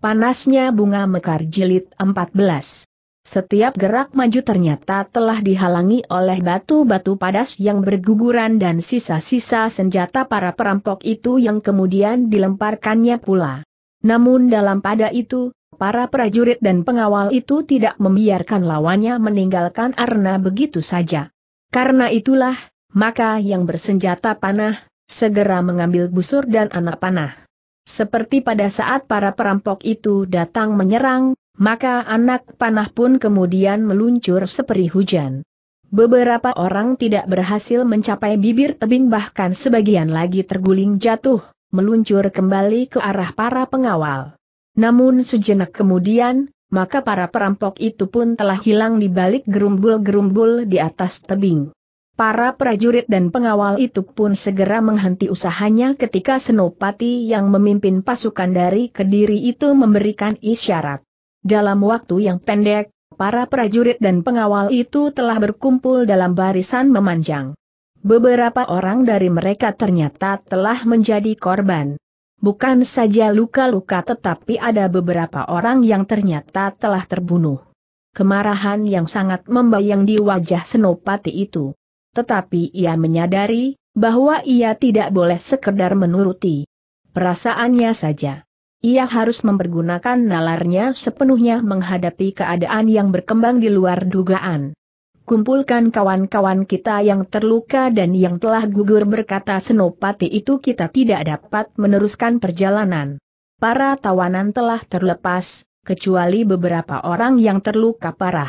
Panasnya bunga mekar jilid 14. Setiap gerak maju ternyata telah dihalangi oleh batu-batu padas yang berguguran dan sisa-sisa senjata para perampok itu yang kemudian dilemparkannya pula. Namun dalam pada itu, para prajurit dan pengawal itu tidak membiarkan lawannya meninggalkan Arna begitu saja. Karena itulah, maka yang bersenjata panah, segera mengambil busur dan anak panah. Seperti pada saat para perampok itu datang menyerang, maka anak panah pun kemudian meluncur seperti hujan. Beberapa orang tidak berhasil mencapai bibir tebing bahkan sebagian lagi terguling jatuh, meluncur kembali ke arah para pengawal. Namun sejenak kemudian, maka para perampok itu pun telah hilang di balik gerumbul-gerumbul di atas tebing. Para prajurit dan pengawal itu pun segera menghenti usahanya ketika Senopati yang memimpin pasukan dari Kediri itu memberikan isyarat. Dalam waktu yang pendek, para prajurit dan pengawal itu telah berkumpul dalam barisan memanjang. Beberapa orang dari mereka ternyata telah menjadi korban. Bukan saja luka-luka tetapi ada beberapa orang yang ternyata telah terbunuh. Kemarahan yang sangat membayang di wajah Senopati itu tetapi ia menyadari bahwa ia tidak boleh sekedar menuruti perasaannya saja. Ia harus mempergunakan nalarnya sepenuhnya menghadapi keadaan yang berkembang di luar dugaan. Kumpulkan kawan-kawan kita yang terluka dan yang telah gugur berkata Senopati itu kita tidak dapat meneruskan perjalanan. Para tawanan telah terlepas, kecuali beberapa orang yang terluka parah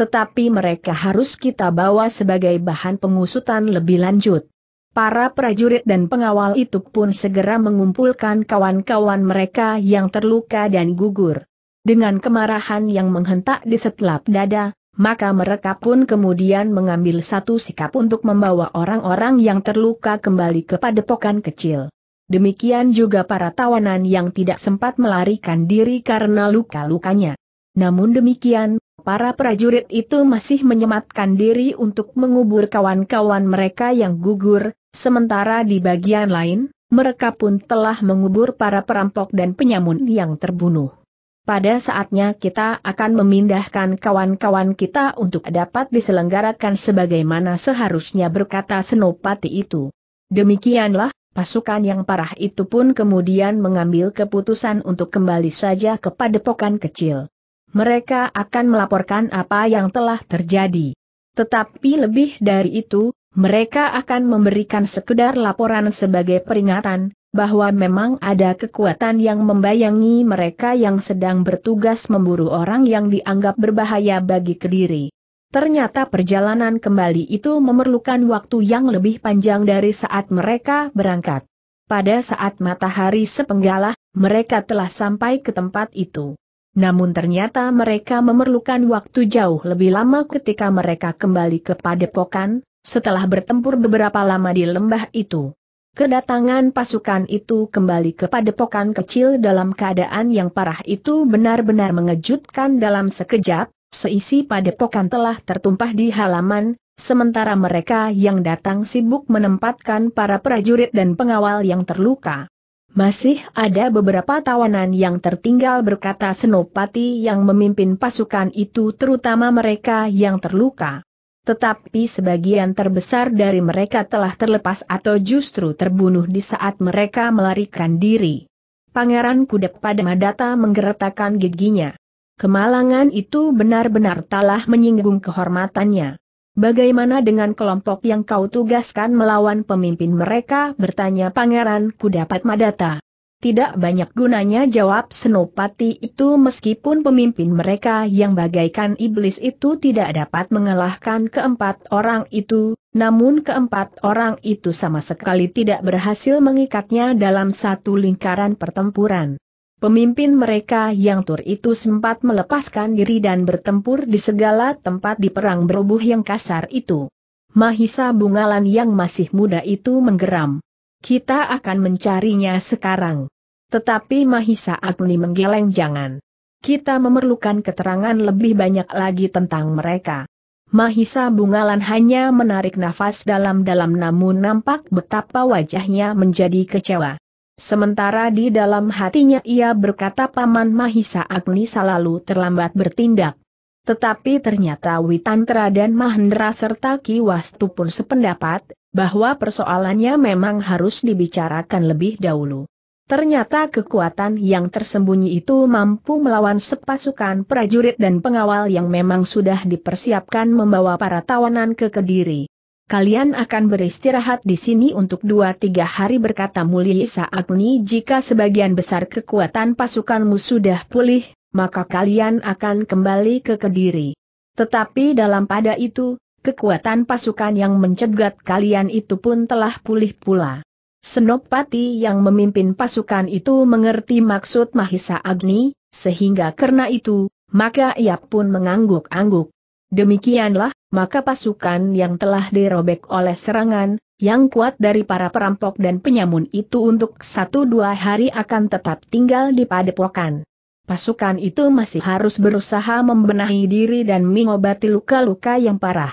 tetapi mereka harus kita bawa sebagai bahan pengusutan lebih lanjut. Para prajurit dan pengawal itu pun segera mengumpulkan kawan-kawan mereka yang terluka dan gugur. Dengan kemarahan yang menghentak di setelap dada, maka mereka pun kemudian mengambil satu sikap untuk membawa orang-orang yang terluka kembali ke padepokan kecil. Demikian juga para tawanan yang tidak sempat melarikan diri karena luka-lukanya. Namun demikian, para prajurit itu masih menyematkan diri untuk mengubur kawan-kawan mereka yang gugur, sementara di bagian lain, mereka pun telah mengubur para perampok dan penyamun yang terbunuh. Pada saatnya kita akan memindahkan kawan-kawan kita untuk dapat diselenggarakan sebagaimana seharusnya berkata Senopati itu. Demikianlah, pasukan yang parah itu pun kemudian mengambil keputusan untuk kembali saja ke padepokan kecil mereka akan melaporkan apa yang telah terjadi. Tetapi lebih dari itu, mereka akan memberikan sekedar laporan sebagai peringatan, bahwa memang ada kekuatan yang membayangi mereka yang sedang bertugas memburu orang yang dianggap berbahaya bagi Kediri. Ternyata perjalanan kembali itu memerlukan waktu yang lebih panjang dari saat mereka berangkat. Pada saat matahari sepenggalah, mereka telah sampai ke tempat itu. Namun ternyata mereka memerlukan waktu jauh lebih lama ketika mereka kembali ke padepokan, setelah bertempur beberapa lama di lembah itu. Kedatangan pasukan itu kembali ke padepokan kecil dalam keadaan yang parah itu benar-benar mengejutkan dalam sekejap, seisi padepokan telah tertumpah di halaman, sementara mereka yang datang sibuk menempatkan para prajurit dan pengawal yang terluka. Masih ada beberapa tawanan yang tertinggal berkata Senopati yang memimpin pasukan itu terutama mereka yang terluka. Tetapi sebagian terbesar dari mereka telah terlepas atau justru terbunuh di saat mereka melarikan diri. Pangeran Kudep pada Madata menggeretakkan giginya. Kemalangan itu benar-benar telah menyinggung kehormatannya. Bagaimana dengan kelompok yang kau tugaskan melawan pemimpin mereka? Bertanya Pangeran Kudapat Madata. Tidak banyak gunanya jawab Senopati itu meskipun pemimpin mereka yang bagaikan iblis itu tidak dapat mengalahkan keempat orang itu, namun keempat orang itu sama sekali tidak berhasil mengikatnya dalam satu lingkaran pertempuran. Pemimpin mereka yang tur itu sempat melepaskan diri dan bertempur di segala tempat di perang berubuh yang kasar itu. Mahisa Bungalan yang masih muda itu menggeram. Kita akan mencarinya sekarang. Tetapi Mahisa Agni menggeleng jangan. Kita memerlukan keterangan lebih banyak lagi tentang mereka. Mahisa Bungalan hanya menarik nafas dalam-dalam namun nampak betapa wajahnya menjadi kecewa. Sementara di dalam hatinya ia berkata Paman Mahisa Agni selalu terlambat bertindak. Tetapi ternyata Witantra dan Mahendra serta Ki Wastu pun sependapat, bahwa persoalannya memang harus dibicarakan lebih dahulu. Ternyata kekuatan yang tersembunyi itu mampu melawan sepasukan prajurit dan pengawal yang memang sudah dipersiapkan membawa para tawanan ke Kediri. Kalian akan beristirahat di sini untuk dua tiga hari berkata Mulyisa Agni jika sebagian besar kekuatan pasukanmu sudah pulih, maka kalian akan kembali ke Kediri. Tetapi dalam pada itu, kekuatan pasukan yang mencegat kalian itu pun telah pulih pula. Senopati yang memimpin pasukan itu mengerti maksud Mahisa Agni, sehingga karena itu, maka ia pun mengangguk-angguk. Demikianlah, maka pasukan yang telah dirobek oleh serangan, yang kuat dari para perampok dan penyamun itu untuk satu dua hari akan tetap tinggal di padepokan. Pasukan itu masih harus berusaha membenahi diri dan mengobati luka-luka yang parah.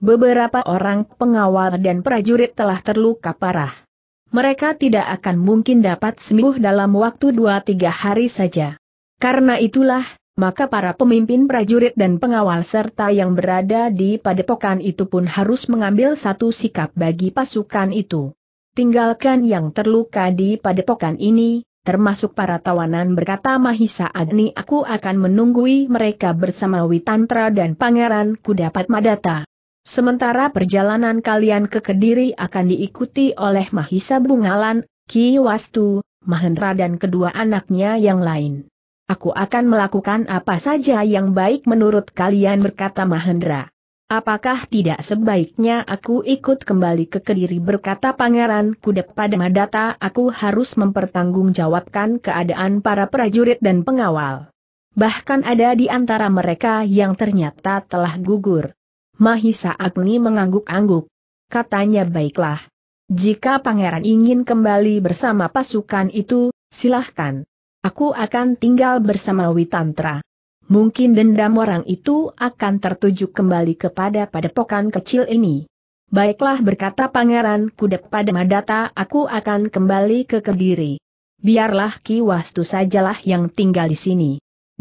Beberapa orang pengawal dan prajurit telah terluka parah. Mereka tidak akan mungkin dapat sembuh dalam waktu dua tiga hari saja. Karena itulah, maka para pemimpin prajurit dan pengawal serta yang berada di padepokan itu pun harus mengambil satu sikap bagi pasukan itu. Tinggalkan yang terluka di padepokan ini, termasuk para tawanan berkata Mahisa Agni aku akan menunggui mereka bersama Witantra dan Pangeran Kudapat Madata. Sementara perjalanan kalian ke Kediri akan diikuti oleh Mahisa Bungalan, Ki Wastu, Mahendra dan kedua anaknya yang lain. Aku akan melakukan apa saja yang baik menurut kalian berkata Mahendra. Apakah tidak sebaiknya aku ikut kembali ke Kediri berkata Pangeran Kuda pada Madata aku harus mempertanggungjawabkan keadaan para prajurit dan pengawal. Bahkan ada di antara mereka yang ternyata telah gugur. Mahisa Agni mengangguk-angguk. Katanya baiklah. Jika pangeran ingin kembali bersama pasukan itu, silahkan. Aku akan tinggal bersama Witantra. Mungkin dendam orang itu akan tertuju kembali kepada padepokan kecil ini. Baiklah berkata Pangeran Kudep pada Madata aku akan kembali ke Kediri. Biarlah Ki Wastu sajalah yang tinggal di sini.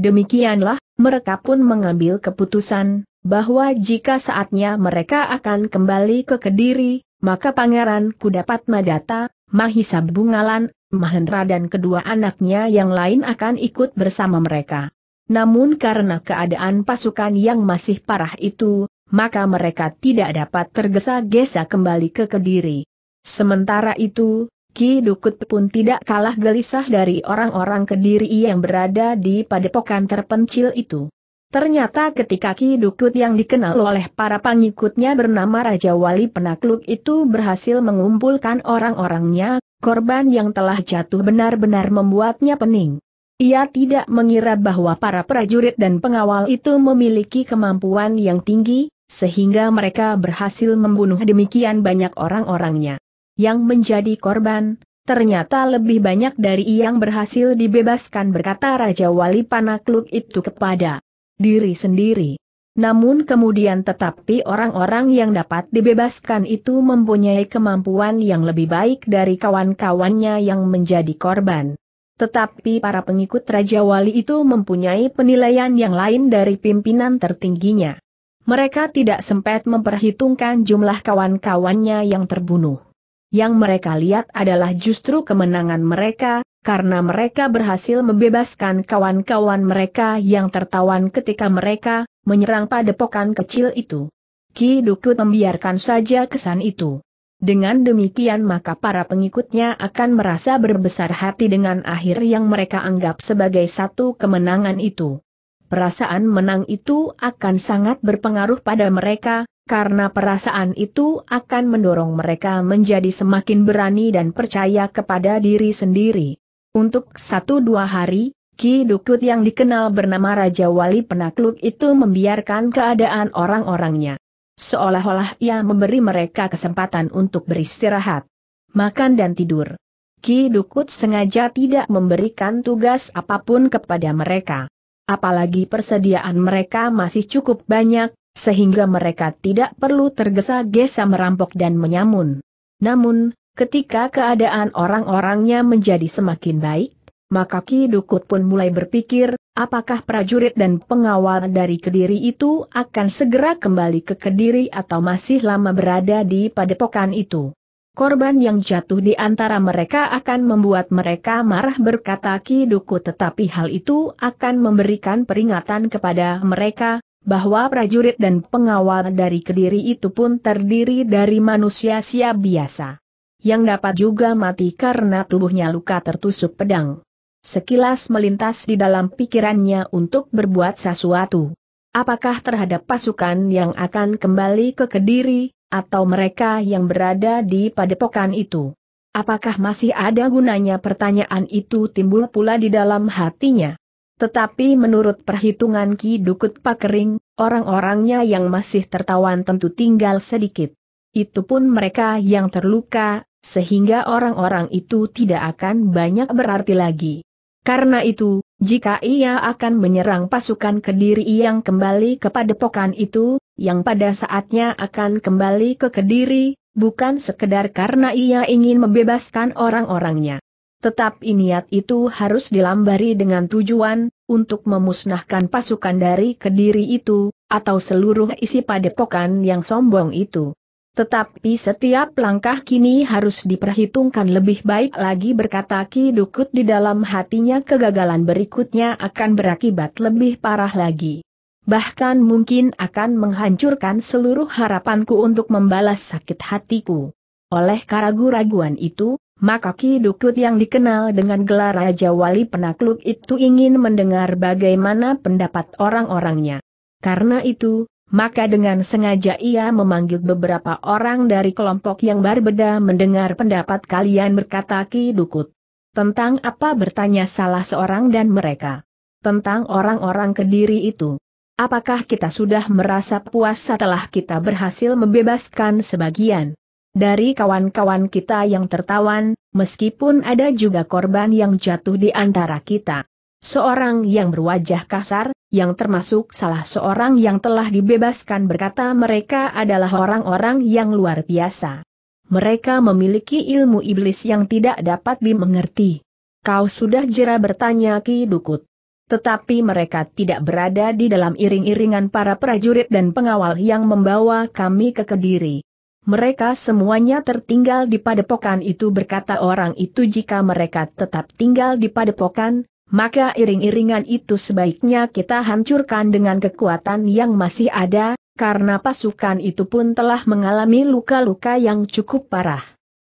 Demikianlah, mereka pun mengambil keputusan, bahwa jika saatnya mereka akan kembali ke Kediri, maka Pangeran Kudapat Madata, Mahisa Bungalan, Mahendra dan kedua anaknya yang lain akan ikut bersama mereka. Namun karena keadaan pasukan yang masih parah itu, maka mereka tidak dapat tergesa-gesa kembali ke Kediri. Sementara itu, Ki Dukut pun tidak kalah gelisah dari orang-orang Kediri yang berada di padepokan terpencil itu. Ternyata ketika Ki Dukut yang dikenal oleh para pengikutnya bernama Raja Wali Penakluk itu berhasil mengumpulkan orang-orangnya, Korban yang telah jatuh benar-benar membuatnya pening. Ia tidak mengira bahwa para prajurit dan pengawal itu memiliki kemampuan yang tinggi, sehingga mereka berhasil membunuh demikian banyak orang-orangnya. Yang menjadi korban, ternyata lebih banyak dari yang berhasil dibebaskan berkata Raja Wali Panakluk itu kepada diri sendiri. Namun kemudian tetapi orang-orang yang dapat dibebaskan itu mempunyai kemampuan yang lebih baik dari kawan-kawannya yang menjadi korban. Tetapi para pengikut Raja Wali itu mempunyai penilaian yang lain dari pimpinan tertingginya. Mereka tidak sempat memperhitungkan jumlah kawan-kawannya yang terbunuh. Yang mereka lihat adalah justru kemenangan mereka, karena mereka berhasil membebaskan kawan-kawan mereka yang tertawan ketika mereka menyerang padepokan kecil itu. Ki Dukut membiarkan saja kesan itu. Dengan demikian maka para pengikutnya akan merasa berbesar hati dengan akhir yang mereka anggap sebagai satu kemenangan itu. Perasaan menang itu akan sangat berpengaruh pada mereka, karena perasaan itu akan mendorong mereka menjadi semakin berani dan percaya kepada diri sendiri. Untuk satu dua hari, Ki Dukut yang dikenal bernama Raja Wali Penakluk itu membiarkan keadaan orang-orangnya. Seolah-olah ia memberi mereka kesempatan untuk beristirahat, makan dan tidur. Ki Dukut sengaja tidak memberikan tugas apa pun kepada mereka. Apalagi persediaan mereka masih cukup banyak, sehingga mereka tidak perlu tergesa-gesa merampok dan menyamun. Namun, Ketika keadaan orang-orangnya menjadi semakin baik, maka Ki Dukut pun mulai berpikir, apakah prajurit dan pengawal dari Kediri itu akan segera kembali ke Kediri atau masih lama berada di padepokan itu. Korban yang jatuh di antara mereka akan membuat mereka marah berkata Ki Dukut tetapi hal itu akan memberikan peringatan kepada mereka, bahwa prajurit dan pengawal dari Kediri itu pun terdiri dari manusia siap biasa yang dapat juga mati karena tubuhnya luka tertusuk pedang. Sekilas melintas di dalam pikirannya untuk berbuat sesuatu. Apakah terhadap pasukan yang akan kembali ke Kediri, atau mereka yang berada di padepokan itu? Apakah masih ada gunanya pertanyaan itu timbul pula di dalam hatinya? Tetapi menurut perhitungan Ki Dukut Pakering, orang-orangnya yang masih tertawan tentu tinggal sedikit. Itu pun mereka yang terluka, sehingga orang-orang itu tidak akan banyak berarti lagi. Karena itu, jika ia akan menyerang pasukan Kediri yang kembali ke padepokan itu, yang pada saatnya akan kembali ke Kediri, bukan sekedar karena ia ingin membebaskan orang-orangnya. Tetapi niat itu harus dilambari dengan tujuan, untuk memusnahkan pasukan dari Kediri itu, atau seluruh isi padepokan yang sombong itu. Tetapi setiap langkah kini harus diperhitungkan lebih baik lagi berkata Ki Dukut di dalam hatinya kegagalan berikutnya akan berakibat lebih parah lagi. Bahkan mungkin akan menghancurkan seluruh harapanku untuk membalas sakit hatiku. Oleh keraguan-raguan itu, maka Ki Dukut yang dikenal dengan gelar Raja Wali Penakluk itu ingin mendengar bagaimana pendapat orang-orangnya. Karena itu, maka dengan sengaja ia memanggil beberapa orang dari kelompok yang berbeda mendengar pendapat kalian berkata Ki Dukut. Tentang apa bertanya salah seorang dan mereka. Tentang orang-orang kediri itu. Apakah kita sudah merasa puas setelah kita berhasil membebaskan sebagian dari kawan-kawan kita yang tertawan, meskipun ada juga korban yang jatuh di antara kita? Seorang yang berwajah kasar, yang termasuk salah seorang yang telah dibebaskan berkata mereka adalah orang-orang yang luar biasa. Mereka memiliki ilmu iblis yang tidak dapat dimengerti. Kau sudah jera bertanya Ki Dukut. Tetapi mereka tidak berada di dalam iring-iringan para prajurit dan pengawal yang membawa kami ke Kediri. Mereka semuanya tertinggal di padepokan itu berkata orang itu jika mereka tetap tinggal di padepokan, maka iring-iringan itu sebaiknya kita hancurkan dengan kekuatan yang masih ada, karena pasukan itu pun telah mengalami luka-luka yang cukup parah.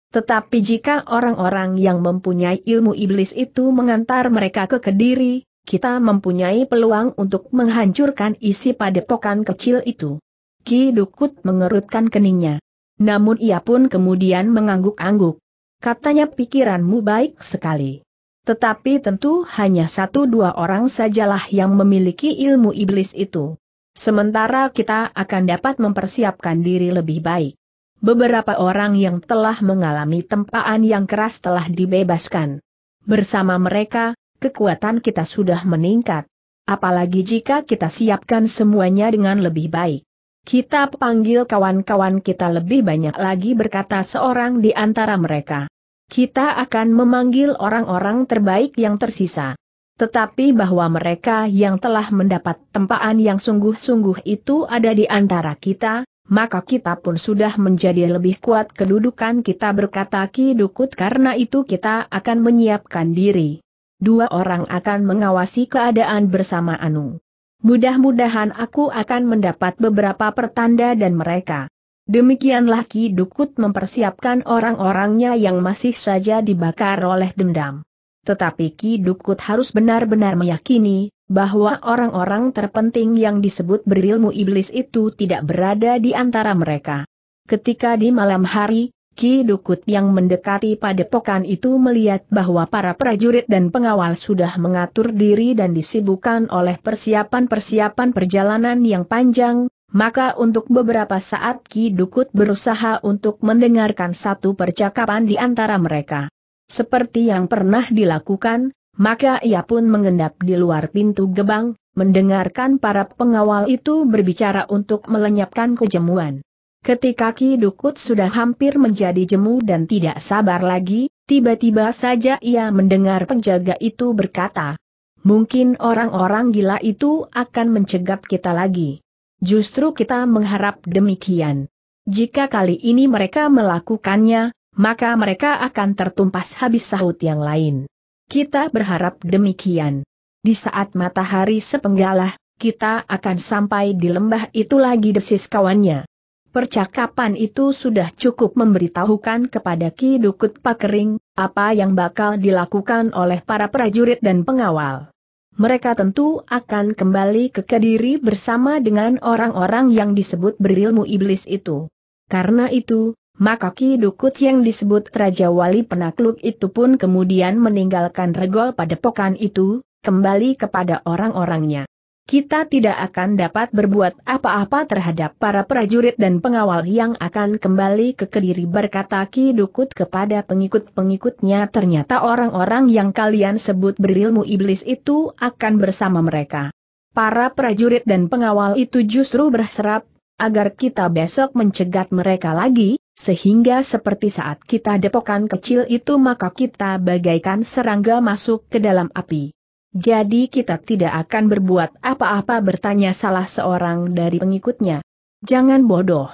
Tetapi jika orang-orang yang mempunyai ilmu iblis itu mengantar mereka ke Kediri, kita mempunyai peluang untuk menghancurkan isi padepokan kecil itu. Ki Dukut mengerutkan keningnya. Namun ia pun kemudian mengangguk-angguk. Katanya pikiranmu baik sekali. Tetapi tentu hanya satu dua orang sajalah yang memiliki ilmu iblis itu. Sementara kita akan dapat mempersiapkan diri lebih baik. Beberapa orang yang telah mengalami tempaan yang keras telah dibebaskan. Bersama mereka, kekuatan kita sudah meningkat. Apalagi jika kita siapkan semuanya dengan lebih baik. Kita panggil kawan-kawan kita lebih banyak lagi berkata seorang di antara mereka kita akan memanggil orang-orang terbaik yang tersisa. Tetapi bahwa mereka yang telah mendapat tempaan yang sungguh-sungguh itu ada di antara kita, maka kita pun sudah menjadi lebih kuat kedudukan kita berkata Ki Dukut karena itu kita akan menyiapkan diri. Dua orang akan mengawasi keadaan bersama Anu. Mudah-mudahan aku akan mendapat beberapa pertanda dan mereka. Demikianlah Ki Dukut mempersiapkan orang-orangnya yang masih saja dibakar oleh dendam. Tetapi Ki Dukut harus benar-benar meyakini, bahwa orang-orang terpenting yang disebut berilmu iblis itu tidak berada di antara mereka. Ketika di malam hari, Ki Dukut yang mendekati padepokan itu melihat bahwa para prajurit dan pengawal sudah mengatur diri dan disibukkan oleh persiapan-persiapan perjalanan yang panjang, maka untuk beberapa saat Ki Dukut berusaha untuk mendengarkan satu percakapan di antara mereka. Seperti yang pernah dilakukan, maka ia pun mengendap di luar pintu gebang, mendengarkan para pengawal itu berbicara untuk melenyapkan kejemuan. Ketika Ki Dukut sudah hampir menjadi jemu dan tidak sabar lagi, tiba-tiba saja ia mendengar penjaga itu berkata, Mungkin orang-orang gila itu akan mencegat kita lagi. Justru kita mengharap demikian. Jika kali ini mereka melakukannya, maka mereka akan tertumpas habis sahut yang lain. Kita berharap demikian. Di saat matahari sepenggalah, kita akan sampai di lembah itu lagi desis kawannya. Percakapan itu sudah cukup memberitahukan kepada Ki Dukut Pakering, apa yang bakal dilakukan oleh para prajurit dan pengawal. Mereka tentu akan kembali ke Kediri bersama dengan orang-orang yang disebut berilmu iblis itu. Karena itu, maka Ki Dukut yang disebut Raja Wali Penakluk itu pun kemudian meninggalkan regol pada pokan itu, kembali kepada orang-orangnya kita tidak akan dapat berbuat apa-apa terhadap para prajurit dan pengawal yang akan kembali ke Kediri berkata Ki Dukut kepada pengikut-pengikutnya ternyata orang-orang yang kalian sebut berilmu iblis itu akan bersama mereka. Para prajurit dan pengawal itu justru berserap, agar kita besok mencegat mereka lagi, sehingga seperti saat kita depokan kecil itu maka kita bagaikan serangga masuk ke dalam api. Jadi kita tidak akan berbuat apa-apa bertanya salah seorang dari pengikutnya. Jangan bodoh.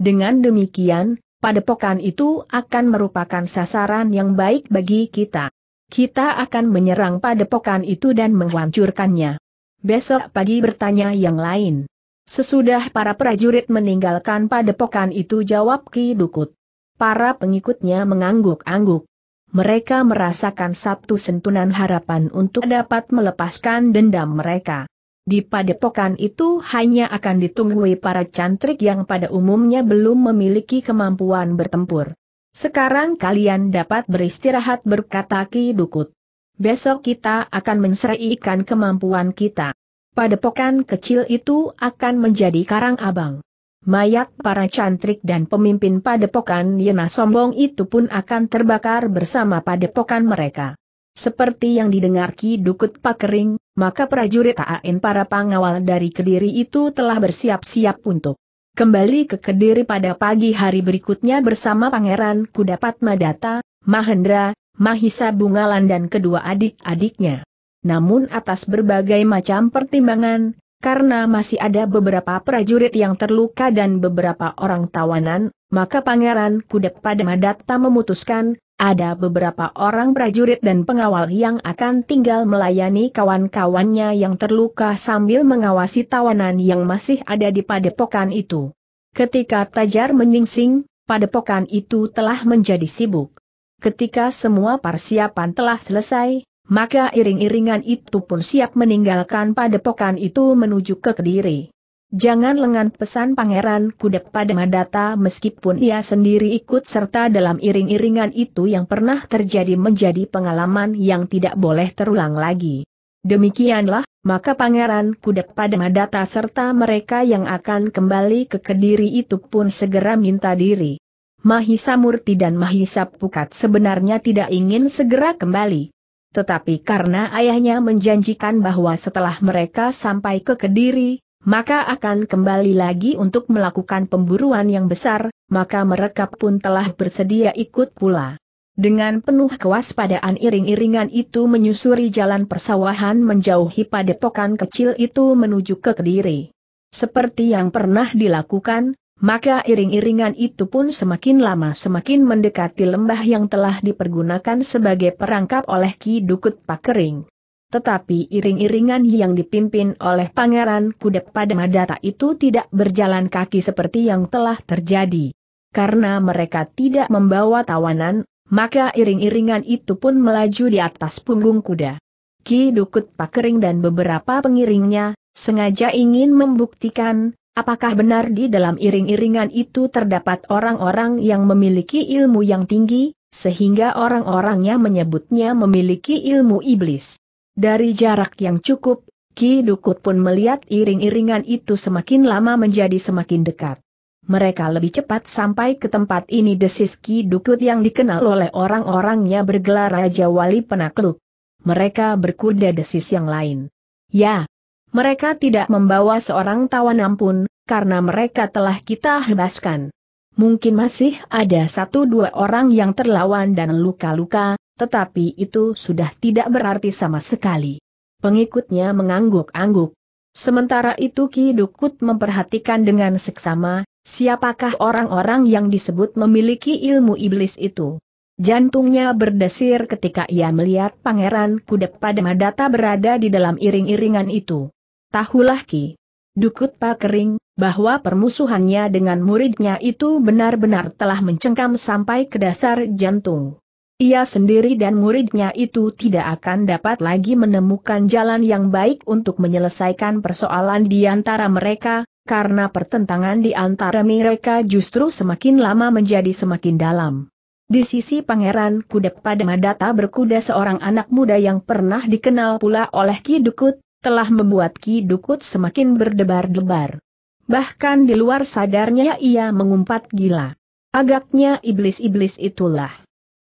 Dengan demikian, padepokan itu akan merupakan sasaran yang baik bagi kita. Kita akan menyerang padepokan itu dan menghancurkannya. Besok pagi bertanya yang lain. Sesudah para prajurit meninggalkan padepokan itu jawab Ki Dukut. Para pengikutnya mengangguk-angguk mereka merasakan satu sentuhan harapan untuk dapat melepaskan dendam mereka. Di padepokan itu hanya akan ditunggui para cantrik yang pada umumnya belum memiliki kemampuan bertempur. Sekarang kalian dapat beristirahat berkata Ki Dukut. Besok kita akan menseraikan kemampuan kita. Padepokan kecil itu akan menjadi karang abang mayat para cantrik dan pemimpin padepokan Yena sombong itu pun akan terbakar bersama padepokan mereka. Seperti yang didengar Ki Dukut Pakering, maka prajurit AN para pengawal dari Kediri itu telah bersiap-siap untuk kembali ke Kediri pada pagi hari berikutnya bersama Pangeran Kudapat Madata, Mahendra, Mahisa Bungalan dan kedua adik-adiknya. Namun atas berbagai macam pertimbangan, karena masih ada beberapa prajurit yang terluka dan beberapa orang tawanan, maka Pangeran Kudep pada Madatta memutuskan, ada beberapa orang prajurit dan pengawal yang akan tinggal melayani kawan-kawannya yang terluka sambil mengawasi tawanan yang masih ada di padepokan itu. Ketika Tajar menyingsing, padepokan itu telah menjadi sibuk. Ketika semua persiapan telah selesai, maka iring-iringan itu pun siap meninggalkan padepokan itu menuju ke Kediri. Jangan lengan pesan Pangeran Kudep pada Madata meskipun ia sendiri ikut serta dalam iring-iringan itu yang pernah terjadi menjadi pengalaman yang tidak boleh terulang lagi. Demikianlah, maka Pangeran Kudep pada Madata serta mereka yang akan kembali ke Kediri itu pun segera minta diri. Mahisa Murti dan Mahisa Pukat sebenarnya tidak ingin segera kembali tetapi karena ayahnya menjanjikan bahwa setelah mereka sampai ke Kediri, maka akan kembali lagi untuk melakukan pemburuan yang besar, maka mereka pun telah bersedia ikut pula. Dengan penuh kewaspadaan iring-iringan itu menyusuri jalan persawahan menjauhi padepokan kecil itu menuju ke Kediri. Seperti yang pernah dilakukan, maka iring-iringan itu pun semakin lama semakin mendekati lembah yang telah dipergunakan sebagai perangkap oleh Ki Dukut Pakering. Tetapi iring-iringan yang dipimpin oleh Pangeran Kudep pada Madata itu tidak berjalan kaki seperti yang telah terjadi. Karena mereka tidak membawa tawanan, maka iring-iringan itu pun melaju di atas punggung kuda. Ki Dukut Pakering dan beberapa pengiringnya, sengaja ingin membuktikan Apakah benar di dalam iring-iringan itu terdapat orang-orang yang memiliki ilmu yang tinggi, sehingga orang-orangnya menyebutnya memiliki ilmu iblis? Dari jarak yang cukup, Ki Dukut pun melihat iring-iringan itu semakin lama menjadi semakin dekat. Mereka lebih cepat sampai ke tempat ini desis Ki Dukut yang dikenal oleh orang-orangnya bergelar Raja Wali Penakluk. Mereka berkuda desis yang lain. Ya, mereka tidak membawa seorang tawanan pun, karena mereka telah kita hebaskan. Mungkin masih ada satu dua orang yang terlawan dan luka-luka, tetapi itu sudah tidak berarti sama sekali. Pengikutnya mengangguk-angguk. Sementara itu Ki Dukut memperhatikan dengan seksama, siapakah orang-orang yang disebut memiliki ilmu iblis itu. Jantungnya berdesir ketika ia melihat Pangeran Kudep pada Madata berada di dalam iring-iringan itu. Tahulah Ki. Dukut Pakering, bahwa permusuhannya dengan muridnya itu benar-benar telah mencengkam sampai ke dasar jantung. Ia sendiri dan muridnya itu tidak akan dapat lagi menemukan jalan yang baik untuk menyelesaikan persoalan di antara mereka, karena pertentangan di antara mereka justru semakin lama menjadi semakin dalam. Di sisi Pangeran Kuda pada Madata berkuda seorang anak muda yang pernah dikenal pula oleh Ki Dukut, telah membuat Ki Dukut semakin berdebar-debar. Bahkan di luar sadarnya ia mengumpat gila. Agaknya iblis-iblis itulah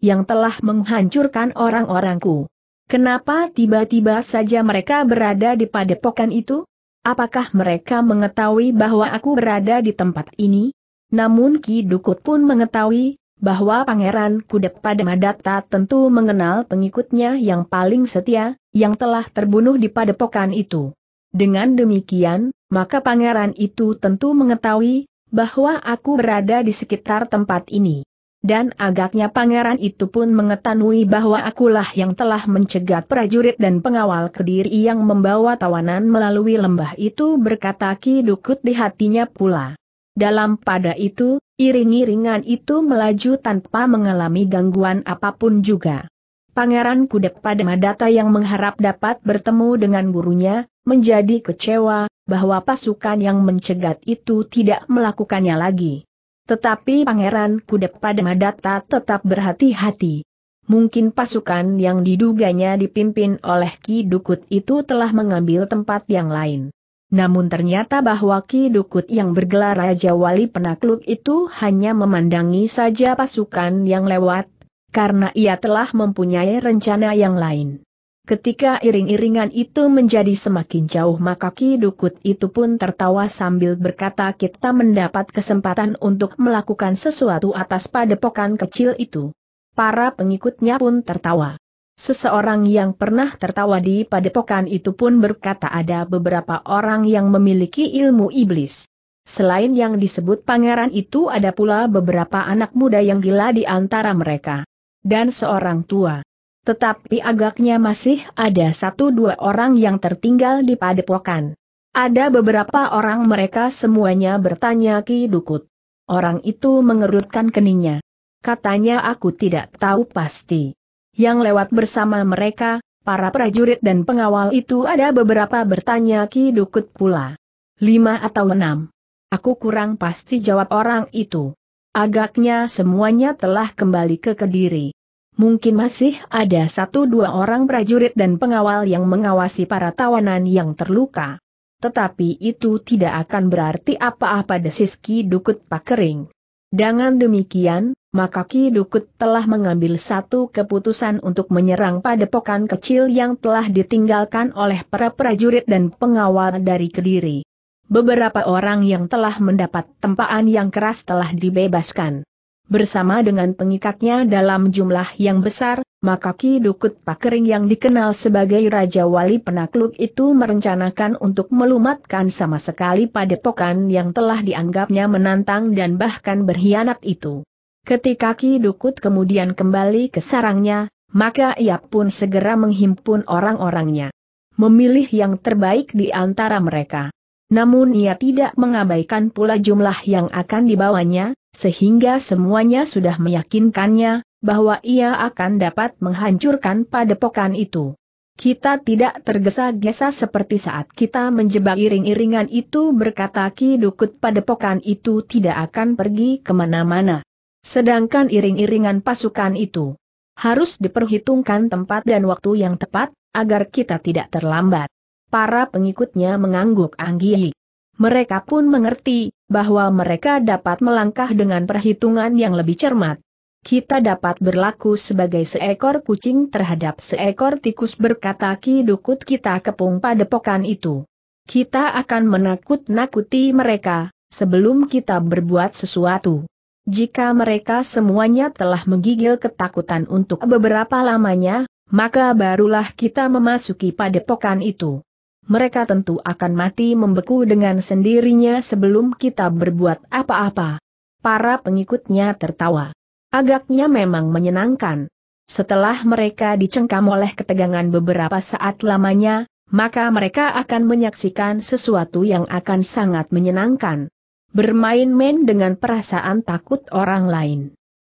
yang telah menghancurkan orang-orangku. Kenapa tiba-tiba saja mereka berada di padepokan itu? Apakah mereka mengetahui bahwa aku berada di tempat ini? Namun Ki Dukut pun mengetahui, bahwa Pangeran Kudep pada Madata tentu mengenal pengikutnya yang paling setia, yang telah terbunuh di padepokan itu. Dengan demikian, maka pangeran itu tentu mengetahui, bahwa aku berada di sekitar tempat ini. Dan agaknya pangeran itu pun mengetahui bahwa akulah yang telah mencegat prajurit dan pengawal kediri yang membawa tawanan melalui lembah itu berkata Ki Dukut di hatinya pula. Dalam pada itu, iring-iringan itu melaju tanpa mengalami gangguan apa pun juga. Pangeran Kudep pada Madata yang mengharap dapat bertemu dengan gurunya, menjadi kecewa, bahwa pasukan yang mencegat itu tidak melakukannya lagi. Tetapi Pangeran Kudep pada Madata tetap berhati-hati. Mungkin pasukan yang diduganya dipimpin oleh Ki Dukut itu telah mengambil tempat yang lain. Namun ternyata bahwa Ki Dukut yang bergelar Raja Wali Penakluk itu hanya memandangi saja pasukan yang lewat, karena ia telah mempunyai rencana yang lain. Ketika iring-iringan itu menjadi semakin jauh maka Ki Dukut itu pun tertawa sambil berkata kita mendapat kesempatan untuk melakukan sesuatu atas padepokan kecil itu. Para pengikutnya pun tertawa. Seseorang yang pernah tertawa di padepokan itu pun berkata ada beberapa orang yang memiliki ilmu iblis. Selain yang disebut pangeran itu ada pula beberapa anak muda yang gila di antara mereka. Dan seorang tua. Tetapi agaknya masih ada satu dua orang yang tertinggal di padepokan. Ada beberapa orang mereka semuanya bertanya Ki Dukut. Orang itu mengerutkan keningnya. Katanya aku tidak tahu pasti. Yang lewat bersama mereka, para prajurit dan pengawal itu ada beberapa bertanya Ki Dukut pula. Lima atau enam. Aku kurang pasti jawab orang itu. Agaknya semuanya telah kembali ke Kediri mungkin masih ada satu dua orang prajurit dan pengawal yang mengawasi para tawanan yang terluka. Tetapi itu tidak akan berarti apa-apa desis Ki Dukut Pakering. Dengan demikian, maka Ki Dukut telah mengambil satu keputusan untuk menyerang padepokan kecil yang telah ditinggalkan oleh para prajurit dan pengawal dari Kediri. Beberapa orang yang telah mendapat tempaan yang keras telah dibebaskan bersama dengan pengikatnya dalam jumlah yang besar, maka Ki Dukut Pakering yang dikenal sebagai Raja Wali Penakluk itu merencanakan untuk melumatkan sama sekali padepokan yang telah dianggapnya menantang dan bahkan berkhianat itu. Ketika Ki Dukut kemudian kembali ke sarangnya, maka ia pun segera menghimpun orang-orangnya. Memilih yang terbaik di antara mereka. Namun ia tidak mengabaikan pula jumlah yang akan dibawanya, sehingga semuanya sudah meyakinkannya, bahwa ia akan dapat menghancurkan padepokan itu. Kita tidak tergesa-gesa seperti saat kita menjebak iring-iringan itu berkata Ki Dukut padepokan itu tidak akan pergi ke mana-mana. Sedangkan iring-iringan pasukan itu harus diperhitungkan tempat dan waktu yang tepat, agar kita tidak terlambat. Para pengikutnya mengangguk anggih. Mereka pun mengerti, bahwa mereka dapat melangkah dengan perhitungan yang lebih cermat. Kita dapat berlaku sebagai seekor kucing terhadap seekor tikus berkata Ki Dukut kita kepung padepokan itu. Kita akan menakut-nakuti mereka, sebelum kita berbuat sesuatu. Jika mereka semuanya telah menggigil ketakutan untuk beberapa lamanya, maka barulah kita memasuki padepokan itu. Mereka tentu akan mati membeku dengan sendirinya sebelum kita berbuat apa-apa. Para pengikutnya tertawa. Agaknya memang menyenangkan. Setelah mereka dicengkam oleh ketegangan beberapa saat lamanya, maka mereka akan menyaksikan sesuatu yang akan sangat menyenangkan bermain-main dengan perasaan takut orang lain.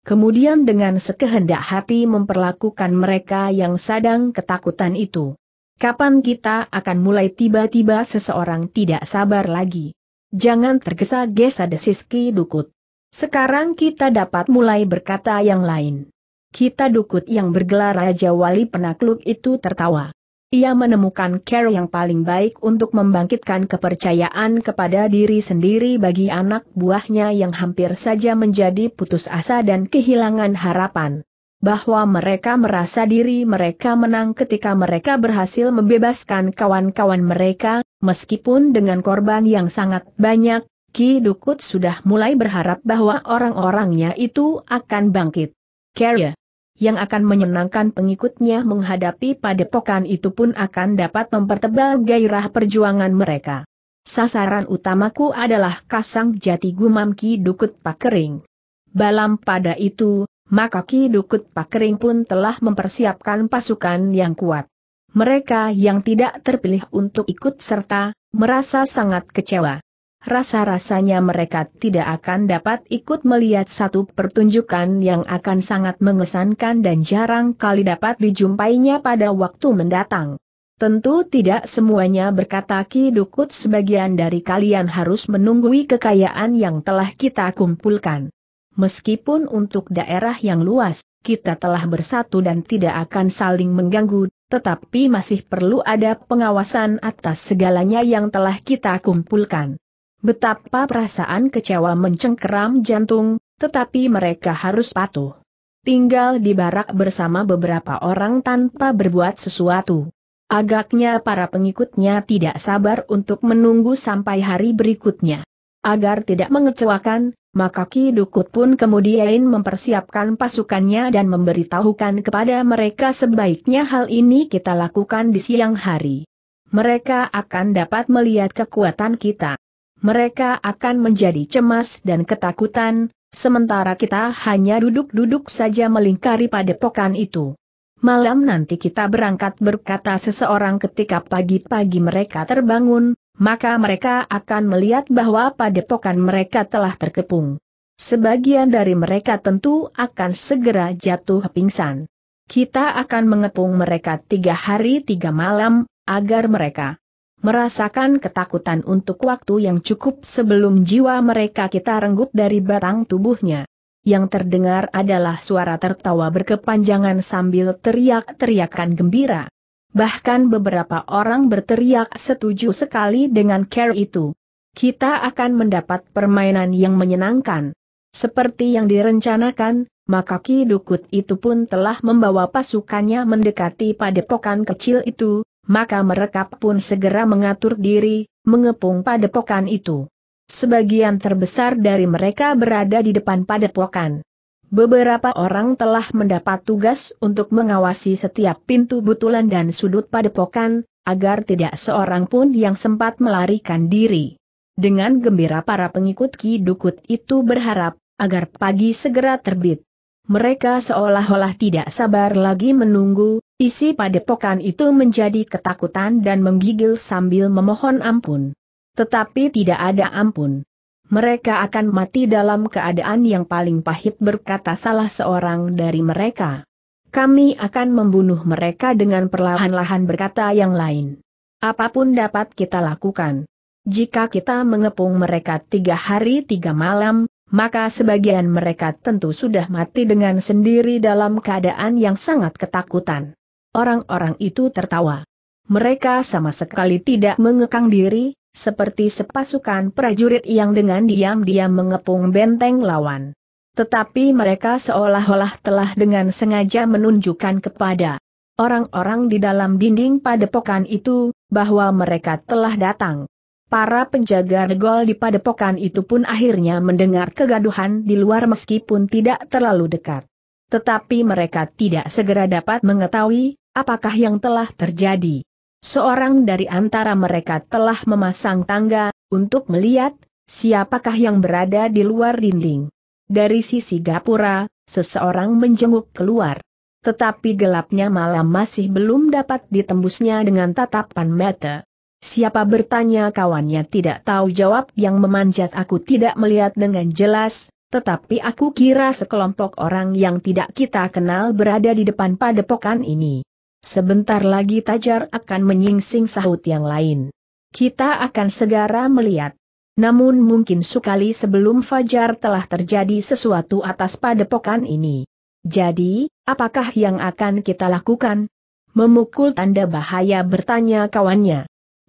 Kemudian dengan sekehendak hati memperlakukan mereka yang sadang ketakutan itu. Kapan kita akan mulai tiba-tiba seseorang tidak sabar lagi? Jangan tergesa-gesa desis Ki Dukut. Sekarang kita dapat mulai berkata yang lain. Kita Dukut yang bergelar Raja Wali Penakluk itu tertawa. Ia menemukan cara yang paling baik untuk membangkitkan kepercayaan kepada diri sendiri bagi anak buahnya yang hampir saja menjadi putus asa dan kehilangan harapan. Bahwa mereka merasa diri mereka menang ketika mereka berhasil membebaskan kawan-kawan mereka, meskipun dengan korban yang sangat banyak, Ki Dukut sudah mulai berharap bahwa orang-orangnya itu akan bangkit. Carrier yang akan menyenangkan pengikutnya menghadapi padepokan itu pun akan dapat mempertebal gairah perjuangan mereka. Sasaran utamaku adalah Kasang Jati Gumam Ki Dukut Pakering. Balam pada itu, maka Ki Dukut Pakering pun telah mempersiapkan pasukan yang kuat. Mereka yang tidak terpilih untuk ikut serta, merasa sangat kecewa rasa-rasanya mereka tidak akan dapat ikut melihat satu pertunjukan yang akan sangat mengesankan dan jarang kali dapat dijumpainya pada waktu mendatang. Tentu tidak semuanya berkata Ki Dukut sebagian dari kalian harus menunggui kekayaan yang telah kita kumpulkan. Meskipun untuk daerah yang luas, kita telah bersatu dan tidak akan saling mengganggu, tetapi masih perlu ada pengawasan atas segalanya yang telah kita kumpulkan. Betapa perasaan kecewa mencengkeram jantung, tetapi mereka harus patuh. Tinggal di barak bersama beberapa orang tanpa berbuat sesuatu. Agaknya para pengikutnya tidak sabar untuk menunggu sampai hari berikutnya. Agar tidak mengecewakan, maka Ki Dukut pun kemudian mempersiapkan pasukannya dan memberitahukan kepada mereka sebaiknya hal ini kita lakukan di siang hari. Mereka akan dapat melihat kekuatan kita mereka akan menjadi cemas dan ketakutan, sementara kita hanya duduk-duduk saja melingkari padepokan itu. Malam nanti kita berangkat berkata seseorang ketika pagi-pagi mereka terbangun, maka mereka akan melihat bahwa padepokan mereka telah terkepung. Sebagian dari mereka tentu akan segera jatuh pingsan. Kita akan mengepung mereka tiga hari tiga malam, agar mereka merasakan ketakutan untuk waktu yang cukup sebelum jiwa mereka kita renggut dari batang tubuhnya. Yang terdengar adalah suara tertawa berkepanjangan sambil teriak-teriakan gembira. Bahkan beberapa orang berteriak setuju sekali dengan care itu. Kita akan mendapat permainan yang menyenangkan. Seperti yang direncanakan, maka Ki Dukut itu pun telah membawa pasukannya mendekati padepokan kecil itu, maka mereka pun segera mengatur diri, mengepung padepokan itu. Sebagian terbesar dari mereka berada di depan padepokan. Beberapa orang telah mendapat tugas untuk mengawasi setiap pintu butulan dan sudut padepokan, agar tidak seorang pun yang sempat melarikan diri. Dengan gembira para pengikut Ki Dukut itu berharap, agar pagi segera terbit. Mereka seolah-olah tidak sabar lagi menunggu, isi padepokan itu menjadi ketakutan dan menggigil sambil memohon ampun. Tetapi tidak ada ampun. Mereka akan mati dalam keadaan yang paling pahit berkata salah seorang dari mereka. Kami akan membunuh mereka dengan perlahan-lahan berkata yang lain. Apa pun dapat kita lakukan. Jika kita mengepung mereka tiga hari tiga malam, maka sebagian mereka tentu sudah mati dengan sendiri dalam keadaan yang sangat ketakutan. Orang-orang itu tertawa. Mereka sama sekali tidak mengekang diri, seperti sepasukan prajurit yang dengan diam-diam mengepung benteng lawan. Tetapi mereka seolah-olah telah dengan sengaja menunjukkan kepada orang-orang di dalam dinding padepokan itu, bahwa mereka telah datang. Para penjaga regol di padepokan itu pun akhirnya mendengar kegaduhan di luar meskipun tidak terlalu dekat. Tetapi mereka tidak segera dapat mengetahui apakah yang telah terjadi. Seorang dari antara mereka telah memasang tangga untuk melihat siapakah yang berada di luar dinding. Dari sisi gapura, seseorang menjenguk keluar. Tetapi gelapnya malam masih belum dapat ditembusnya dengan tatapan mata. Siapa bertanya kawannya tidak tahu jawab yang memanjat aku tidak melihat dengan jelas, tetapi aku kira sekelompok orang yang tidak kita kenal berada di depan padepokan ini. Sebentar lagi Tajar akan menyingsing sahut yang lain. Kita akan segera melihat. Namun mungkin sekali sebelum Fajar telah terjadi sesuatu atas padepokan ini. Jadi, apakah yang akan kita lakukan? Memukul tanda bahaya bertanya kawannya.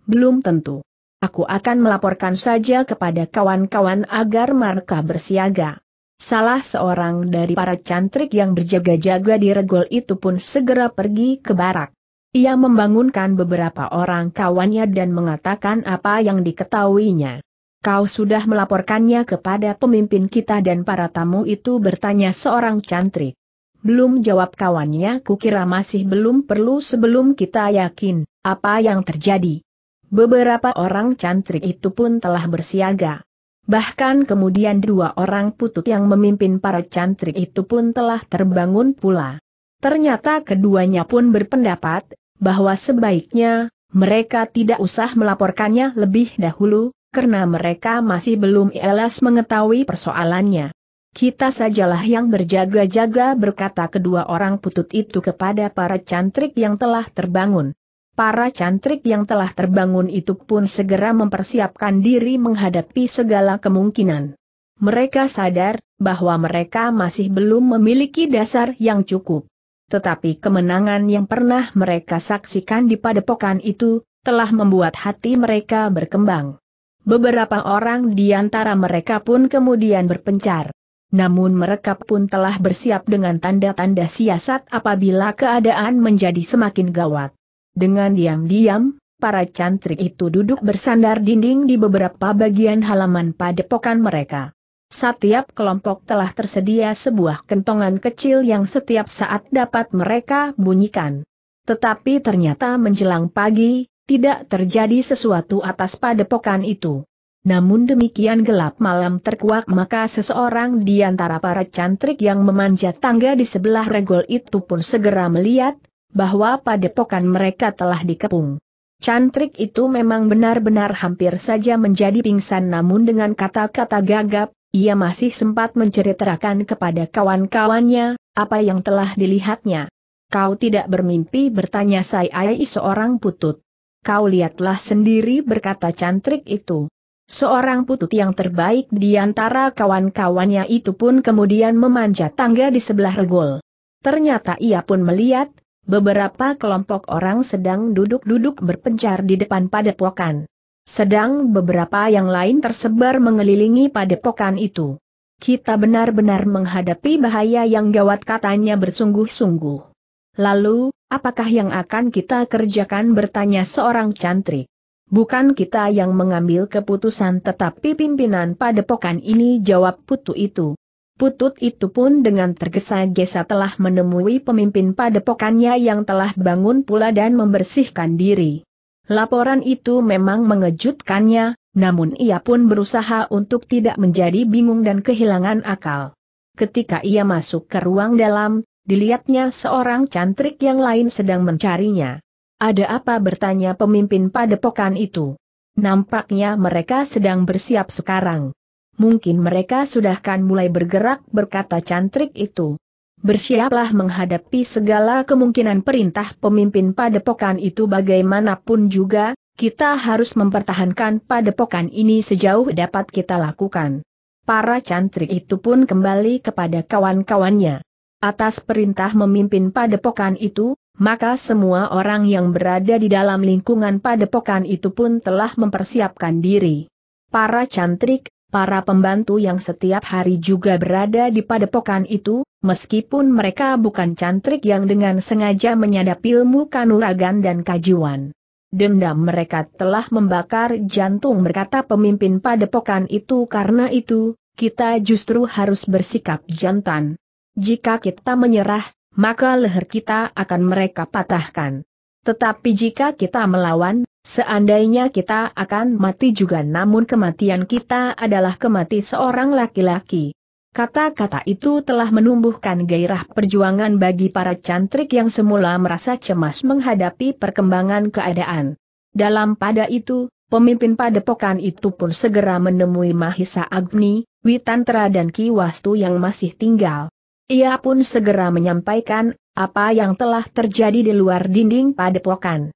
Belum tentu. Aku akan melaporkan saja kepada kawan-kawan agar mereka bersiaga. Salah seorang dari para cantrik yang berjaga-jaga di regol itu pun segera pergi ke barak. Ia membangunkan beberapa orang kawannya dan mengatakan apa yang diketahuinya. Kau sudah melaporkannya kepada pemimpin kita dan para tamu itu bertanya seorang cantrik. Belum jawab kawannya kukira masih belum perlu sebelum kita yakin apa yang terjadi. Beberapa orang cantrik itu pun telah bersiaga. Bahkan kemudian dua orang putut yang memimpin para cantrik itu pun telah terbangun pula. Ternyata keduanya pun berpendapat, bahwa sebaiknya, mereka tidak usah melaporkannya lebih dahulu, karena mereka masih belum jelas mengetahui persoalannya. Kita sajalah yang berjaga-jaga berkata kedua orang putut itu kepada para cantrik yang telah terbangun. Para cantrik yang telah terbangun itu pun segera mempersiapkan diri menghadapi segala kemungkinan. Mereka sadar bahwa mereka masih belum memiliki dasar yang cukup. Tetapi kemenangan yang pernah mereka saksikan di padepokan itu, telah membuat hati mereka berkembang. Beberapa orang di antara mereka pun kemudian berpencar. Namun mereka pun telah bersiap dengan tanda-tanda siasat apabila keadaan menjadi semakin gawat. Dengan diam-diam, para cantrik itu duduk bersandar dinding di beberapa bagian halaman padepokan mereka. Setiap kelompok telah tersedia sebuah kentongan kecil yang setiap saat dapat mereka bunyikan. Tetapi ternyata menjelang pagi, tidak terjadi sesuatu atas padepokan itu. Namun demikian gelap malam terkuak maka seseorang di antara para cantrik yang memanjat tangga di sebelah regol itu pun segera melihat, bahwa padepokan mereka telah dikepung. Cantrik itu memang benar-benar hampir saja menjadi pingsan namun dengan kata-kata gagap, ia masih sempat menceritakan kepada kawan-kawannya, apa yang telah dilihatnya. Kau tidak bermimpi bertanya saya seorang putut. Kau lihatlah sendiri berkata cantrik itu. Seorang putut yang terbaik di antara kawan-kawannya itu pun kemudian memanjat tangga di sebelah regol. Ternyata ia pun melihat, beberapa kelompok orang sedang duduk-duduk berpencar di depan padepokan. Sedang beberapa yang lain tersebar mengelilingi padepokan itu. Kita benar-benar menghadapi bahaya yang gawat katanya bersungguh-sungguh. Lalu, apakah yang akan kita kerjakan bertanya seorang cantrik. Bukan kita yang mengambil keputusan tetapi pimpinan padepokan ini jawab putu itu. Putut itu pun dengan tergesa-gesa telah menemui pemimpin padepokannya yang telah bangun pula dan membersihkan diri. Laporan itu memang mengejutkannya, namun ia pun berusaha untuk tidak menjadi bingung dan kehilangan akal. Ketika ia masuk ke ruang dalam, dilihatnya seorang cantrik yang lain sedang mencarinya. Ada apa bertanya pemimpin padepokan itu? Nampaknya mereka sedang bersiap sekarang mungkin mereka sudah kan mulai bergerak berkata cantrik itu. Bersiaplah menghadapi segala kemungkinan perintah pemimpin padepokan itu bagaimanapun juga, kita harus mempertahankan padepokan ini sejauh dapat kita lakukan. Para cantrik itu pun kembali kepada kawan-kawannya. Atas perintah memimpin padepokan itu, maka semua orang yang berada di dalam lingkungan padepokan itu pun telah mempersiapkan diri. Para cantrik, para pembantu yang setiap hari juga berada di padepokan itu, meskipun mereka bukan cantrik yang dengan sengaja menyadap ilmu kanuragan dan kajiwan. Dendam mereka telah membakar jantung berkata pemimpin padepokan itu karena itu, kita justru harus bersikap jantan. Jika kita menyerah, maka leher kita akan mereka patahkan. Tetapi jika kita melawan, seandainya kita akan mati juga namun kematian kita adalah kemati seorang laki-laki. Kata-kata itu telah menumbuhkan gairah perjuangan bagi para cantrik yang semula merasa cemas menghadapi perkembangan keadaan. Dalam pada itu, pemimpin padepokan itu pun segera menemui Mahisa Agni, Witantra dan Ki Wastu yang masih tinggal. Ia pun segera menyampaikan apa yang telah terjadi di luar dinding padepokan.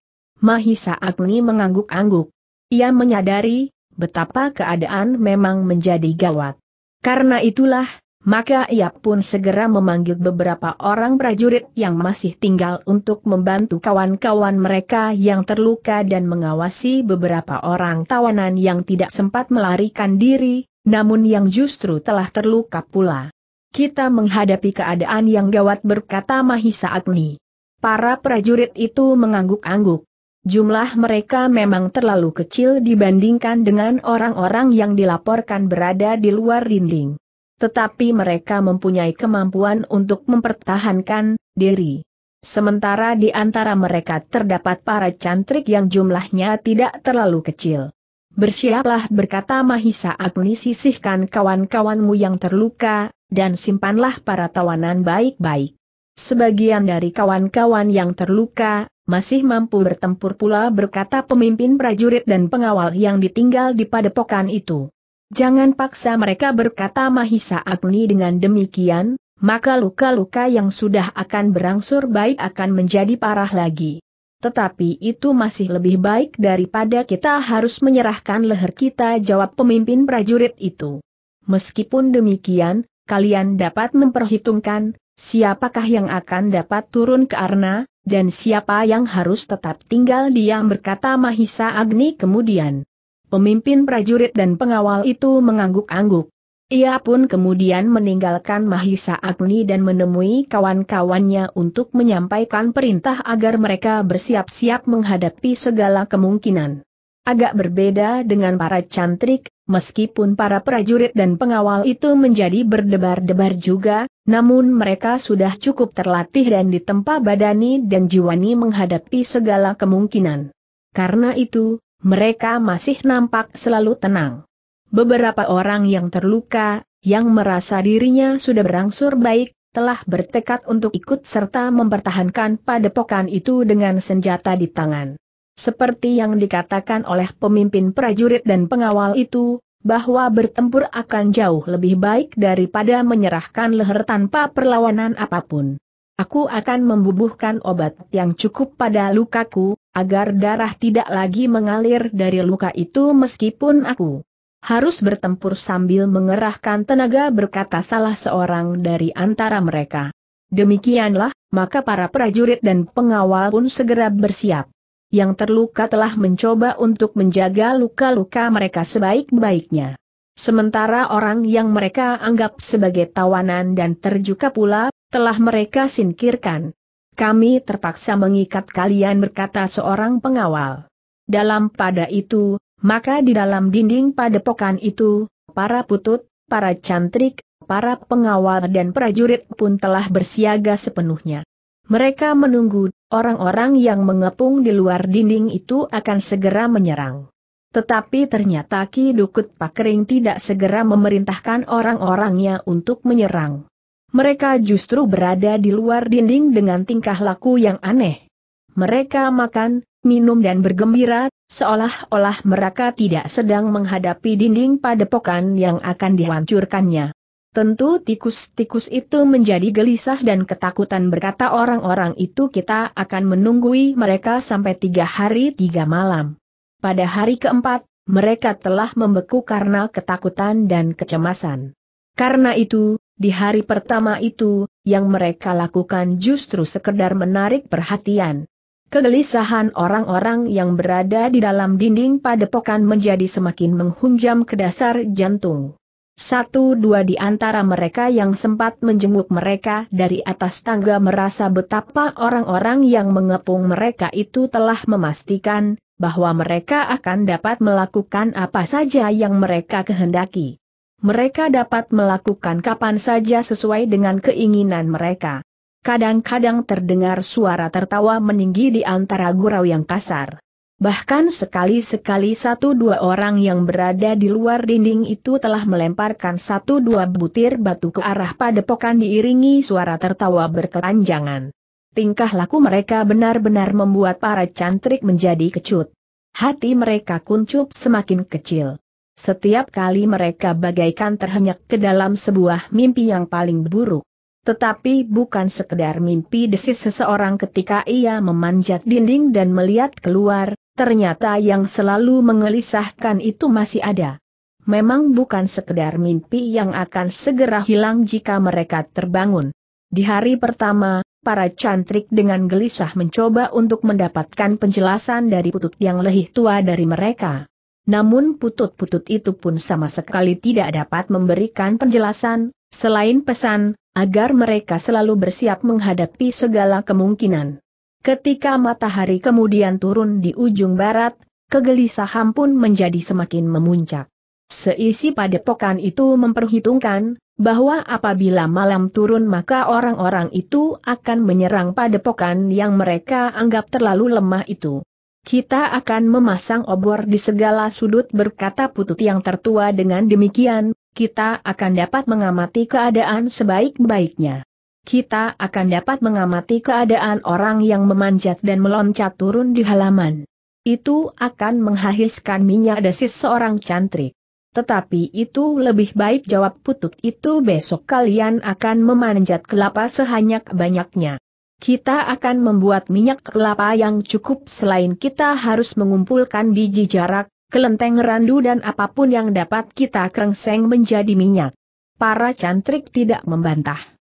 Mahisa Agni mengangguk-angguk. Ia menyadari betapa keadaan memang menjadi gawat. Karena itulah, maka ia pun segera memanggil beberapa orang prajurit yang masih tinggal untuk membantu kawan-kawan mereka yang terluka dan mengawasi beberapa orang tawanan yang tidak sempat melarikan diri, namun yang justru telah terluka pula. Kita menghadapi keadaan yang gawat berkata Mahisa Agni. Para prajurit itu mengangguk-angguk. Jumlah mereka memang terlalu kecil dibandingkan dengan orang-orang yang dilaporkan berada di luar dinding. Tetapi mereka mempunyai kemampuan untuk mempertahankan diri. Sementara di antara mereka terdapat para cantrik yang jumlahnya tidak terlalu kecil. Bersiaplah berkata Mahisa Agni sisihkan kawan-kawanmu yang terluka, dan simpanlah para tawanan baik-baik. Sebagian dari kawan-kawan yang terluka, masih mampu bertempur pula berkata pemimpin prajurit dan pengawal yang ditinggal di padepokan itu. Jangan paksa mereka berkata Mahisa Agni dengan demikian, maka luka-luka yang sudah akan berangsur baik akan menjadi parah lagi. Tetapi itu masih lebih baik daripada kita harus menyerahkan leher kita jawab pemimpin prajurit itu. Meskipun demikian, kalian dapat memperhitungkan, siapakah yang akan dapat turun ke Arna, dan siapa yang harus tetap tinggal diam berkata Mahisa Agni kemudian. Pemimpin prajurit dan pengawal itu mengangguk-angguk. Ia pun kemudian meninggalkan Mahisa Agni dan menemui kawan-kawannya untuk menyampaikan perintah agar mereka bersiap-siap menghadapi segala kemungkinan. Agak berbeda dengan para cantrik, meskipun para prajurit dan pengawal itu menjadi berdebar-debar juga, namun mereka sudah cukup terlatih dan ditempa badani dan jiwani menghadapi segala kemungkinan. Karena itu, mereka masih nampak selalu tenang. Beberapa orang yang terluka, yang merasa dirinya sudah berangsur baik, telah bertekad untuk ikut serta mempertahankan padepokan itu dengan senjata di tangan. Seperti yang dikatakan oleh pemimpin prajurit dan pengawal itu, bahwa bertempur akan jauh lebih baik daripada menyerahkan leher tanpa perlawanan apa pun. Aku akan membubuhkan obat yang cukup pada lukaku, agar darah tidak lagi mengalir dari luka itu meskipun aku harus bertempur sambil mengerahkan tenaga berkata salah seorang dari antara mereka. Demikianlah, maka para prajurit dan pengawal pun segera bersiap yang terluka telah mencoba untuk menjaga luka-luka mereka sebaik-baiknya. Sementara orang yang mereka anggap sebagai tawanan dan terjuka pula, telah mereka singkirkan. Kami terpaksa mengikat kalian berkata seorang pengawal. Dalam pada itu, maka di dalam dinding padepokan itu, para putut, para cantrik, para pengawal dan prajurit pun telah bersiaga sepenuhnya. Mereka menunggu, orang-orang yang mengepung di luar dinding itu akan segera menyerang. Tetapi ternyata Ki Dukut Pakering tidak segera memerintahkan orang-orangnya untuk menyerang. Mereka justru berada di luar dinding dengan tingkah laku yang aneh. Mereka makan, minum dan bergembira, seolah-olah mereka tidak sedang menghadapi dinding padepokan yang akan dihancurkannya. Tentu tikus-tikus itu menjadi gelisah dan ketakutan berkata orang-orang itu kita akan menunggui mereka sampai tiga hari tiga malam. Pada hari keempat, mereka telah membeku karena ketakutan dan kecemasan. Karena itu, di hari pertama itu, yang mereka lakukan justru sekedar menarik perhatian. Kegelisahan orang-orang yang berada di dalam dinding padepokan menjadi semakin menghunjam ke dasar jantung. Satu dua di antara mereka yang sempat menjenguk mereka dari atas tangga merasa betapa orang-orang yang mengepung mereka itu telah memastikan, bahwa mereka akan dapat melakukan apa saja yang mereka kehendaki. Mereka dapat melakukan kapan saja sesuai dengan keinginan mereka. Kadang-kadang terdengar suara tertawa meninggi di antara gurau yang kasar. Bahkan sekali-sekali satu dua orang yang berada di luar dinding itu telah melemparkan satu dua butir batu ke arah padepokan diiringi suara tertawa berkepanjangan. Tingkah laku mereka benar-benar membuat para cantrik menjadi kecut. Hati mereka kuncup semakin kecil. Setiap kali mereka bagaikan terhenyak ke dalam sebuah mimpi yang paling buruk. Tetapi bukan sekedar mimpi desis seseorang ketika ia memanjat dinding dan melihat keluar, ternyata yang selalu mengelisahkan itu masih ada. Memang bukan sekedar mimpi yang akan segera hilang jika mereka terbangun. Di hari pertama, para cantrik dengan gelisah mencoba untuk mendapatkan penjelasan dari putut yang lebih tua dari mereka. Namun putut-putut itu pun sama sekali tidak dapat memberikan penjelasan, selain pesan, agar mereka selalu bersiap menghadapi segala kemungkinan. Ketika matahari kemudian turun di ujung barat, kegelisahan pun menjadi semakin memuncak. Seisi padepokan itu memperhitungkan, bahwa apabila malam turun maka orang-orang itu akan menyerang padepokan yang mereka anggap terlalu lemah itu. Kita akan memasang obor di segala sudut berkata putut yang tertua dengan demikian, kita akan dapat mengamati keadaan sebaik-baiknya. Kita akan dapat mengamati keadaan orang yang memanjat dan meloncat turun di halaman. Itu akan menghahiskan minyak desis seorang cantrik. Tetapi itu lebih baik jawab putut itu besok kalian akan memanjat kelapa sehanyak-banyaknya. Kita akan membuat minyak kelapa yang cukup selain kita harus mengumpulkan biji jarak, kelenteng randu dan apa pun yang dapat kita kerengseng menjadi minyak. Para cantrik tidak membantah.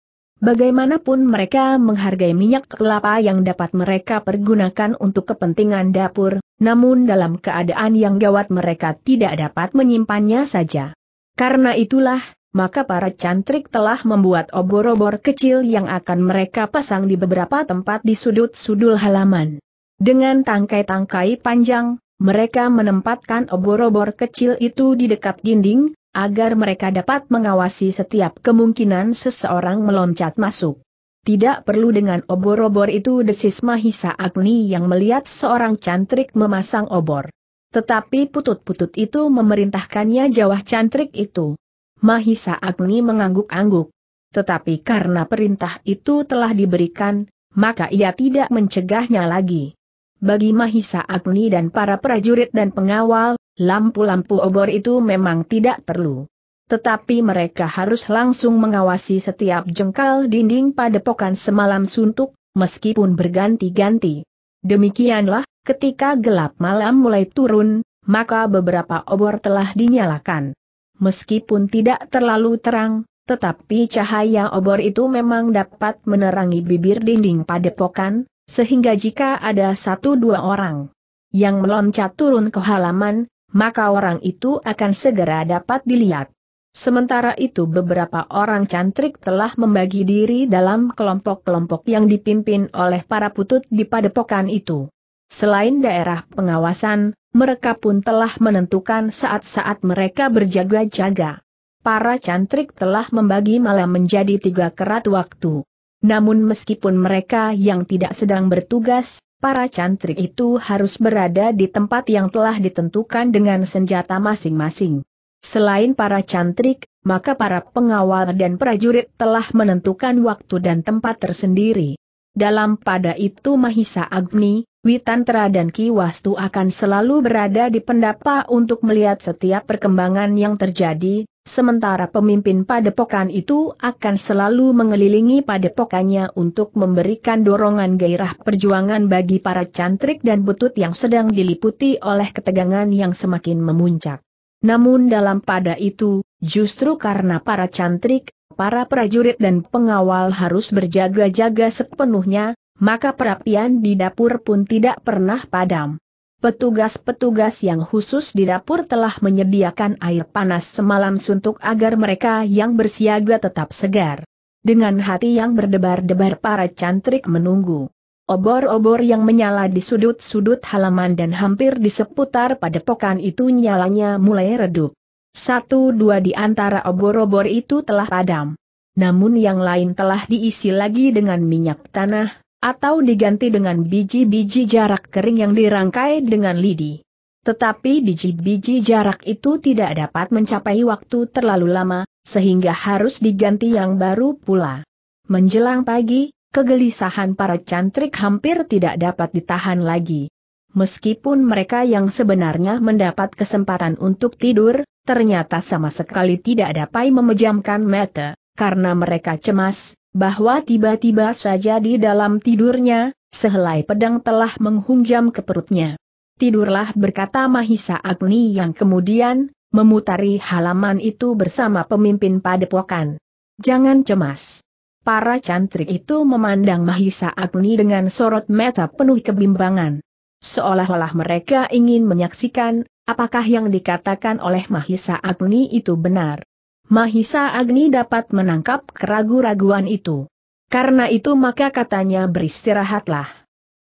Bagaimanapun mereka menghargai minyak kelapa yang dapat mereka pergunakan untuk kepentingan dapur, namun dalam keadaan yang gawat mereka tidak dapat menyimpannya saja. Karena itulah, maka para cantrik telah membuat obor-obor kecil yang akan mereka pasang di beberapa tempat di sudut-sudut halaman. Dengan tangkai-tangkai panjang, mereka menempatkan obor-obor kecil itu di dekat dinding, agar mereka dapat mengawasi setiap kemungkinan seseorang meloncat masuk. Tidak perlu dengan obor-obor itu desis Mahisa Agni yang melihat seorang cantrik memasang obor. Tetapi putut-putut itu memerintahkannya jawah cantrik itu. Mahisa Agni mengangguk-angguk. Tetapi karena perintah itu telah diberikan, maka ia tidak mencegahnya lagi. Bagi Mahisa Agni dan para prajurit dan pengawal, lampu-lampu obor itu memang tidak perlu. Tetapi mereka harus langsung mengawasi setiap jengkal dinding padepokan semalam suntuk, meskipun berganti-ganti. Demikianlah, ketika gelap malam mulai turun, maka beberapa obor telah dinyalakan. Meskipun tidak terlalu terang, tetapi cahaya obor itu memang dapat menerangi bibir dinding padepokan, sehingga jika ada satu dua orang yang meloncat turun ke halaman, maka orang itu akan segera dapat dilihat. Sementara itu beberapa orang cantrik telah membagi diri dalam kelompok-kelompok yang dipimpin oleh para putut di padepokan itu. Selain daerah pengawasan, mereka pun telah menentukan saat-saat mereka berjaga-jaga. Para cantrik telah membagi malam menjadi tiga kerat waktu. Namun meskipun mereka yang tidak sedang bertugas, para cantrik itu harus berada di tempat yang telah ditentukan dengan senjata masing-masing. Selain para cantrik, maka para pengawal dan prajurit telah menentukan waktu dan tempat tersendiri. Dalam pada itu Mahisa Agni, Witantra dan Ki Wastu akan selalu berada di pendapa untuk melihat setiap perkembangan yang terjadi, sementara pemimpin padepokan itu akan selalu mengelilingi padepokannya untuk memberikan dorongan gairah perjuangan bagi para cantrik dan butut yang sedang diliputi oleh ketegangan yang semakin memuncak. Namun dalam pada itu, justru karena para cantrik, para prajurit dan pengawal harus berjaga-jaga sepenuhnya, maka perapian di dapur pun tidak pernah padam. Petugas-petugas yang khusus di dapur telah menyediakan air panas semalam suntuk agar mereka yang bersiaga tetap segar. Dengan hati yang berdebar-debar para cantrik menunggu. Obor-obor yang menyala di sudut-sudut halaman dan hampir di seputar padepokan itu nyalanya mulai redup. Satu dua di antara obor-obor itu telah padam. Namun yang lain telah diisi lagi dengan minyak tanah, atau diganti dengan biji-biji jarak kering yang dirangkai dengan lidi. Tetapi biji-biji jarak itu tidak dapat mencapai waktu terlalu lama, sehingga harus diganti yang baru pula. Menjelang pagi, kegelisahan para cantrik hampir tidak dapat ditahan lagi. Meskipun mereka yang sebenarnya mendapat kesempatan untuk tidur, ternyata sama sekali tidak dapat memejamkan mata, karena mereka cemas, bahwa tiba-tiba saja di dalam tidurnya, sehelai pedang telah menghunjam ke perutnya. Tidurlah berkata Mahisa Agni yang kemudian, memutari halaman itu bersama pemimpin padepokan. Jangan cemas. Para cantrik itu memandang Mahisa Agni dengan sorot mata penuh kebimbangan. Seolah-olah mereka ingin menyaksikan, apakah yang dikatakan oleh Mahisa Agni itu benar. Mahisa Agni dapat menangkap keragu-raguan itu. Karena itu maka katanya beristirahatlah.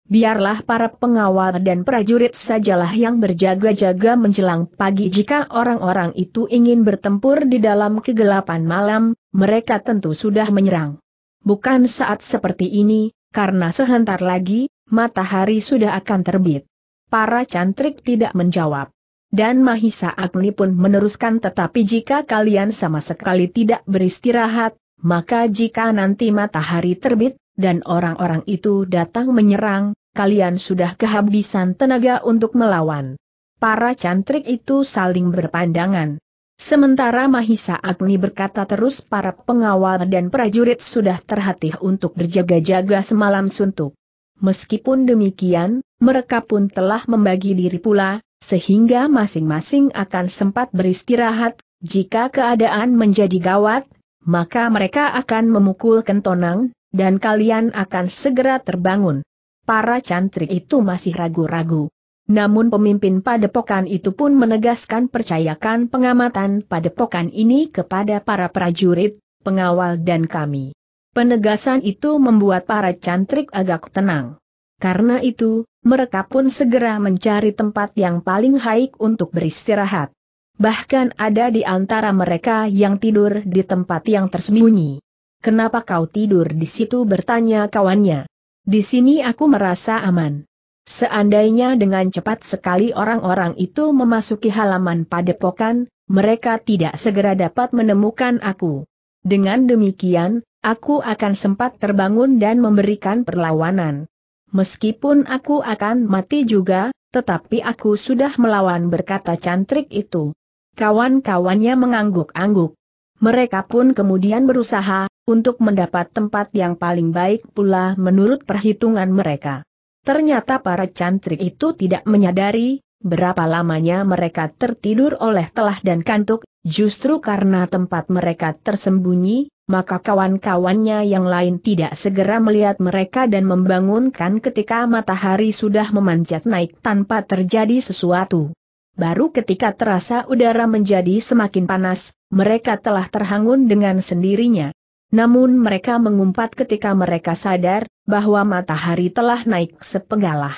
Biarlah para pengawal dan prajurit sajalah yang berjaga-jaga menjelang pagi jika orang-orang itu ingin bertempur di dalam kegelapan malam, mereka tentu sudah menyerang. Bukan saat seperti ini, karena sehentar lagi, matahari sudah akan terbit. Para cantrik tidak menjawab. Dan Mahisa Agni pun meneruskan tetapi jika kalian sama sekali tidak beristirahat, maka jika nanti matahari terbit, dan orang-orang itu datang menyerang, kalian sudah kehabisan tenaga untuk melawan. Para cantrik itu saling berpandangan. Sementara Mahisa Agni berkata terus para pengawal dan prajurit sudah terhati untuk berjaga-jaga semalam suntuk. Meskipun demikian, mereka pun telah membagi diri pula, sehingga masing-masing akan sempat beristirahat, jika keadaan menjadi gawat, maka mereka akan memukul kentonang, dan kalian akan segera terbangun. Para cantrik itu masih ragu-ragu. Namun pemimpin padepokan itu pun menegaskan percayakan pengamatan padepokan ini kepada para prajurit, pengawal dan kami. Penegasan itu membuat para cantrik agak tenang. Karena itu, mereka pun segera mencari tempat yang paling haik untuk beristirahat. Bahkan ada di antara mereka yang tidur di tempat yang tersembunyi. Kenapa kau tidur di situ bertanya kawannya. Di sini aku merasa aman. Seandainya dengan cepat sekali orang-orang itu memasuki halaman padepokan, mereka tidak segera dapat menemukan aku. Dengan demikian, aku akan sempat terbangun dan memberikan perlawanan. Meskipun aku akan mati juga, tetapi aku sudah melawan berkata cantrik itu. Kawan-kawannya mengangguk-angguk. Mereka pun kemudian berusaha, untuk mendapat tempat yang paling baik pula menurut perhitungan mereka. Ternyata para cantrik itu tidak menyadari, berapa lamanya mereka tertidur oleh telah dan kantuk, justru karena tempat mereka tersembunyi, maka kawan-kawannya yang lain tidak segera melihat mereka dan membangunkan ketika matahari sudah memanjat naik tanpa terjadi sesuatu. Baru ketika terasa udara menjadi semakin panas, mereka telah terhangun dengan sendirinya. Namun mereka mengumpat ketika mereka sadar, bahwa matahari telah naik sepenggalah.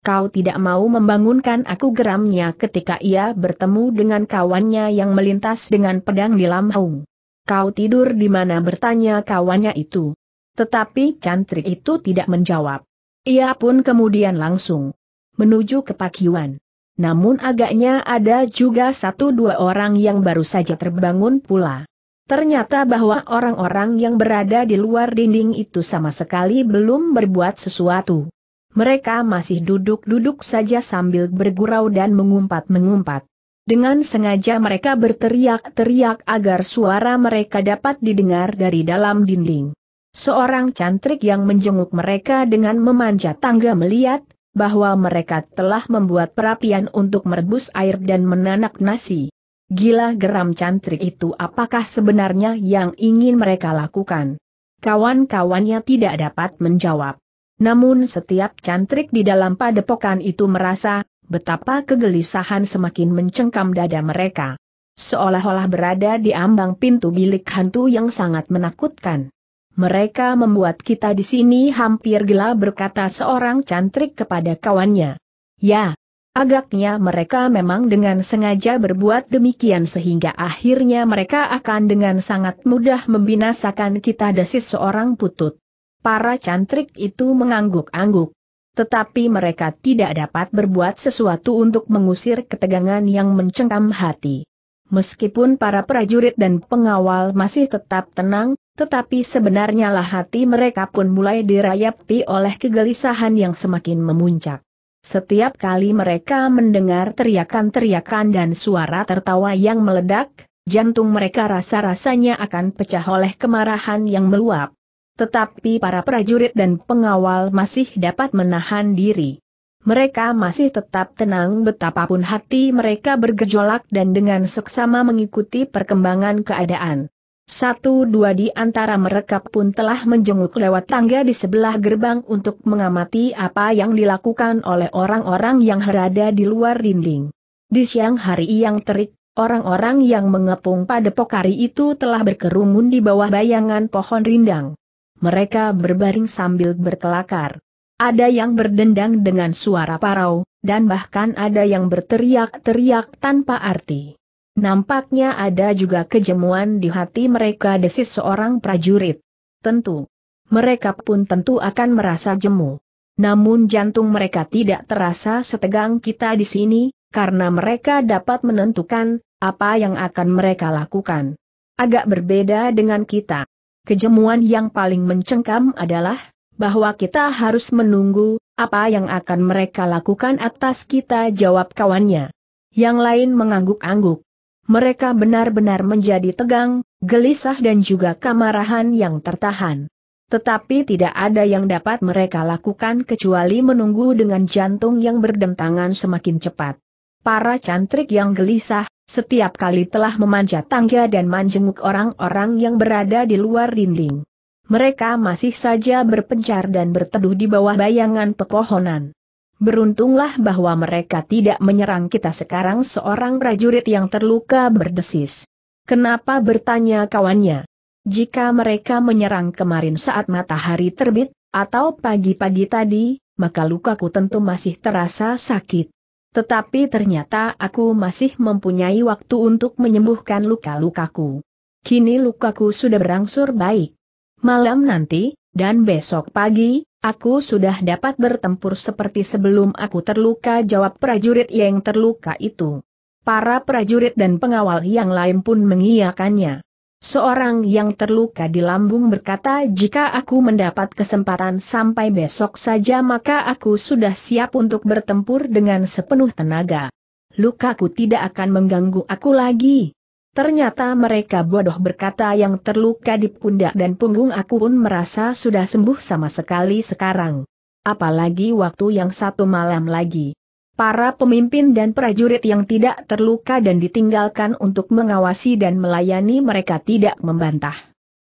Kau tidak mau membangunkan aku geramnya ketika ia bertemu dengan kawannya yang melintas dengan pedang di lambung. Kau tidur di mana bertanya kawannya itu. Tetapi cantrik itu tidak menjawab. Ia pun kemudian langsung menuju ke pakiwan. Namun agaknya ada juga satu dua orang yang baru saja terbangun pula. Ternyata bahwa orang-orang yang berada di luar dinding itu sama sekali belum berbuat sesuatu. Mereka masih duduk-duduk saja sambil bergurau dan mengumpat-mengumpat. Dengan sengaja mereka berteriak-teriak agar suara mereka dapat didengar dari dalam dinding. Seorang cantrik yang menjenguk mereka dengan memanjat tangga melihat bahwa mereka telah membuat perapian untuk merebus air dan menanak nasi. Gila geram cantrik itu apakah sebenarnya yang ingin mereka lakukan? Kawan-kawannya tidak dapat menjawab. Namun setiap cantrik di dalam padepokan itu merasa, betapa kegelisahan semakin mencengkam dada mereka. Seolah-olah berada di ambang pintu bilik hantu yang sangat menakutkan. Mereka membuat kita di sini hampir gila berkata seorang cantrik kepada kawannya. Ya, agaknya mereka memang dengan sengaja berbuat demikian sehingga akhirnya mereka akan dengan sangat mudah membinasakan kita desis seorang putut. Para cantrik itu mengangguk-angguk. Tetapi mereka tidak dapat berbuat sesuatu untuk mengusir ketegangan yang mencengkam hati. Meskipun para prajurit dan pengawal masih tetap tenang, tetapi sebenarnya lah hati mereka pun mulai dirayapi oleh kegelisahan yang semakin memuncak. Setiap kali mereka mendengar teriakan-teriakan dan suara tertawa yang meledak, jantung mereka rasa-rasanya akan pecah oleh kemarahan yang meluap tetapi para prajurit dan pengawal masih dapat menahan diri. Mereka masih tetap tenang betapapun hati mereka bergejolak dan dengan seksama mengikuti perkembangan keadaan. Satu dua di antara mereka pun telah menjenguk lewat tangga di sebelah gerbang untuk mengamati apa yang dilakukan oleh orang-orang yang berada di luar dinding. Di siang hari yang terik, orang-orang yang mengepung pada pokari itu telah berkerumun di bawah bayangan pohon rindang. Mereka berbaring sambil berkelakar. Ada yang berdendang dengan suara parau, dan bahkan ada yang berteriak-teriak tanpa arti. Nampaknya ada juga kejemuan di hati mereka desis seorang prajurit. Tentu. Mereka pun tentu akan merasa jemu. Namun jantung mereka tidak terasa setegang kita di sini, karena mereka dapat menentukan apa yang akan mereka lakukan. Agak berbeda dengan kita. Kejemuan yang paling mencengkam adalah bahwa kita harus menunggu apa yang akan mereka lakukan atas kita jawab kawannya. Yang lain mengangguk-angguk. Mereka benar-benar menjadi tegang, gelisah dan juga kemarahan yang tertahan. Tetapi tidak ada yang dapat mereka lakukan kecuali menunggu dengan jantung yang berdentangan semakin cepat. Para cantrik yang gelisah, setiap kali telah memanjat tangga dan menjenguk orang-orang yang berada di luar dinding. Mereka masih saja berpencar dan berteduh di bawah bayangan pepohonan. Beruntunglah bahwa mereka tidak menyerang kita sekarang seorang prajurit yang terluka berdesis. Kenapa bertanya kawannya? Jika mereka menyerang kemarin saat matahari terbit, atau pagi-pagi tadi, maka lukaku tentu masih terasa sakit. Tetapi ternyata aku masih mempunyai waktu untuk menyembuhkan luka-lukaku. Kini lukaku sudah berangsur baik. Malam nanti, dan besok pagi, aku sudah dapat bertempur seperti sebelum aku terluka jawab prajurit yang terluka itu. Para prajurit dan pengawal yang lain pun mengiyakannya. Seorang yang terluka di lambung berkata jika aku mendapat kesempatan sampai besok saja maka aku sudah siap untuk bertempur dengan sepenuh tenaga. Lukaku tidak akan mengganggu aku lagi. Ternyata mereka bodoh berkata yang terluka di pundak dan punggung aku pun merasa sudah sembuh sama sekali sekarang. Apalagi waktu yang satu malam lagi para pemimpin dan prajurit yang tidak terluka dan ditinggalkan untuk mengawasi dan melayani mereka tidak membantah.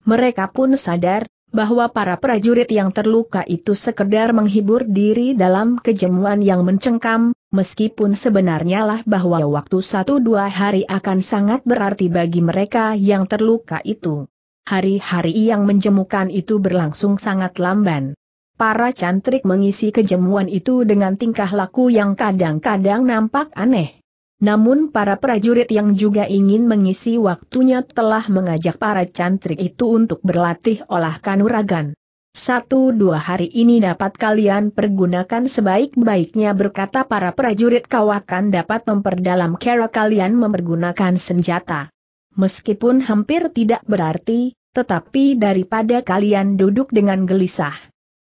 Mereka pun sadar, bahwa para prajurit yang terluka itu sekedar menghibur diri dalam kejemuan yang mencengkam, meskipun sebenarnya lah bahwa waktu satu dua hari akan sangat berarti bagi mereka yang terluka itu. Hari-hari yang menjemukan itu berlangsung sangat lamban. Para cantrik mengisi kejemuan itu dengan tingkah laku yang kadang-kadang nampak aneh. Namun para prajurit yang juga ingin mengisi waktunya telah mengajak para cantrik itu untuk berlatih olah kanuragan. Satu dua hari ini dapat kalian pergunakan sebaik-baiknya berkata para prajurit kawakan dapat memperdalam cara kalian mempergunakan senjata. Meskipun hampir tidak berarti, tetapi daripada kalian duduk dengan gelisah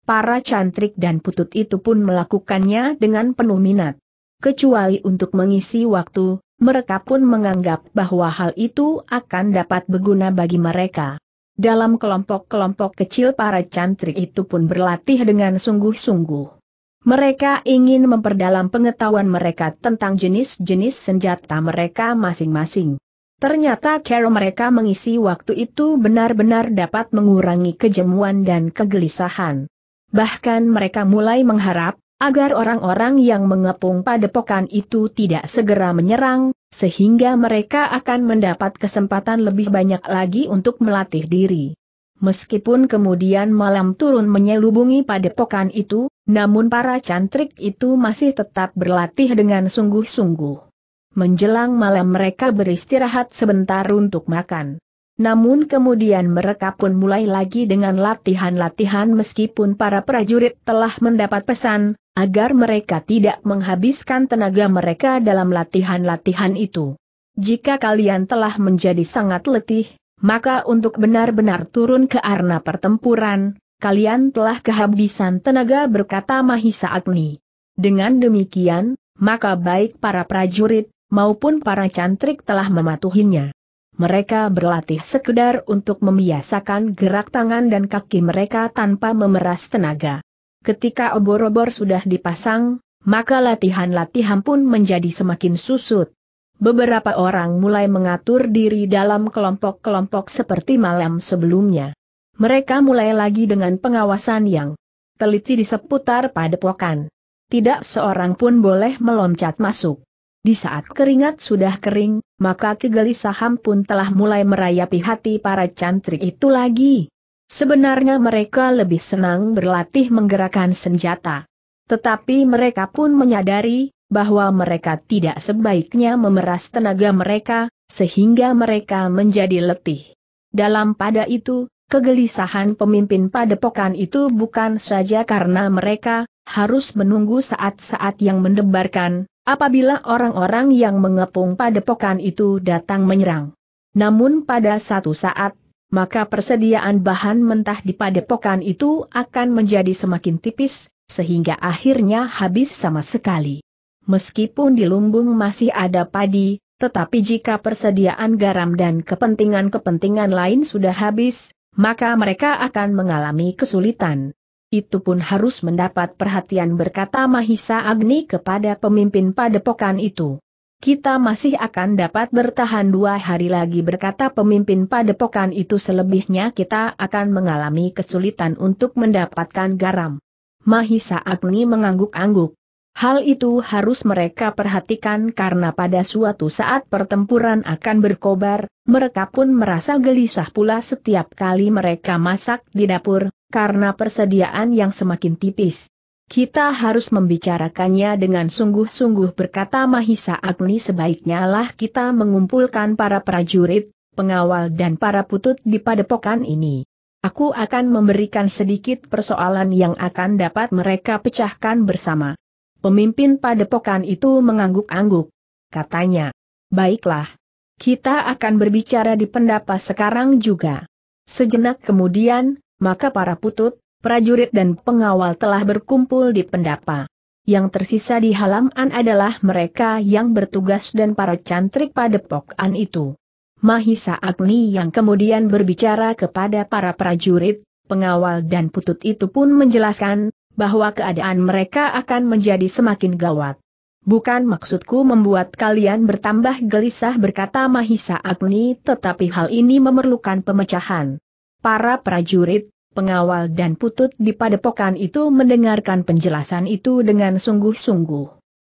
para cantrik dan putut itu pun melakukannya dengan penuh minat. Kecuali untuk mengisi waktu, mereka pun menganggap bahwa hal itu akan dapat berguna bagi mereka. Dalam kelompok-kelompok kecil para cantrik itu pun berlatih dengan sungguh-sungguh. Mereka ingin memperdalam pengetahuan mereka tentang jenis-jenis senjata mereka masing-masing. Ternyata cara mereka mengisi waktu itu benar-benar dapat mengurangi kejemuan dan kegelisahan. Bahkan mereka mulai mengharap, agar orang-orang yang mengepung padepokan itu tidak segera menyerang, sehingga mereka akan mendapat kesempatan lebih banyak lagi untuk melatih diri. Meskipun kemudian malam turun menyelubungi padepokan itu, namun para cantrik itu masih tetap berlatih dengan sungguh-sungguh. Menjelang malam mereka beristirahat sebentar untuk makan. Namun kemudian mereka pun mulai lagi dengan latihan-latihan meskipun para prajurit telah mendapat pesan, agar mereka tidak menghabiskan tenaga mereka dalam latihan-latihan itu. Jika kalian telah menjadi sangat letih, maka untuk benar-benar turun ke arena pertempuran, kalian telah kehabisan tenaga berkata Mahisa Agni. Dengan demikian, maka baik para prajurit, maupun para cantrik telah mematuhinya mereka berlatih sekedar untuk membiasakan gerak tangan dan kaki mereka tanpa memeras tenaga. Ketika obor-obor sudah dipasang, maka latihan-latihan pun menjadi semakin susut. Beberapa orang mulai mengatur diri dalam kelompok-kelompok seperti malam sebelumnya. Mereka mulai lagi dengan pengawasan yang teliti di seputar padepokan. Tidak seorang pun boleh meloncat masuk. Di saat keringat sudah kering, maka kegelisahan pun telah mulai merayapi hati para cantrik itu lagi. Sebenarnya mereka lebih senang berlatih menggerakkan senjata. Tetapi mereka pun menyadari, bahwa mereka tidak sebaiknya memeras tenaga mereka, sehingga mereka menjadi letih. Dalam pada itu, kegelisahan pemimpin padepokan itu bukan saja karena mereka harus menunggu saat-saat yang mendebarkan, apabila orang-orang yang mengepung padepokan itu datang menyerang. Namun pada satu saat, maka persediaan bahan mentah di padepokan itu akan menjadi semakin tipis, sehingga akhirnya habis sama sekali. Meskipun di lumbung masih ada padi, tetapi jika persediaan garam dan kepentingan-kepentingan lain sudah habis, maka mereka akan mengalami kesulitan itu pun harus mendapat perhatian berkata Mahisa Agni kepada pemimpin padepokan itu. Kita masih akan dapat bertahan dua hari lagi berkata pemimpin padepokan itu selebihnya kita akan mengalami kesulitan untuk mendapatkan garam. Mahisa Agni mengangguk-angguk. Hal itu harus mereka perhatikan karena pada suatu saat pertempuran akan berkobar, mereka pun merasa gelisah pula setiap kali mereka masak di dapur, karena persediaan yang semakin tipis. Kita harus membicarakannya dengan sungguh-sungguh berkata Mahisa Agni sebaiknya lah kita mengumpulkan para prajurit, pengawal dan para putut di padepokan ini. Aku akan memberikan sedikit persoalan yang akan dapat mereka pecahkan bersama. Pemimpin padepokan itu mengangguk-angguk. Katanya, baiklah. Kita akan berbicara di pendapat sekarang juga. Sejenak kemudian, maka para putut, prajurit dan pengawal telah berkumpul di pendapa. Yang tersisa di halaman adalah mereka yang bertugas dan para cantrik padepokan itu. Mahisa Agni yang kemudian berbicara kepada para prajurit, pengawal dan putut itu pun menjelaskan, bahwa keadaan mereka akan menjadi semakin gawat. Bukan maksudku membuat kalian bertambah gelisah berkata Mahisa Agni tetapi hal ini memerlukan pemecahan. Para prajurit, pengawal dan putut di padepokan itu mendengarkan penjelasan itu dengan sungguh-sungguh.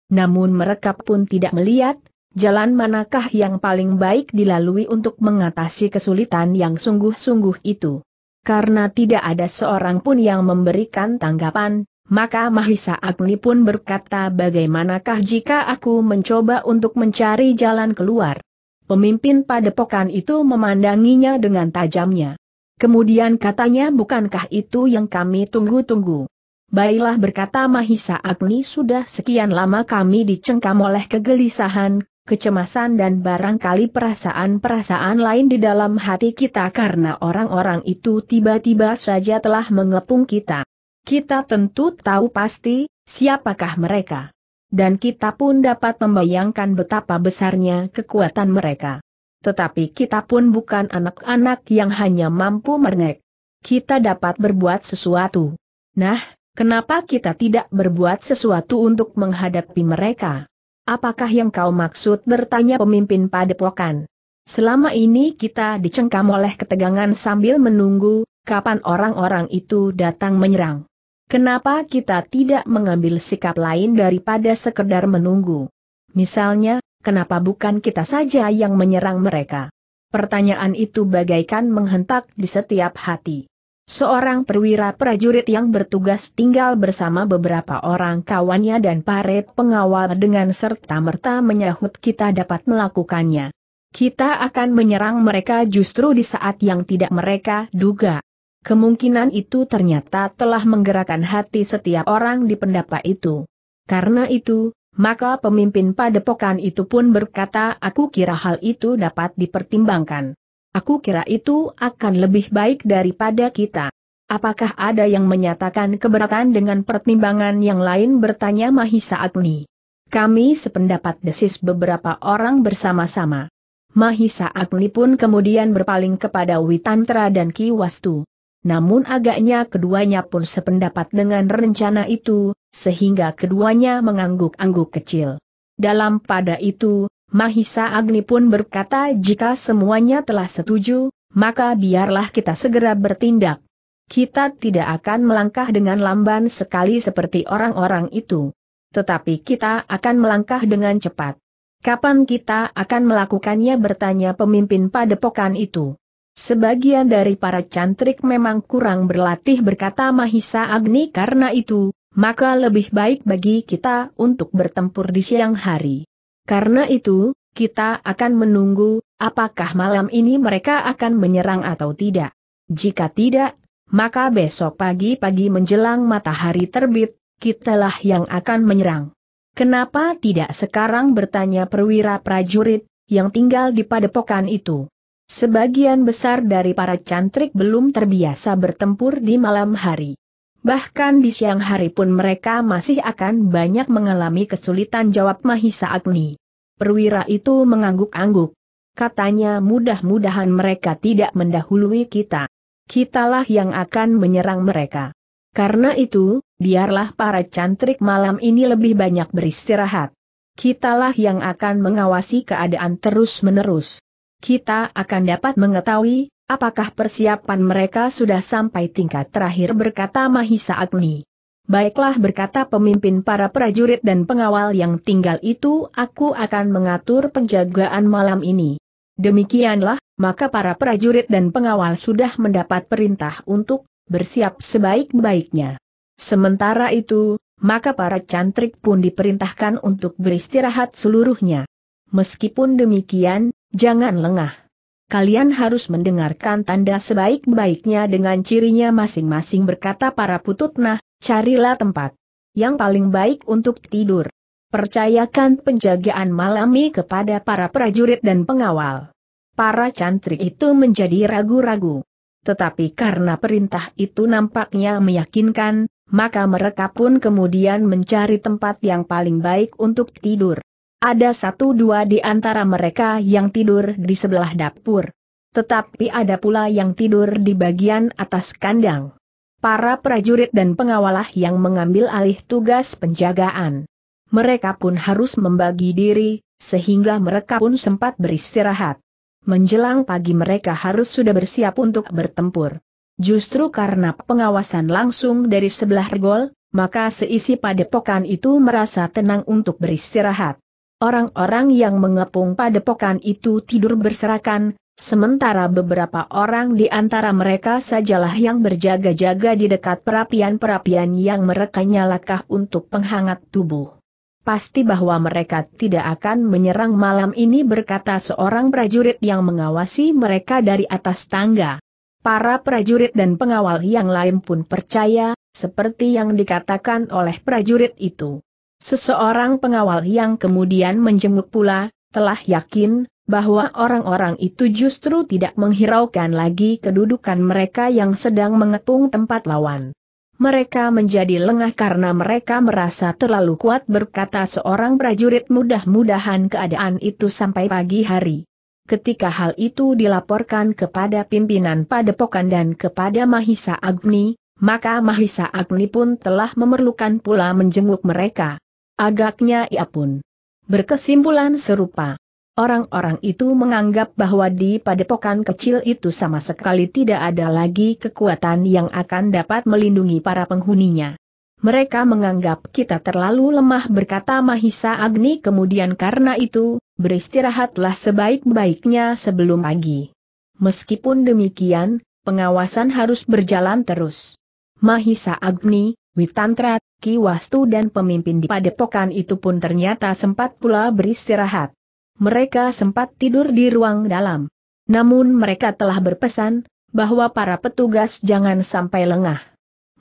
Namun mereka pun tidak melihat, jalan manakah yang paling baik dilalui untuk mengatasi kesulitan yang sungguh-sungguh itu. Karena tidak ada seorang pun yang memberikan tanggapan, maka Mahisa Agni pun berkata bagaimanakah jika aku mencoba untuk mencari jalan keluar. Pemimpin padepokan itu memandanginya dengan tajamnya. Kemudian katanya bukankah itu yang kami tunggu-tunggu. Baiklah berkata Mahisa Agni sudah sekian lama kami dicengkam oleh kegelisahan, kecemasan dan barangkali perasaan-perasaan lain di dalam hati kita karena orang-orang itu tiba-tiba saja telah mengepung kita. Kita tentu tahu pasti, siapakah mereka. Dan kita pun dapat membayangkan betapa besarnya kekuatan mereka. Tetapi kita pun bukan anak-anak yang hanya mampu merengek. Kita dapat berbuat sesuatu. Nah, kenapa kita tidak berbuat sesuatu untuk menghadapi mereka? Apakah yang kau maksud bertanya pemimpin padepokan? Selama ini kita dicengkam oleh ketegangan sambil menunggu, kapan orang-orang itu datang menyerang. Kenapa kita tidak mengambil sikap lain daripada sekedar menunggu? Misalnya, kenapa bukan kita saja yang menyerang mereka? Pertanyaan itu bagaikan menghentak di setiap hati. Seorang perwira prajurit yang bertugas tinggal bersama beberapa orang kawannya dan pare pengawal dengan serta-merta menyahut kita dapat melakukannya. Kita akan menyerang mereka justru di saat yang tidak mereka duga. Kemungkinan itu ternyata telah menggerakkan hati setiap orang di pendapat itu. Karena itu, maka pemimpin padepokan itu pun berkata aku kira hal itu dapat dipertimbangkan. Aku kira itu akan lebih baik daripada kita. Apakah ada yang menyatakan keberatan dengan pertimbangan yang lain bertanya Mahisa Agni. Kami sependapat desis beberapa orang bersama-sama. Mahisa Agni pun kemudian berpaling kepada Witantra dan Ki Wastu. Namun agaknya keduanya pun sependapat dengan rencana itu, sehingga keduanya mengangguk-angguk kecil. Dalam pada itu, Mahisa Agni pun berkata jika semuanya telah setuju, maka biarlah kita segera bertindak. Kita tidak akan melangkah dengan lamban sekali seperti orang-orang itu. Tetapi kita akan melangkah dengan cepat. Kapan kita akan melakukannya bertanya pemimpin padepokan itu. Sebagian dari para cantrik memang kurang berlatih berkata Mahisa Agni karena itu, maka lebih baik bagi kita untuk bertempur di siang hari. Karena itu, kita akan menunggu, apakah malam ini mereka akan menyerang atau tidak. Jika tidak, maka besok pagi-pagi menjelang matahari terbit, kitalah yang akan menyerang. Kenapa tidak sekarang bertanya perwira prajurit, yang tinggal di padepokan itu? Sebagian besar dari para cantrik belum terbiasa bertempur di malam hari. Bahkan di siang hari pun mereka masih akan banyak mengalami kesulitan jawab Mahisa Agni. Perwira itu mengangguk-angguk. Katanya mudah-mudahan mereka tidak mendahului kita. Kitalah yang akan menyerang mereka. Karena itu, biarlah para cantrik malam ini lebih banyak beristirahat. Kitalah yang akan mengawasi keadaan terus-menerus kita akan dapat mengetahui, apakah persiapan mereka sudah sampai tingkat terakhir berkata Mahisa Agni. Baiklah berkata pemimpin para prajurit dan pengawal yang tinggal itu aku akan mengatur penjagaan malam ini. Demikianlah, maka para prajurit dan pengawal sudah mendapat perintah untuk bersiap sebaik-baiknya. Sementara itu, maka para cantrik pun diperintahkan untuk beristirahat seluruhnya. Meskipun demikian, Jangan lengah. Kalian harus mendengarkan tanda sebaik-baiknya dengan cirinya masing-masing berkata para putut nah, carilah tempat yang paling baik untuk tidur. Percayakan penjagaan malami kepada para prajurit dan pengawal. Para cantrik itu menjadi ragu-ragu. Tetapi karena perintah itu nampaknya meyakinkan, maka mereka pun kemudian mencari tempat yang paling baik untuk tidur. Ada satu dua di antara mereka yang tidur di sebelah dapur. Tetapi ada pula yang tidur di bagian atas kandang. Para prajurit dan pengawalah yang mengambil alih tugas penjagaan. Mereka pun harus membagi diri, sehingga mereka pun sempat beristirahat. Menjelang pagi mereka harus sudah bersiap untuk bertempur. Justru karena pengawasan langsung dari sebelah regol, maka seisi padepokan itu merasa tenang untuk beristirahat. Orang-orang yang mengepung padepokan itu tidur berserakan, sementara beberapa orang di antara mereka sajalah yang berjaga-jaga di dekat perapian-perapian yang mereka nyalakan untuk penghangat tubuh. Pasti bahwa mereka tidak akan menyerang malam ini berkata seorang prajurit yang mengawasi mereka dari atas tangga. Para prajurit dan pengawal yang lain pun percaya, seperti yang dikatakan oleh prajurit itu. Seseorang pengawal yang kemudian menjenguk pula, telah yakin, bahwa orang-orang itu justru tidak menghiraukan lagi kedudukan mereka yang sedang mengepung tempat lawan. Mereka menjadi lengah karena mereka merasa terlalu kuat berkata seorang prajurit mudah-mudahan keadaan itu sampai pagi hari. Ketika hal itu dilaporkan kepada pimpinan padepokan dan kepada Mahisa Agni, maka Mahisa Agni pun telah memerlukan pula menjenguk mereka. Agaknya ia pun berkesimpulan serupa. Orang-orang itu menganggap bahwa di padepokan kecil itu sama sekali tidak ada lagi kekuatan yang akan dapat melindungi para penghuninya. Mereka menganggap kita terlalu lemah berkata Mahisa Agni kemudian karena itu, beristirahatlah sebaik-baiknya sebelum pagi. Meskipun demikian, pengawasan harus berjalan terus. Mahisa Agni, Witantra, Ki Wastu dan pemimpin di padepokan itu pun ternyata sempat pula beristirahat. Mereka sempat tidur di ruang dalam. Namun mereka telah berpesan, bahwa para petugas jangan sampai lengah.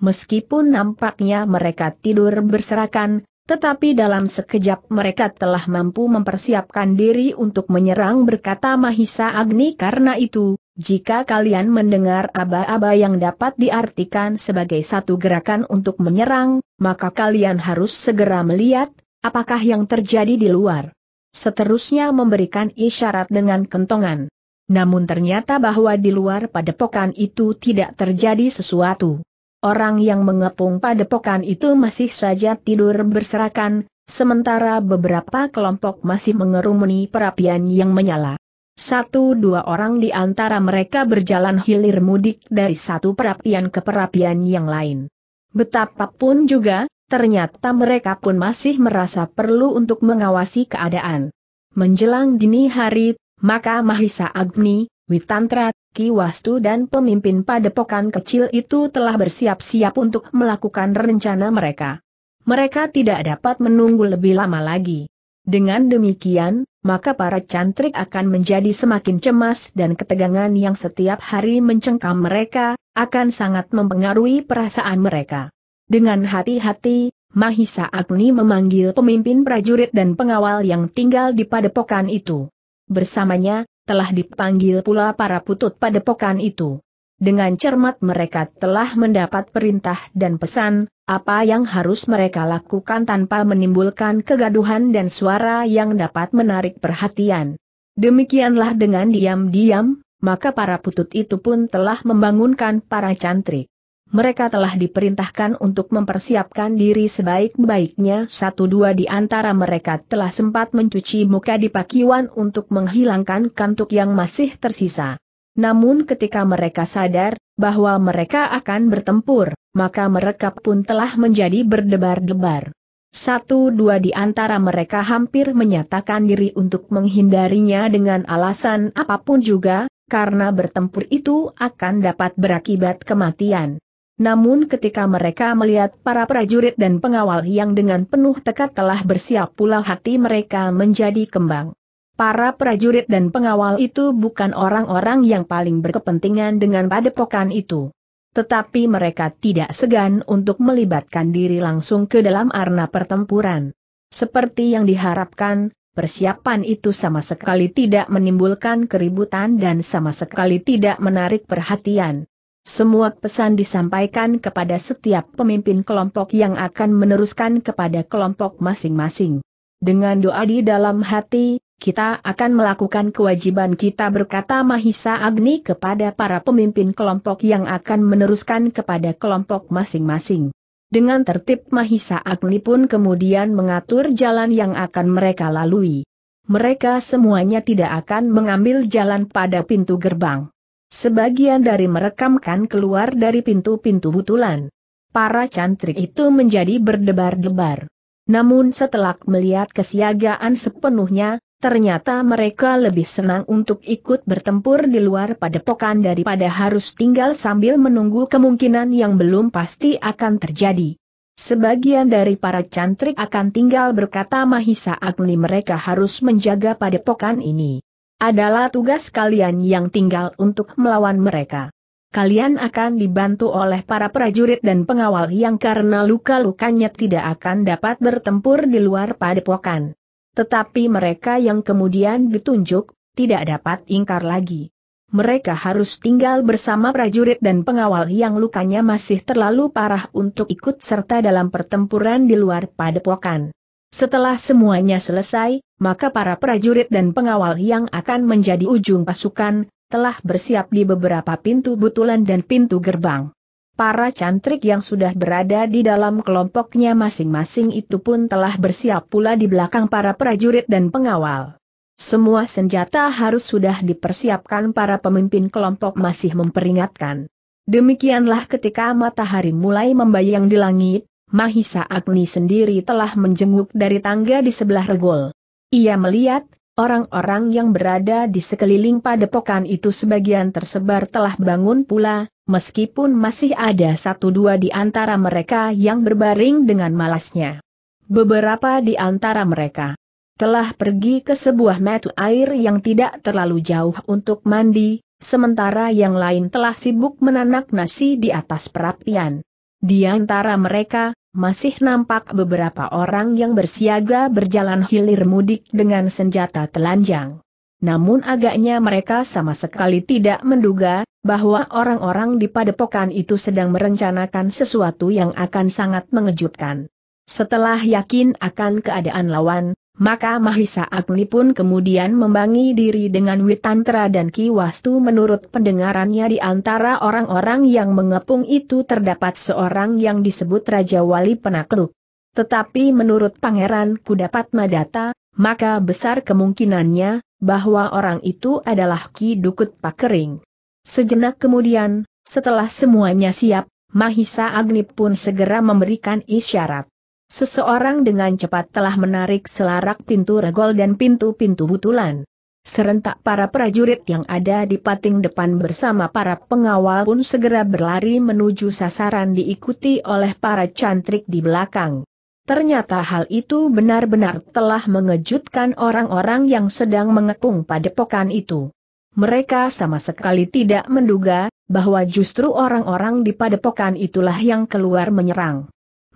Meskipun nampaknya mereka tidur berserakan, tetapi dalam sekejap mereka telah mampu mempersiapkan diri untuk menyerang berkata Mahisa Agni karena itu, jika kalian mendengar aba-aba yang dapat diartikan sebagai satu gerakan untuk menyerang, maka kalian harus segera melihat, apakah yang terjadi di luar. Seterusnya memberikan isyarat dengan kentongan. Namun ternyata bahwa di luar padepokan itu tidak terjadi sesuatu. Orang yang mengepung padepokan itu masih saja tidur berserakan, sementara beberapa kelompok masih mengerumuni perapian yang menyala. Satu dua orang di antara mereka berjalan hilir mudik dari satu perapian ke perapian yang lain. Betapapun juga, ternyata mereka pun masih merasa perlu untuk mengawasi keadaan. Menjelang dini hari, maka Mahisa Agni, Witantra, Ki Wastu dan pemimpin padepokan kecil itu telah bersiap-siap untuk melakukan rencana mereka. Mereka tidak dapat menunggu lebih lama lagi. Dengan demikian, maka para cantrik akan menjadi semakin cemas dan ketegangan yang setiap hari mencengkam mereka, akan sangat mempengaruhi perasaan mereka. Dengan hati-hati, Mahisa Agni memanggil pemimpin prajurit dan pengawal yang tinggal di padepokan itu. Bersamanya, telah dipanggil pula para putut padepokan itu. Dengan cermat mereka telah mendapat perintah dan pesan, apa yang harus mereka lakukan tanpa menimbulkan kegaduhan dan suara yang dapat menarik perhatian. Demikianlah dengan diam-diam, maka para putut itu pun telah membangunkan para cantrik mereka telah diperintahkan untuk mempersiapkan diri sebaik-baiknya satu dua di antara mereka telah sempat mencuci muka di pakiwan untuk menghilangkan kantuk yang masih tersisa. Namun ketika mereka sadar, bahwa mereka akan bertempur, maka mereka pun telah menjadi berdebar-debar. Satu dua di antara mereka hampir menyatakan diri untuk menghindarinya dengan alasan apa pun juga, karena bertempur itu akan dapat berakibat kematian. Namun ketika mereka melihat para prajurit dan pengawal yang dengan penuh tekad telah bersiap pula hati mereka menjadi kembang. Para prajurit dan pengawal itu bukan orang-orang yang paling berkepentingan dengan padepokan itu. Tetapi mereka tidak segan untuk melibatkan diri langsung ke dalam arena pertempuran. Seperti yang diharapkan, persiapan itu sama sekali tidak menimbulkan keributan dan sama sekali tidak menarik perhatian. Semua pesan disampaikan kepada setiap pemimpin kelompok yang akan meneruskan kepada kelompok masing-masing. Dengan doa di dalam hati, kita akan melakukan kewajiban kita berkata Mahisa Agni kepada para pemimpin kelompok yang akan meneruskan kepada kelompok masing-masing. Dengan tertib Mahisa Agni pun kemudian mengatur jalan yang akan mereka lalui. Mereka semuanya tidak akan mengambil jalan pada pintu gerbang. Sebagian dari merekamkan keluar dari pintu-pintu butulan. Para cantrik itu menjadi berdebar-debar. Namun setelah melihat kesiagaan sepenuhnya, ternyata mereka lebih senang untuk ikut bertempur di luar padepokan daripada harus tinggal sambil menunggu kemungkinan yang belum pasti akan terjadi. Sebagian dari para cantrik akan tinggal berkata Mahisa Agni mereka harus menjaga padepokan ini adalah tugas kalian yang tinggal untuk melawan mereka. Kalian akan dibantu oleh para prajurit dan pengawal yang karena luka-lukanya tidak akan dapat bertempur di luar padepokan. Tetapi mereka yang kemudian ditunjuk, tidak dapat ingkar lagi. Mereka harus tinggal bersama prajurit dan pengawal yang lukanya masih terlalu parah untuk ikut serta dalam pertempuran di luar padepokan. Setelah semuanya selesai, maka para prajurit dan pengawal yang akan menjadi ujung pasukan, telah bersiap di beberapa pintu butulan dan pintu gerbang. Para cantrik yang sudah berada di dalam kelompoknya masing-masing itu pun telah bersiap pula di belakang para prajurit dan pengawal. Semua senjata harus sudah dipersiapkan para pemimpin kelompok masih memperingatkan. Demikianlah ketika matahari mulai membayang di langit, Mahisa Agni sendiri telah menjenguk dari tangga di sebelah regol. Ia melihat, orang-orang yang berada di sekeliling padepokan itu sebagian tersebar telah bangun pula, meskipun masih ada satu dua di antara mereka yang berbaring dengan malasnya. Beberapa di antara mereka telah pergi ke sebuah mata air yang tidak terlalu jauh untuk mandi, sementara yang lain telah sibuk menanak nasi di atas perapian. Di antara mereka, masih nampak beberapa orang yang bersiaga berjalan hilir mudik dengan senjata telanjang. Namun agaknya mereka sama sekali tidak menduga, bahwa orang-orang di padepokan itu sedang merencanakan sesuatu yang akan sangat mengejutkan. Setelah yakin akan keadaan lawan, maka Mahisa Agni pun kemudian membangi diri dengan Witantra dan Ki Wastu menurut pendengarannya di antara orang-orang yang mengepung itu terdapat seorang yang disebut Raja Wali Penakluk. Tetapi menurut Pangeran Kudapat Madata, maka besar kemungkinannya, bahwa orang itu adalah Ki Dukut Pakering. Sejenak kemudian, setelah semuanya siap, Mahisa Agni pun segera memberikan isyarat. Seseorang dengan cepat telah menarik selarak pintu regol dan pintu-pintu butulan. Serentak para prajurit yang ada di pating depan bersama para pengawal pun segera berlari menuju sasaran diikuti oleh para cantrik di belakang. Ternyata hal itu benar-benar telah mengejutkan orang-orang yang sedang mengepung padepokan itu. Mereka sama sekali tidak menduga, bahwa justru orang-orang di padepokan itulah yang keluar menyerang.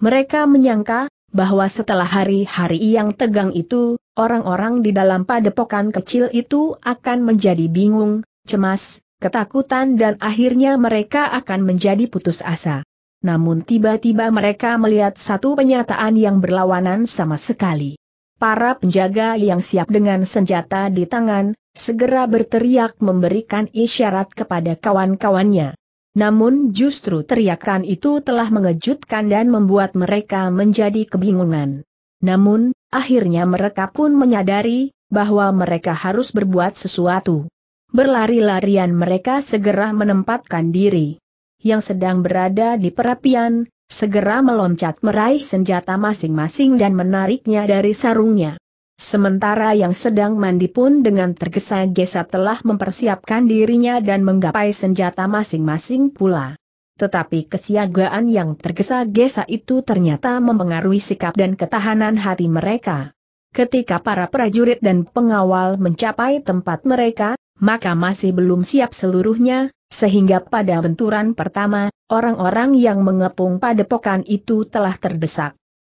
Mereka menyangka, bahwa setelah hari-hari yang tegang itu, orang-orang di dalam padepokan kecil itu akan menjadi bingung, cemas, ketakutan dan akhirnya mereka akan menjadi putus asa. Namun tiba-tiba mereka melihat satu penyataan yang berlawanan sama sekali. Para penjaga yang siap dengan senjata di tangan, segera berteriak memberikan isyarat kepada kawan-kawannya. Namun justru teriakan itu telah mengejutkan dan membuat mereka menjadi kebingungan. Namun, akhirnya mereka pun menyadari, bahwa mereka harus berbuat sesuatu. Berlari-larian mereka segera menempatkan diri. Yang sedang berada di perapian, segera meloncat meraih senjata masing-masing dan menariknya dari sarungnya. Sementara yang sedang mandi pun dengan tergesa-gesa telah mempersiapkan dirinya dan menggapai senjata masing-masing pula. Tetapi kesiagaan yang tergesa-gesa itu ternyata mempengaruhi sikap dan ketahanan hati mereka. Ketika para prajurit dan pengawal mencapai tempat mereka, maka masih belum siap seluruhnya, sehingga pada benturan pertama, orang-orang yang mengepung padepokan itu telah terdesak.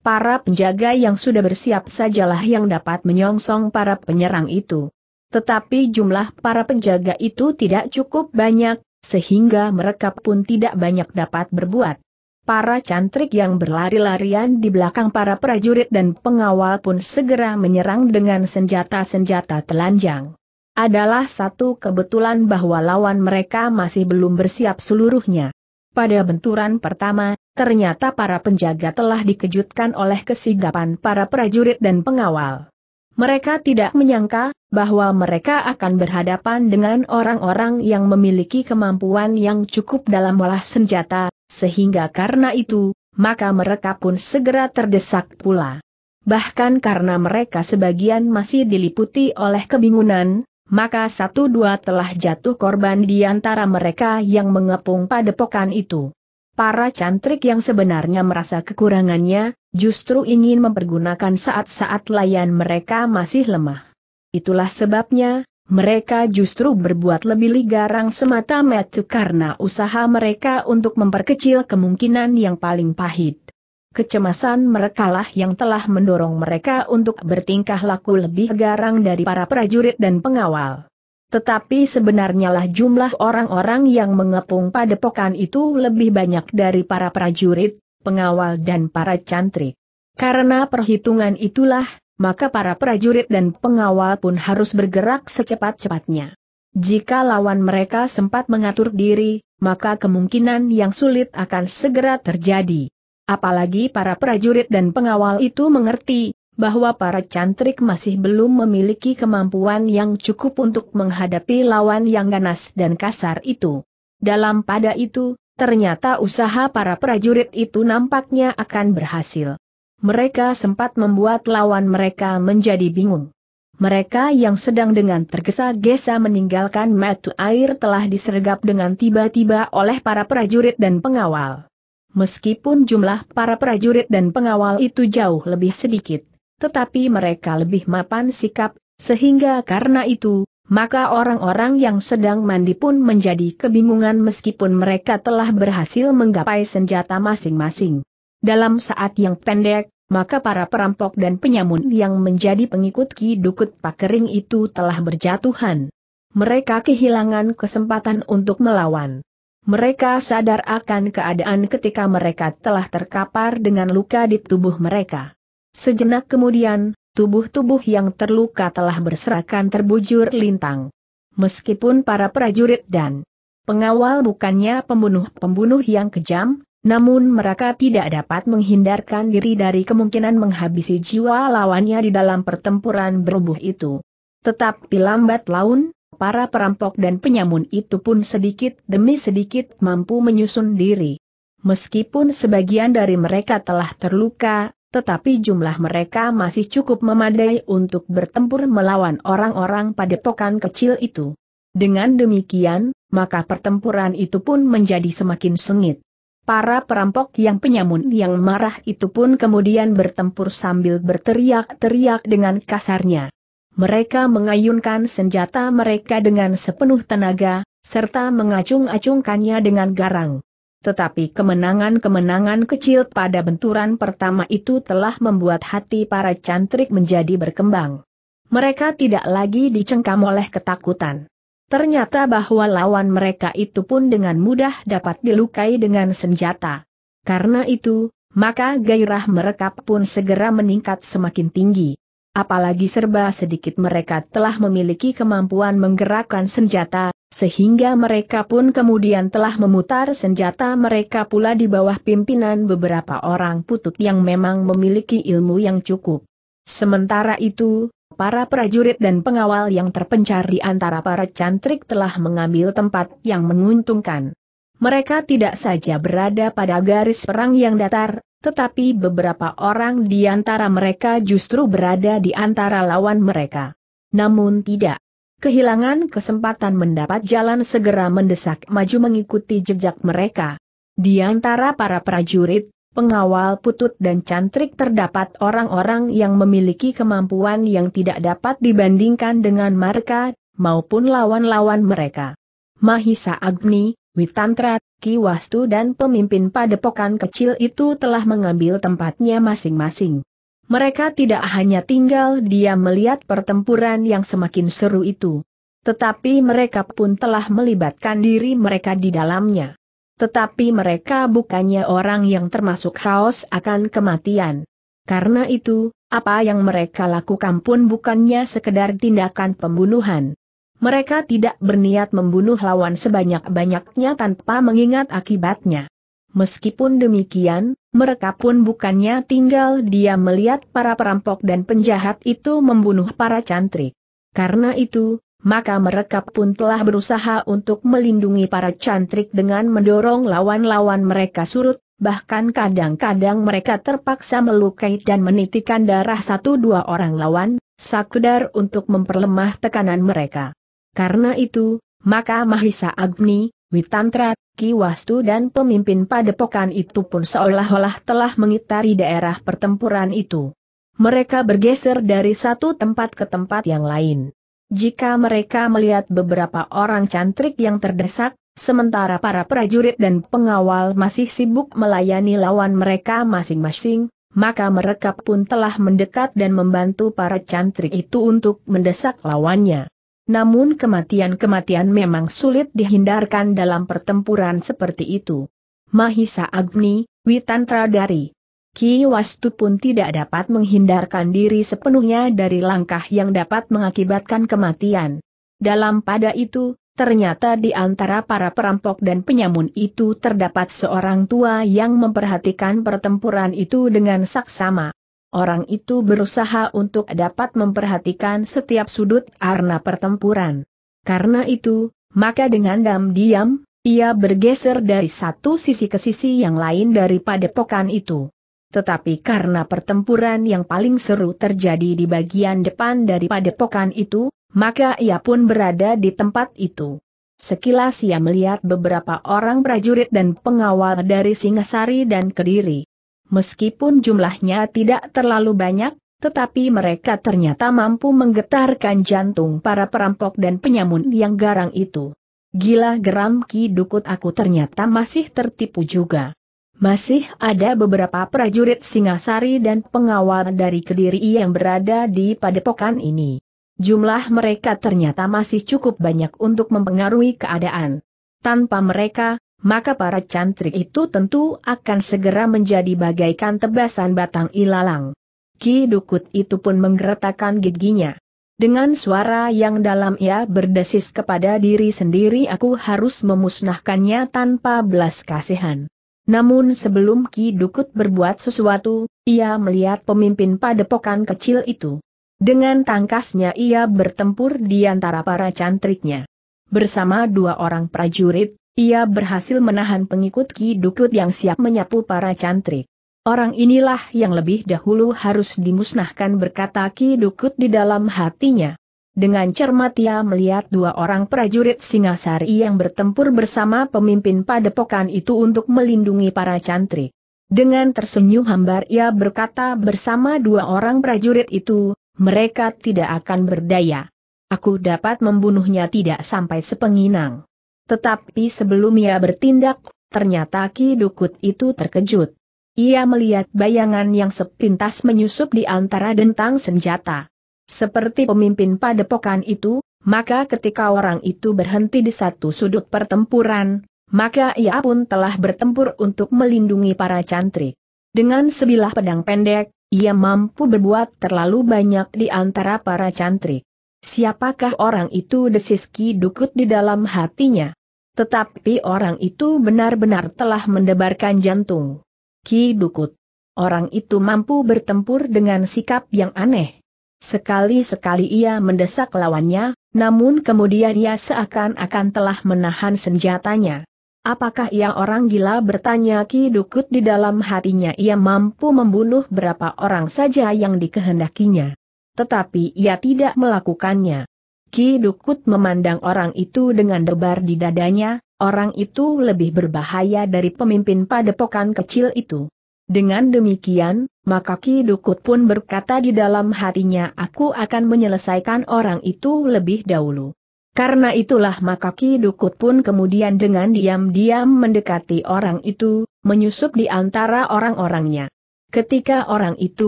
Para penjaga yang sudah bersiap sajalah yang dapat menyongsong para penyerang itu. Tetapi jumlah para penjaga itu tidak cukup banyak, sehingga mereka pun tidak banyak dapat berbuat. Para cantrik yang berlari-larian di belakang para prajurit dan pengawal pun segera menyerang dengan senjata-senjata telanjang. Adalah satu kebetulan bahwa lawan mereka masih belum bersiap seluruhnya. Pada benturan pertama, ternyata para penjaga telah dikejutkan oleh kesigapan para prajurit dan pengawal. Mereka tidak menyangka bahwa mereka akan berhadapan dengan orang-orang yang memiliki kemampuan yang cukup dalam olah senjata, sehingga karena itu, maka mereka pun segera terdesak pula. Bahkan karena mereka sebagian masih diliputi oleh kebingungan, maka satu dua telah jatuh korban di antara mereka yang mengepung padepokan itu. Para cantrik yang sebenarnya merasa kekurangannya, justru ingin mempergunakan saat-saat layan mereka masih lemah. Itulah sebabnya, mereka justru berbuat lebih ligarang semata-mata karena usaha mereka untuk memperkecil kemungkinan yang paling pahit. Kecemasan merekalah yang telah mendorong mereka untuk bertingkah laku lebih garang dari para prajurit dan pengawal. Tetapi sebenarnya lah jumlah orang-orang yang mengepung padepokan itu lebih banyak dari para prajurit, pengawal dan para cantrik. Karena perhitungan itulah, maka para prajurit dan pengawal pun harus bergerak secepat-cepatnya. Jika lawan mereka sempat mengatur diri, maka kemungkinan yang sulit akan segera terjadi. Apalagi para prajurit dan pengawal itu mengerti, bahwa para cantrik masih belum memiliki kemampuan yang cukup untuk menghadapi lawan yang ganas dan kasar itu. Dalam pada itu, ternyata usaha para prajurit itu nampaknya akan berhasil. Mereka sempat membuat lawan mereka menjadi bingung. Mereka yang sedang dengan tergesa-gesa meninggalkan mata air telah disergap dengan tiba-tiba oleh para prajurit dan pengawal. Meskipun jumlah para prajurit dan pengawal itu jauh lebih sedikit, tetapi mereka lebih mapan sikap, sehingga karena itu, maka orang-orang yang sedang mandi pun menjadi kebingungan meskipun mereka telah berhasil menggapai senjata masing-masing. Dalam saat yang pendek, maka para perampok dan penyamun yang menjadi pengikut Ki Dukut Pakering itu telah berjatuhan. Mereka kehilangan kesempatan untuk melawan. Mereka sadar akan keadaan ketika mereka telah terkapar dengan luka di tubuh mereka. Sejenak kemudian, tubuh-tubuh yang terluka telah berserakan terbujur lintang. Meskipun para prajurit dan pengawal bukannya pembunuh-pembunuh yang kejam, namun mereka tidak dapat menghindarkan diri dari kemungkinan menghabisi jiwa lawannya di dalam pertempuran berubuh itu. Tetapi lambat laun, para perampok dan penyamun itu pun sedikit demi sedikit mampu menyusun diri. Meskipun sebagian dari mereka telah terluka, tetapi jumlah mereka masih cukup memadai untuk bertempur melawan orang-orang padepokan kecil itu. Dengan demikian, maka pertempuran itu pun menjadi semakin sengit. Para perampok yang penyamun yang marah itu pun kemudian bertempur sambil berteriak-teriak dengan kasarnya. Mereka mengayunkan senjata mereka dengan sepenuh tenaga, serta mengacung-acungkannya dengan garang. Tetapi kemenangan-kemenangan kecil pada benturan pertama itu telah membuat hati para cantrik menjadi berkembang. Mereka tidak lagi dicengkam oleh ketakutan. Ternyata bahwa lawan mereka itu pun dengan mudah dapat dilukai dengan senjata. Karena itu, maka gairah mereka pun segera meningkat semakin tinggi. Apalagi serba sedikit mereka telah memiliki kemampuan menggerakkan senjata, sehingga mereka pun kemudian telah memutar senjata mereka pula di bawah pimpinan beberapa orang putut yang memang memiliki ilmu yang cukup. Sementara itu, para prajurit dan pengawal yang terpencar di antara para cantrik telah mengambil tempat yang menguntungkan. Mereka tidak saja berada pada garis perang yang datar, tetapi beberapa orang di antara mereka justru berada di antara lawan mereka. Namun tidak. Kehilangan kesempatan mendapat jalan segera mendesak maju mengikuti jejak mereka. Di antara para prajurit, pengawal putut dan cantrik terdapat orang-orang yang memiliki kemampuan yang tidak dapat dibandingkan dengan mereka, maupun lawan-lawan mereka. Mahisa Agni, Witantra, Ki Wastu dan pemimpin padepokan kecil itu telah mengambil tempatnya masing-masing. Mereka tidak hanya tinggal diam melihat pertempuran yang semakin seru itu. Tetapi mereka pun telah melibatkan diri mereka di dalamnya. Tetapi mereka bukannya orang yang termasuk haus akan kematian. Karena itu, apa yang mereka lakukan pun bukannya sekedar tindakan pembunuhan. Mereka tidak berniat membunuh lawan sebanyak-banyaknya tanpa mengingat akibatnya. Meskipun demikian, mereka pun bukannya tinggal dia melihat para perampok dan penjahat itu membunuh para cantrik. Karena itu, maka mereka pun telah berusaha untuk melindungi para cantrik dengan mendorong lawan-lawan mereka surut, bahkan kadang-kadang mereka terpaksa melukai dan menitikan darah satu dua orang lawan, sakudar untuk memperlemah tekanan mereka. Karena itu, maka Mahisa Agni, Witantra, Ki Wastu dan pemimpin padepokan itu pun seolah-olah telah mengitari daerah pertempuran itu. Mereka bergeser dari satu tempat ke tempat yang lain. Jika mereka melihat beberapa orang cantrik yang terdesak, sementara para prajurit dan pengawal masih sibuk melayani lawan mereka masing-masing, maka mereka pun telah mendekat dan membantu para cantrik itu untuk mendesak lawannya. Namun kematian-kematian memang sulit dihindarkan dalam pertempuran seperti itu. Mahisa Agni, Witantra dari Ki Wastu pun tidak dapat menghindarkan diri sepenuhnya dari langkah yang dapat mengakibatkan kematian. Dalam pada itu, ternyata di antara para perampok dan penyamun itu terdapat seorang tua yang memperhatikan pertempuran itu dengan saksama. Orang itu berusaha untuk dapat memperhatikan setiap sudut arna pertempuran. Karena itu, maka dengan diam-diam, ia bergeser dari satu sisi ke sisi yang lain dari padepokan itu. Tetapi karena pertempuran yang paling seru terjadi di bagian depan dari padepokan itu, maka ia pun berada di tempat itu. Sekilas ia melihat beberapa orang prajurit dan pengawal dari Singasari dan Kediri. Meskipun jumlahnya tidak terlalu banyak, tetapi mereka ternyata mampu menggetarkan jantung para perampok dan penyamun yang garang itu. Gila geram Ki Dukut aku ternyata masih tertipu juga. Masih ada beberapa prajurit Singasari dan pengawal dari Kediri yang berada di padepokan ini. Jumlah mereka ternyata masih cukup banyak untuk mempengaruhi keadaan. Tanpa mereka, maka para cantrik itu tentu akan segera menjadi bagaikan tebasan batang ilalang. Ki Dukut itu pun menggeretakkan giginya. Dengan suara yang dalam ia berdesis kepada diri sendiri aku harus memusnahkannya tanpa belas kasihan. Namun sebelum Ki Dukut berbuat sesuatu, ia melihat pemimpin padepokan kecil itu. Dengan tangkasnya ia bertempur di antara para cantriknya. Bersama dua orang prajurit, ia berhasil menahan pengikut Ki Dukut yang siap menyapu para cantrik. Orang inilah yang lebih dahulu harus dimusnahkan berkata Ki Dukut di dalam hatinya. Dengan cermat ia melihat dua orang prajurit Singasari yang bertempur bersama pemimpin padepokan itu untuk melindungi para cantrik. Dengan tersenyum hambar ia berkata bersama dua orang prajurit itu, mereka tidak akan berdaya. Aku dapat membunuhnya tidak sampai sepenginang. Tetapi sebelum ia bertindak, ternyata Ki Dukut itu terkejut. Ia melihat bayangan yang sepintas menyusup di antara dentang senjata. Seperti pemimpin padepokan itu, maka ketika orang itu berhenti di satu sudut pertempuran, maka ia pun telah bertempur untuk melindungi para cantrik. Dengan sebilah pedang pendek, ia mampu berbuat terlalu banyak di antara para cantrik. Siapakah orang itu desis Ki Dukut di dalam hatinya? Tetapi orang itu benar-benar telah mendebarkan jantung. Ki Dukut. Orang itu mampu bertempur dengan sikap yang aneh. Sekali-sekali ia mendesak lawannya, namun kemudian ia seakan-akan telah menahan senjatanya. Apakah ia orang gila bertanya Ki Dukut di dalam hatinya ia mampu membunuh berapa orang saja yang dikehendakinya. Tetapi ia tidak melakukannya. Ki Dukut memandang orang itu dengan debar di dadanya, orang itu lebih berbahaya dari pemimpin padepokan kecil itu. Dengan demikian, maka Ki Dukut pun berkata di dalam hatinya aku akan menyelesaikan orang itu lebih dahulu. Karena itulah maka Ki Dukut pun kemudian dengan diam-diam mendekati orang itu, menyusup di antara orang-orangnya. Ketika orang itu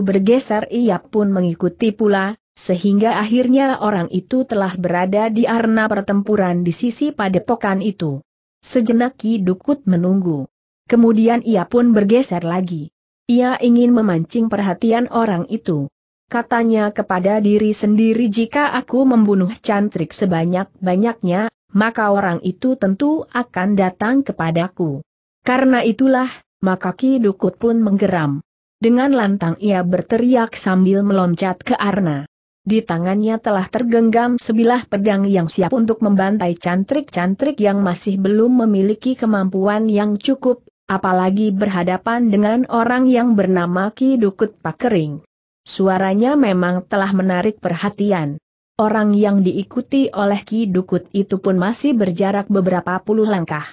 bergeser ia pun mengikuti pula, sehingga akhirnya orang itu telah berada di arena pertempuran di sisi padepokan itu. Sejenak Ki Dukut menunggu. Kemudian ia pun bergeser lagi. Ia ingin memancing perhatian orang itu. Katanya kepada diri sendiri jika aku membunuh cantrik sebanyak-banyaknya, maka orang itu tentu akan datang kepadaku. Karena itulah, maka Ki Dukut pun menggeram. Dengan lantang ia berteriak sambil meloncat ke arna. Di tangannya telah tergenggam sebilah pedang yang siap untuk membantai cantrik-cantrik yang masih belum memiliki kemampuan yang cukup, apalagi berhadapan dengan orang yang bernama Ki Dukut Pakering. Suaranya memang telah menarik perhatian. Orang yang diikuti oleh Ki Dukut itu pun masih berjarak beberapa puluh langkah.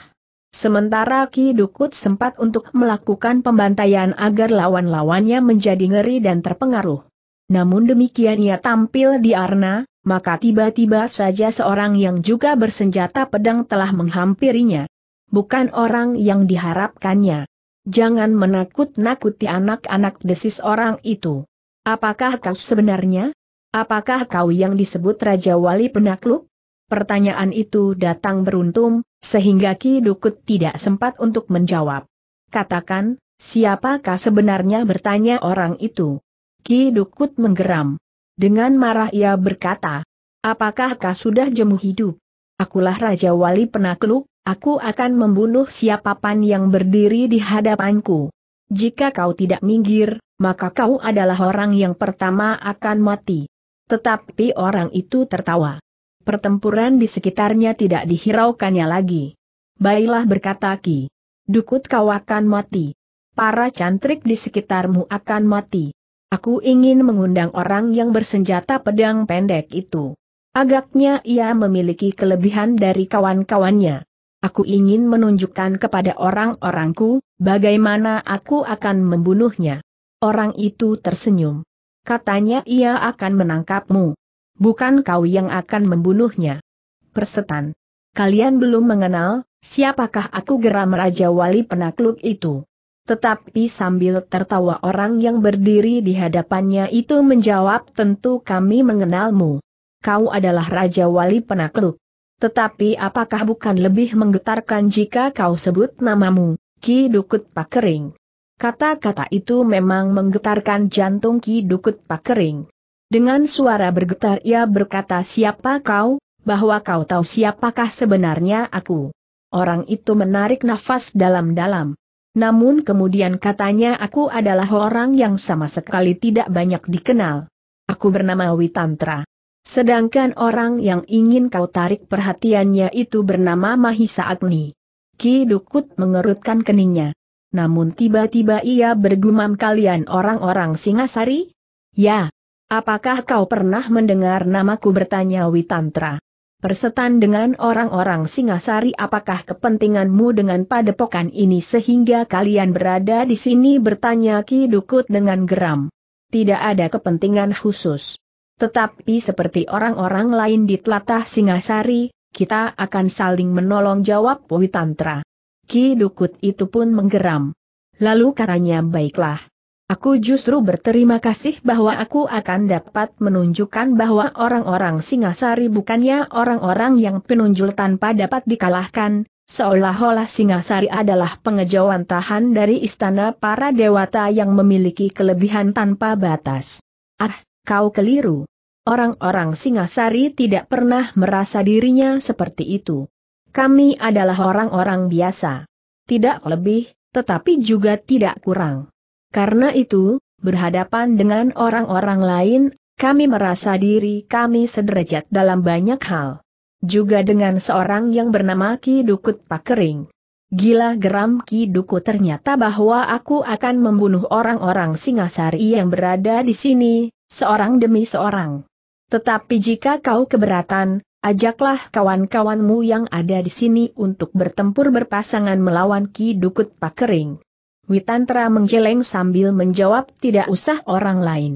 Sementara Ki Dukut sempat untuk melakukan pembantaian agar lawan-lawannya menjadi ngeri dan terpengaruh. Namun demikian ia tampil di arna, maka tiba-tiba saja seorang yang juga bersenjata pedang telah menghampirinya bukan orang yang diharapkannya. Jangan menakut-nakuti anak-anak desis orang itu. Apakah kau sebenarnya? Apakah kau yang disebut Raja Wali Penakluk? Pertanyaan itu datang beruntung, sehingga Ki Dukut tidak sempat untuk menjawab. Katakan, siapakah sebenarnya bertanya orang itu? Ki Dukut menggeram. Dengan marah ia berkata, apakah kau sudah jemu hidup? Akulah Raja Wali Penakluk, Aku akan membunuh siapa pun yang berdiri di hadapanku. Jika kau tidak minggir, maka kau adalah orang yang pertama akan mati. Tetapi orang itu tertawa. Pertempuran di sekitarnya tidak dihiraukannya lagi. Baiklah berkata Ki. Dukut kau akan mati. para cantrik di sekitarmu akan mati. Aku ingin mengundang orang yang bersenjata pedang pendek itu. Agaknya ia memiliki kelebihan dari kawan-kawannya. Aku ingin menunjukkan kepada orang-orangku, bagaimana aku akan membunuhnya. Orang itu tersenyum. Katanya ia akan menangkapmu. Bukan kau yang akan membunuhnya. Persetan. Kalian belum mengenal, siapakah aku geram Raja Wali penakluk itu. Tetapi sambil tertawa orang yang berdiri di hadapannya itu menjawab tentu kami mengenalmu kau adalah Raja Wali penakluk. Tetapi apakah bukan lebih menggetarkan jika kau sebut namamu, Ki Dukut Pakering? Kata-kata itu memang menggetarkan jantung Ki Dukut Pakering. Dengan suara bergetar ia berkata siapa kau, bahwa kau tahu siapakah sebenarnya aku. Orang itu menarik nafas dalam-dalam. Namun kemudian katanya aku adalah orang yang sama sekali tidak banyak dikenal. Aku bernama Witantra. Sedangkan orang yang ingin kau tarik perhatiannya itu bernama Mahisa Agni. Ki Dukut mengerutkan keningnya. Namun tiba-tiba ia bergumam kalian orang-orang Singasari? Ya. Apakah kau pernah mendengar namaku bertanya Witantra? Persetan dengan orang-orang Singasari apakah kepentinganmu dengan padepokan ini sehingga kalian berada di sini bertanya Ki Dukut dengan geram. Tidak ada kepentingan khusus. Tetapi seperti orang-orang lain di telatah Singasari, kita akan saling menolong jawab Witantra. Ki Dukut itu pun menggeram. Lalu katanya baiklah. Aku justru berterima kasih bahwa aku akan dapat menunjukkan bahwa orang-orang Singasari bukannya orang-orang yang penunjul tanpa dapat dikalahkan, seolah-olah Singasari adalah pengejauhan tahan dari istana para dewata yang memiliki kelebihan tanpa batas. Ah, kau keliru. Orang-orang Singasari tidak pernah merasa dirinya seperti itu. Kami adalah orang-orang biasa. Tidak lebih, tetapi juga tidak kurang. Karena itu, berhadapan dengan orang-orang lain, kami merasa diri kami sederajat dalam banyak hal. Juga dengan seorang yang bernama Ki Dukut Pakering. Gila geram Ki Duku ternyata bahwa aku akan membunuh orang-orang Singasari yang berada di sini, seorang demi seorang. Tetapi jika kau keberatan, ajaklah kawan-kawanmu yang ada di sini untuk bertempur berpasangan melawan Ki Dukut Pakering. Witantra menjeleng sambil menjawab tidak usah orang lain.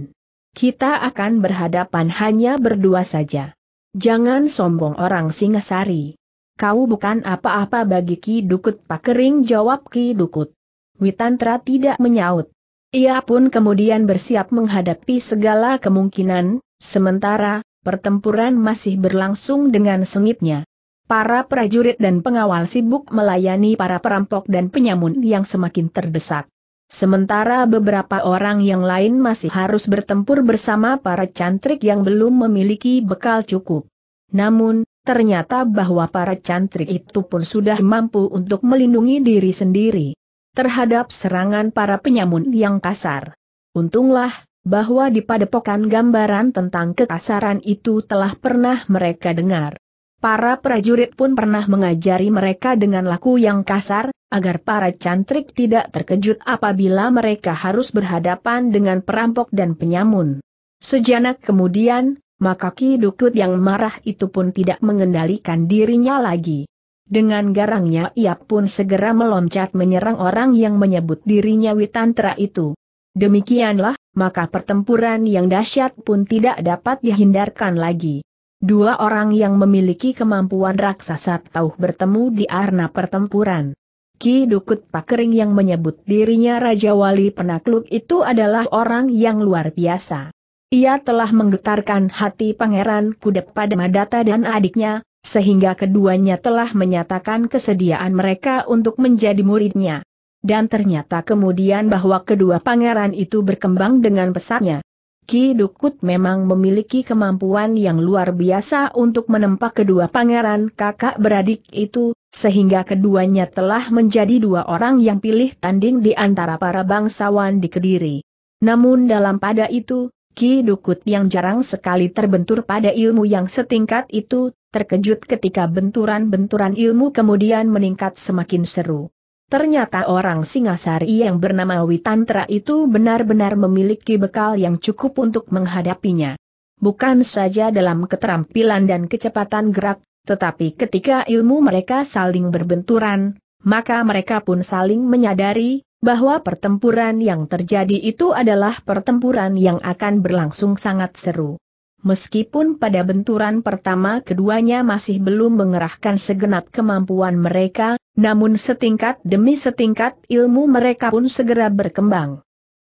Kita akan berhadapan hanya berdua saja. Jangan sombong orang Singasari. Kau bukan apa-apa bagi Ki Dukut Pakering jawab Ki Dukut. Witantra tidak menyaut. Ia pun kemudian bersiap menghadapi segala kemungkinan, Sementara, pertempuran masih berlangsung dengan sengitnya. Para prajurit dan pengawal sibuk melayani para perampok dan penyamun yang semakin terdesak. Sementara beberapa orang yang lain masih harus bertempur bersama para cantrik yang belum memiliki bekal cukup. Namun, ternyata bahwa para cantrik itu pun sudah mampu untuk melindungi diri sendiri terhadap serangan para penyamun yang kasar. Untunglah, bahwa di padepokan gambaran tentang kekasaran itu telah pernah mereka dengar. Para prajurit pun pernah mengajari mereka dengan laku yang kasar, agar para cantrik tidak terkejut apabila mereka harus berhadapan dengan perampok dan penyamun. Sejenak kemudian, maka Ki Dukut yang marah itu pun tidak mengendalikan dirinya lagi. Dengan garangnya ia pun segera meloncat menyerang orang yang menyebut dirinya Witantra itu. Demikianlah, maka pertempuran yang dahsyat pun tidak dapat dihindarkan lagi. Dua orang yang memiliki kemampuan raksasa tahu bertemu di arena pertempuran. Ki Dukut Pakering yang menyebut dirinya Raja Wali penakluk itu adalah orang yang luar biasa. Ia telah menggetarkan hati Pangeran Kudep pada Madata dan adiknya, sehingga keduanya telah menyatakan kesediaan mereka untuk menjadi muridnya. Dan ternyata kemudian bahwa kedua pangeran itu berkembang dengan pesatnya. Ki Dukut memang memiliki kemampuan yang luar biasa untuk menempa kedua pangeran kakak beradik itu, sehingga keduanya telah menjadi dua orang yang pilih tanding di antara para bangsawan di Kediri. Namun dalam pada itu, Ki Dukut yang jarang sekali terbentur pada ilmu yang setingkat itu, terkejut ketika benturan-benturan ilmu kemudian meningkat semakin seru. Ternyata orang Singasari yang bernama Witantra itu benar-benar memiliki bekal yang cukup untuk menghadapinya. Bukan saja dalam keterampilan dan kecepatan gerak, tetapi ketika ilmu mereka saling berbenturan, maka mereka pun saling menyadari bahwa pertempuran yang terjadi itu adalah pertempuran yang akan berlangsung sangat seru. Meskipun pada benturan pertama keduanya masih belum mengerahkan segenap kemampuan mereka, namun setingkat demi setingkat ilmu mereka pun segera berkembang.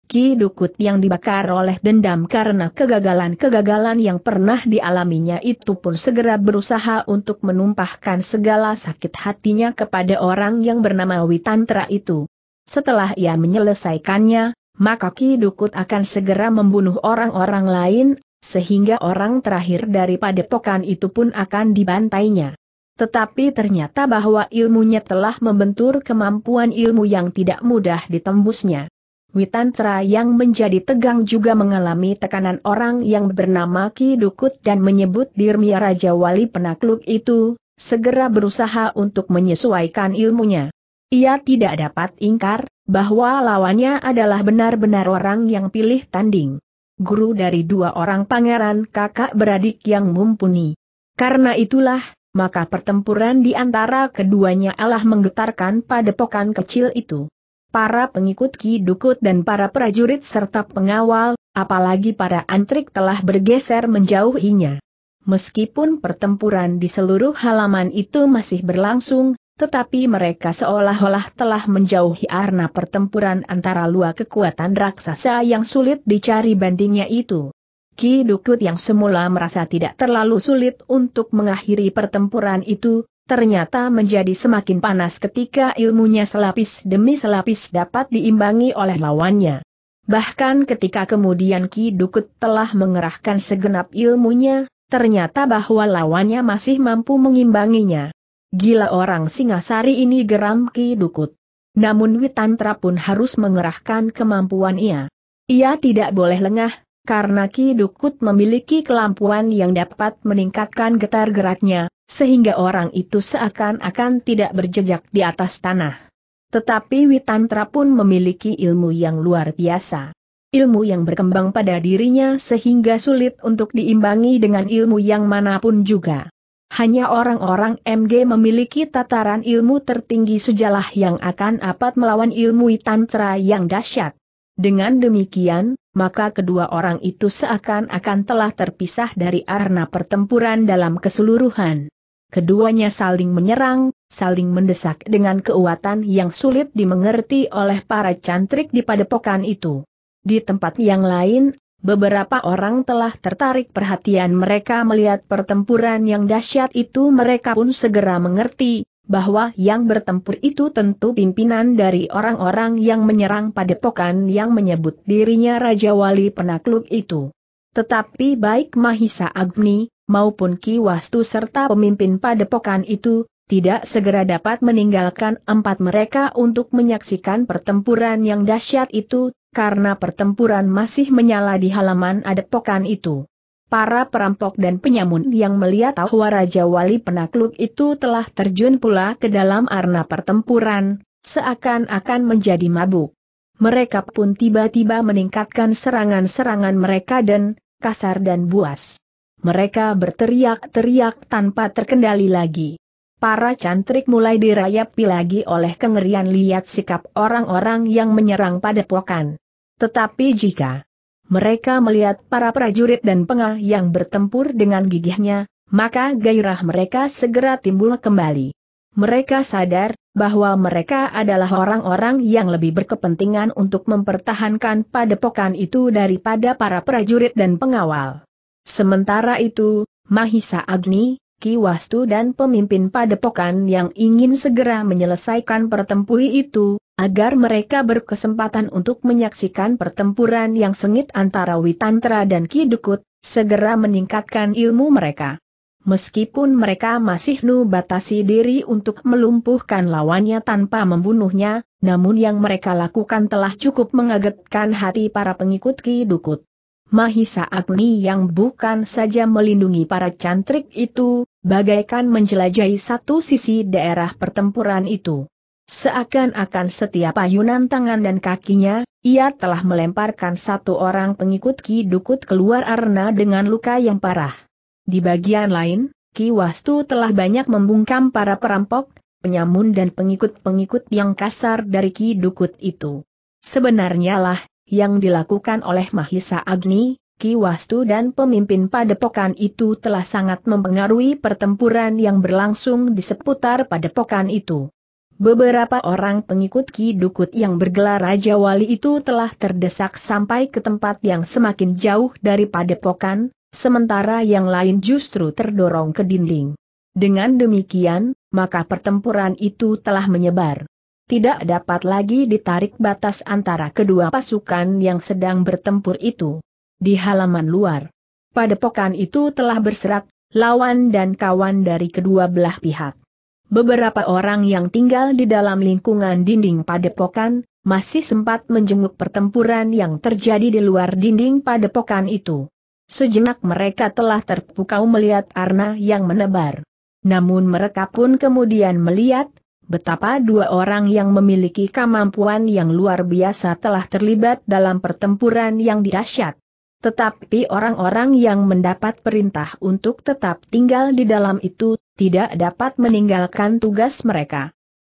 Ki Dukut yang dibakar oleh dendam karena kegagalan-kegagalan yang pernah dialaminya itu pun segera berusaha untuk menumpahkan segala sakit hatinya kepada orang yang bernama Witantra itu. Setelah ia menyelesaikannya, maka Ki Dukut akan segera membunuh orang-orang lain, sehingga orang terakhir dari padepokan itu pun akan dibantainya. Tetapi ternyata bahwa ilmunya telah membentur kemampuan ilmu yang tidak mudah ditembusnya. Witantra yang menjadi tegang juga mengalami tekanan orang yang bernama Ki Dukut dan menyebut diri Raja Wali penakluk itu, segera berusaha untuk menyesuaikan ilmunya. Ia tidak dapat ingkar, bahwa lawannya adalah benar-benar orang yang pilih tanding guru dari dua orang pangeran kakak beradik yang mumpuni. Karena itulah, maka pertempuran di antara keduanya Allah menggetarkan padepokan kecil itu. Para pengikut Ki Dukut dan para prajurit serta pengawal, apalagi para antrik telah bergeser menjauhinya. Meskipun pertempuran di seluruh halaman itu masih berlangsung, tetapi mereka seolah-olah telah menjauhi arna pertempuran antara luar kekuatan raksasa yang sulit dicari bandingnya itu. Ki Dukut yang semula merasa tidak terlalu sulit untuk mengakhiri pertempuran itu, ternyata menjadi semakin panas ketika ilmunya selapis demi selapis dapat diimbangi oleh lawannya. Bahkan ketika kemudian Ki Dukut telah mengerahkan segenap ilmunya, ternyata bahwa lawannya masih mampu mengimbanginya. Gila orang Singasari ini geram Ki Dukut. Namun Witantra pun harus mengerahkan kemampuan ia. Ia tidak boleh lengah, karena Ki Dukut memiliki kelampuan yang dapat meningkatkan getar geraknya, sehingga orang itu seakan-akan tidak berjejak di atas tanah. Tetapi Witantra pun memiliki ilmu yang luar biasa. Ilmu yang berkembang pada dirinya sehingga sulit untuk diimbangi dengan ilmu yang mana pun juga. Hanya orang-orang MG memiliki tataran ilmu tertinggi sejalah yang akan apat melawan ilmu tantra yang dahsyat. Dengan demikian, maka kedua orang itu seakan-akan telah terpisah dari arena pertempuran dalam keseluruhan. Keduanya saling menyerang, saling mendesak dengan keuatan yang sulit dimengerti oleh para cantrik di padepokan itu. Di tempat yang lain, Beberapa orang telah tertarik perhatian mereka melihat pertempuran yang dahsyat itu mereka pun segera mengerti, bahwa yang bertempur itu tentu pimpinan dari orang-orang yang menyerang padepokan yang menyebut dirinya Raja Wali penakluk itu. Tetapi baik Mahisa Agni, maupun Ki Wastu serta pemimpin padepokan itu, tidak segera dapat meninggalkan empat mereka untuk menyaksikan pertempuran yang dahsyat itu, karena pertempuran masih menyala di halaman adepokan itu. Para perampok dan penyamun yang melihat bahwa Raja Wali penakluk itu telah terjun pula ke dalam arena pertempuran, seakan-akan menjadi mabuk. Mereka pun tiba-tiba meningkatkan serangan-serangan mereka dan, kasar dan buas. Mereka berteriak-teriak tanpa terkendali lagi. Para cantrik mulai dirayapi lagi oleh kengerian lihat sikap orang-orang yang menyerang padepokan. Tetapi jika mereka melihat para prajurit dan pengah yang bertempur dengan gigihnya, maka gairah mereka segera timbul kembali. Mereka sadar bahwa mereka adalah orang-orang yang lebih berkepentingan untuk mempertahankan padepokan itu daripada para prajurit dan pengawal. Sementara itu, Mahisa Agni, Ki Wastu dan pemimpin padepokan yang ingin segera menyelesaikan pertempuri itu, agar mereka berkesempatan untuk menyaksikan pertempuran yang sengit antara Witantra dan Ki Dukut, segera meningkatkan ilmu mereka. Meskipun mereka masih nu batasi diri untuk melumpuhkan lawannya tanpa membunuhnya, namun yang mereka lakukan telah cukup mengagetkan hati para pengikut Ki Dukut. Mahisa Agni yang bukan saja melindungi para cantrik itu, bagaikan menjelajahi satu sisi daerah pertempuran itu. Seakan-akan setiap ayunan tangan dan kakinya, ia telah melemparkan satu orang pengikut Ki Dukut keluar arena dengan luka yang parah. Di bagian lain, Ki Wastu telah banyak membungkam para perampok, penyamun dan pengikut-pengikut yang kasar dari Ki Dukut itu. Sebenarnya lah, yang dilakukan oleh Mahisa Agni, Ki Wastu dan pemimpin padepokan itu telah sangat mempengaruhi pertempuran yang berlangsung di seputar padepokan itu. Beberapa orang pengikut Ki Dukut yang bergelar Raja Wali itu telah terdesak sampai ke tempat yang semakin jauh dari padepokan, sementara yang lain justru terdorong ke dinding. Dengan demikian, maka pertempuran itu telah menyebar. Tidak dapat lagi ditarik batas antara kedua pasukan yang sedang bertempur itu. Di halaman luar, padepokan itu telah berserak, lawan dan kawan dari kedua belah pihak. Beberapa orang yang tinggal di dalam lingkungan dinding padepokan, masih sempat menjenguk pertempuran yang terjadi di luar dinding padepokan itu. Sejenak mereka telah terpukau melihat Arna yang menebar. Namun mereka pun kemudian melihat, betapa dua orang yang memiliki kemampuan yang luar biasa telah terlibat dalam pertempuran yang dahsyat. Tetapi orang-orang yang mendapat perintah untuk tetap tinggal di dalam itu, tidak dapat meninggalkan tugas mereka.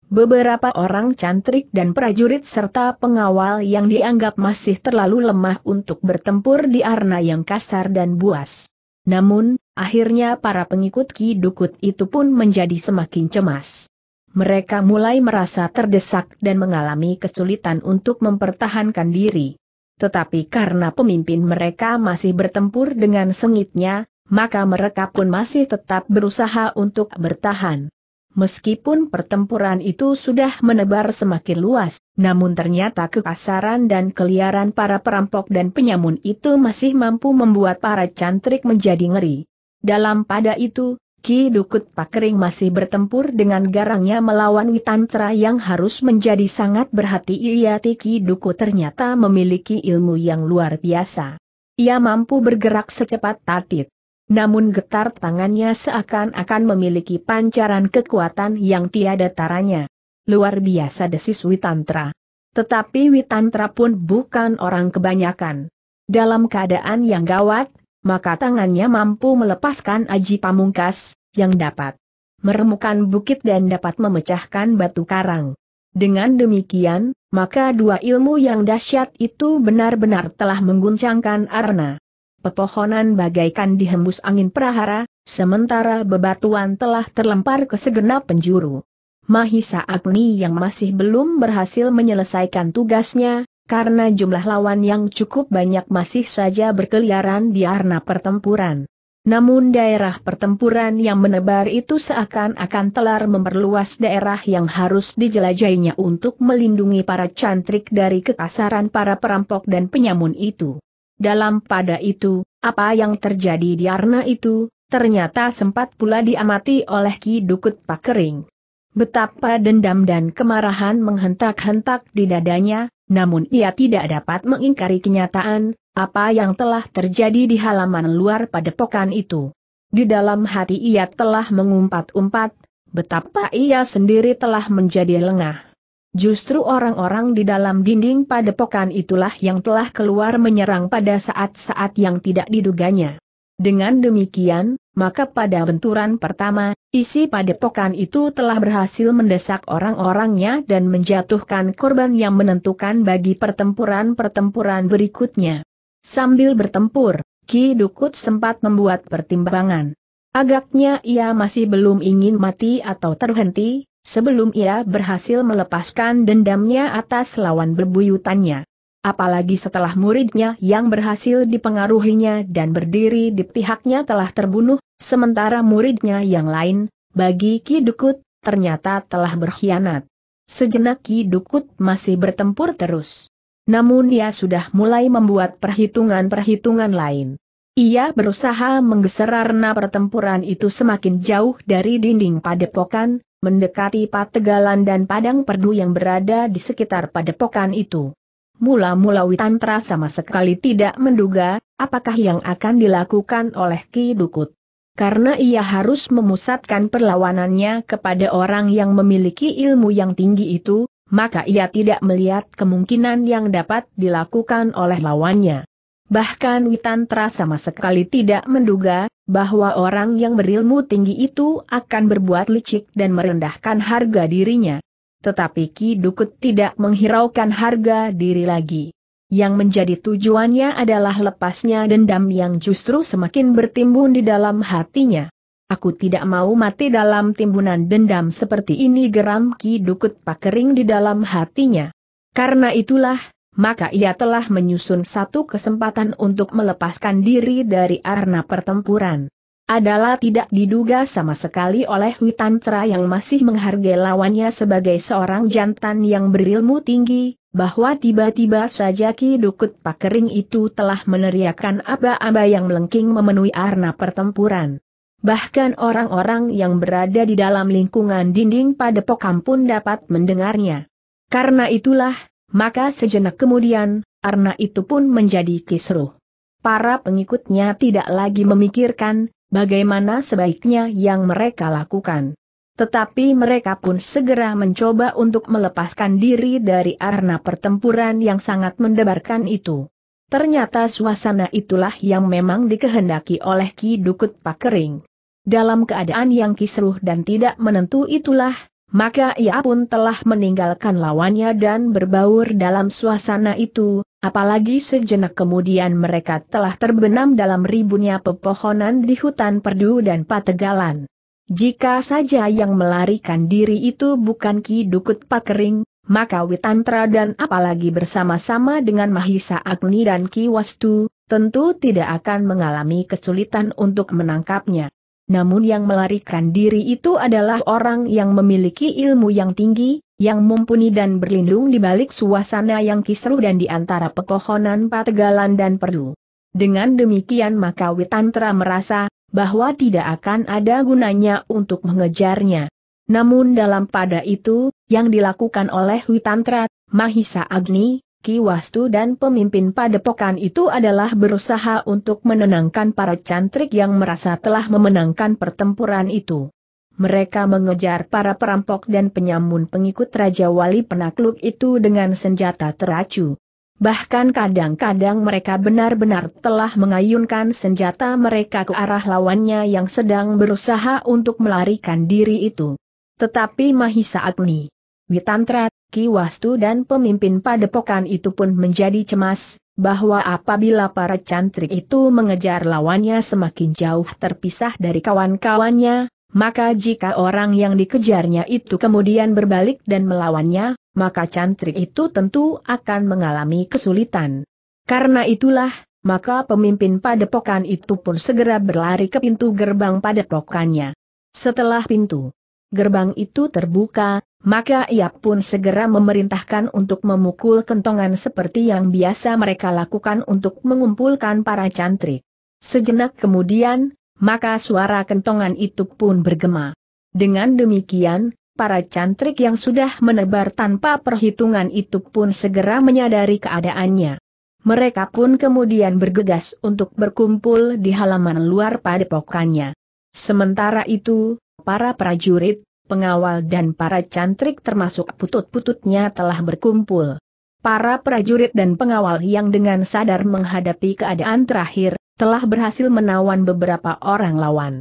Beberapa orang cantrik dan prajurit serta pengawal yang dianggap masih terlalu lemah untuk bertempur di arena yang kasar dan buas. Namun, akhirnya para pengikut Ki Dukut itu pun menjadi semakin cemas. Mereka mulai merasa terdesak dan mengalami kesulitan untuk mempertahankan diri tetapi karena pemimpin mereka masih bertempur dengan sengitnya, maka mereka pun masih tetap berusaha untuk bertahan. Meskipun pertempuran itu sudah menebar semakin luas, namun ternyata kekasaran dan keliaran para perampok dan penyamun itu masih mampu membuat para cantrik menjadi ngeri. Dalam pada itu, Ki Dukut Pakering masih bertempur dengan garangnya melawan Witantra yang harus menjadi sangat berhati Iya Ki Dukut ternyata memiliki ilmu yang luar biasa. Ia mampu bergerak secepat tatit. Namun getar tangannya seakan-akan memiliki pancaran kekuatan yang tiada taranya. Luar biasa desis Witantra. Tetapi Witantra pun bukan orang kebanyakan. Dalam keadaan yang gawat, maka tangannya mampu melepaskan aji pamungkas, yang dapat meremukan bukit dan dapat memecahkan batu karang. Dengan demikian, maka dua ilmu yang dahsyat itu benar-benar telah mengguncangkan arna. Pepohonan bagaikan dihembus angin prahara, sementara bebatuan telah terlempar ke segenap penjuru. Mahisa Agni yang masih belum berhasil menyelesaikan tugasnya, karena jumlah lawan yang cukup banyak masih saja berkeliaran di arena pertempuran. Namun daerah pertempuran yang menebar itu seakan-akan telar memperluas daerah yang harus dijelajahinya untuk melindungi para cantrik dari kekasaran para perampok dan penyamun itu. Dalam pada itu, apa yang terjadi di arena itu, ternyata sempat pula diamati oleh Ki Dukut Pakering. Betapa dendam dan kemarahan menghentak-hentak di dadanya, namun ia tidak dapat mengingkari kenyataan, apa yang telah terjadi di halaman luar padepokan itu. Di dalam hati ia telah mengumpat-umpat, betapa ia sendiri telah menjadi lengah. Justru orang-orang di dalam dinding padepokan itulah yang telah keluar menyerang pada saat-saat yang tidak diduganya. Dengan demikian, maka pada benturan pertama, isi padepokan itu telah berhasil mendesak orang-orangnya dan menjatuhkan korban yang menentukan bagi pertempuran-pertempuran berikutnya. Sambil bertempur, Ki Dukut sempat membuat pertimbangan. Agaknya ia masih belum ingin mati atau terhenti, sebelum ia berhasil melepaskan dendamnya atas lawan bebuyutannya apalagi setelah muridnya yang berhasil dipengaruhinya dan berdiri di pihaknya telah terbunuh, sementara muridnya yang lain, bagi Ki Dukut, ternyata telah berkhianat. Sejenak Ki Dukut masih bertempur terus. Namun ia sudah mulai membuat perhitungan-perhitungan lain. Ia berusaha menggeser arena pertempuran itu semakin jauh dari dinding padepokan, mendekati pategalan dan padang perdu yang berada di sekitar padepokan itu. Mula-mula Witantra sama sekali tidak menduga, apakah yang akan dilakukan oleh Ki Dukut. Karena ia harus memusatkan perlawanannya kepada orang yang memiliki ilmu yang tinggi itu, maka ia tidak melihat kemungkinan yang dapat dilakukan oleh lawannya. Bahkan Witantra sama sekali tidak menduga, bahwa orang yang berilmu tinggi itu akan berbuat licik dan merendahkan harga dirinya. Tetapi Ki Dukut tidak menghiraukan harga diri lagi. Yang menjadi tujuannya adalah lepasnya dendam yang justru semakin bertimbun di dalam hatinya. Aku tidak mau mati dalam timbunan dendam seperti ini geram Ki Dukut Pakering di dalam hatinya. Karena itulah, maka ia telah menyusun satu kesempatan untuk melepaskan diri dari arna pertempuran. Adalah tidak diduga sama sekali oleh Witantra yang masih menghargai lawannya sebagai seorang jantan yang berilmu tinggi, bahwa tiba-tiba saja Ki Dukut Pakering itu telah meneriakan aba-aba yang melengking memenuhi arna pertempuran. Bahkan orang-orang yang berada di dalam lingkungan dinding padepokan pun dapat mendengarnya. Karena itulah, maka sejenak kemudian, Arna itu pun menjadi kisruh. Para pengikutnya tidak lagi memikirkan, bagaimana sebaiknya yang mereka lakukan. Tetapi mereka pun segera mencoba untuk melepaskan diri dari arna pertempuran yang sangat mendebarkan itu. Ternyata suasana itulah yang memang dikehendaki oleh Ki Dukut Pakering. Dalam keadaan yang kisruh dan tidak menentu itulah, maka ia pun telah meninggalkan lawannya dan berbaur dalam suasana itu, apalagi sejenak kemudian mereka telah terbenam dalam ribunya pepohonan di hutan perdu dan pategalan. Jika saja yang melarikan diri itu bukan Ki Dukut Pakering, maka Witantra dan apalagi bersama-sama dengan Mahisa Agni dan Ki Wastu, tentu tidak akan mengalami kesulitan untuk menangkapnya namun yang melarikan diri itu adalah orang yang memiliki ilmu yang tinggi, yang mumpuni dan berlindung di balik suasana yang kisruh dan di antara pepohonan pategalan dan perdu. Dengan demikian maka Witantra merasa, bahwa tidak akan ada gunanya untuk mengejarnya. Namun dalam pada itu, yang dilakukan oleh Witantra, Mahisa Agni, Ki Wastu dan pemimpin padepokan itu adalah berusaha untuk menenangkan para cantrik yang merasa telah memenangkan pertempuran itu. Mereka mengejar para perampok dan penyamun pengikut Raja Wali penakluk itu dengan senjata teracu. Bahkan kadang-kadang mereka benar-benar telah mengayunkan senjata mereka ke arah lawannya yang sedang berusaha untuk melarikan diri itu. Tetapi Mahisa Agni, Witantra, Ki Wastu dan pemimpin padepokan itu pun menjadi cemas, bahwa apabila para cantrik itu mengejar lawannya semakin jauh terpisah dari kawan-kawannya, maka jika orang yang dikejarnya itu kemudian berbalik dan melawannya, maka cantrik itu tentu akan mengalami kesulitan. Karena itulah, maka pemimpin padepokan itu pun segera berlari ke pintu gerbang padepokannya. Setelah pintu gerbang itu terbuka, maka ia pun segera memerintahkan untuk memukul kentongan seperti yang biasa mereka lakukan untuk mengumpulkan para cantrik. Sejenak kemudian, maka suara kentongan itu pun bergema. Dengan demikian, para cantrik yang sudah menebar tanpa perhitungan itu pun segera menyadari keadaannya. Mereka pun kemudian bergegas untuk berkumpul di halaman luar padepokannya. Sementara itu, para prajurit, pengawal dan para cantrik termasuk putut-pututnya telah berkumpul. Para prajurit dan pengawal yang dengan sadar menghadapi keadaan terakhir, telah berhasil menawan beberapa orang lawan.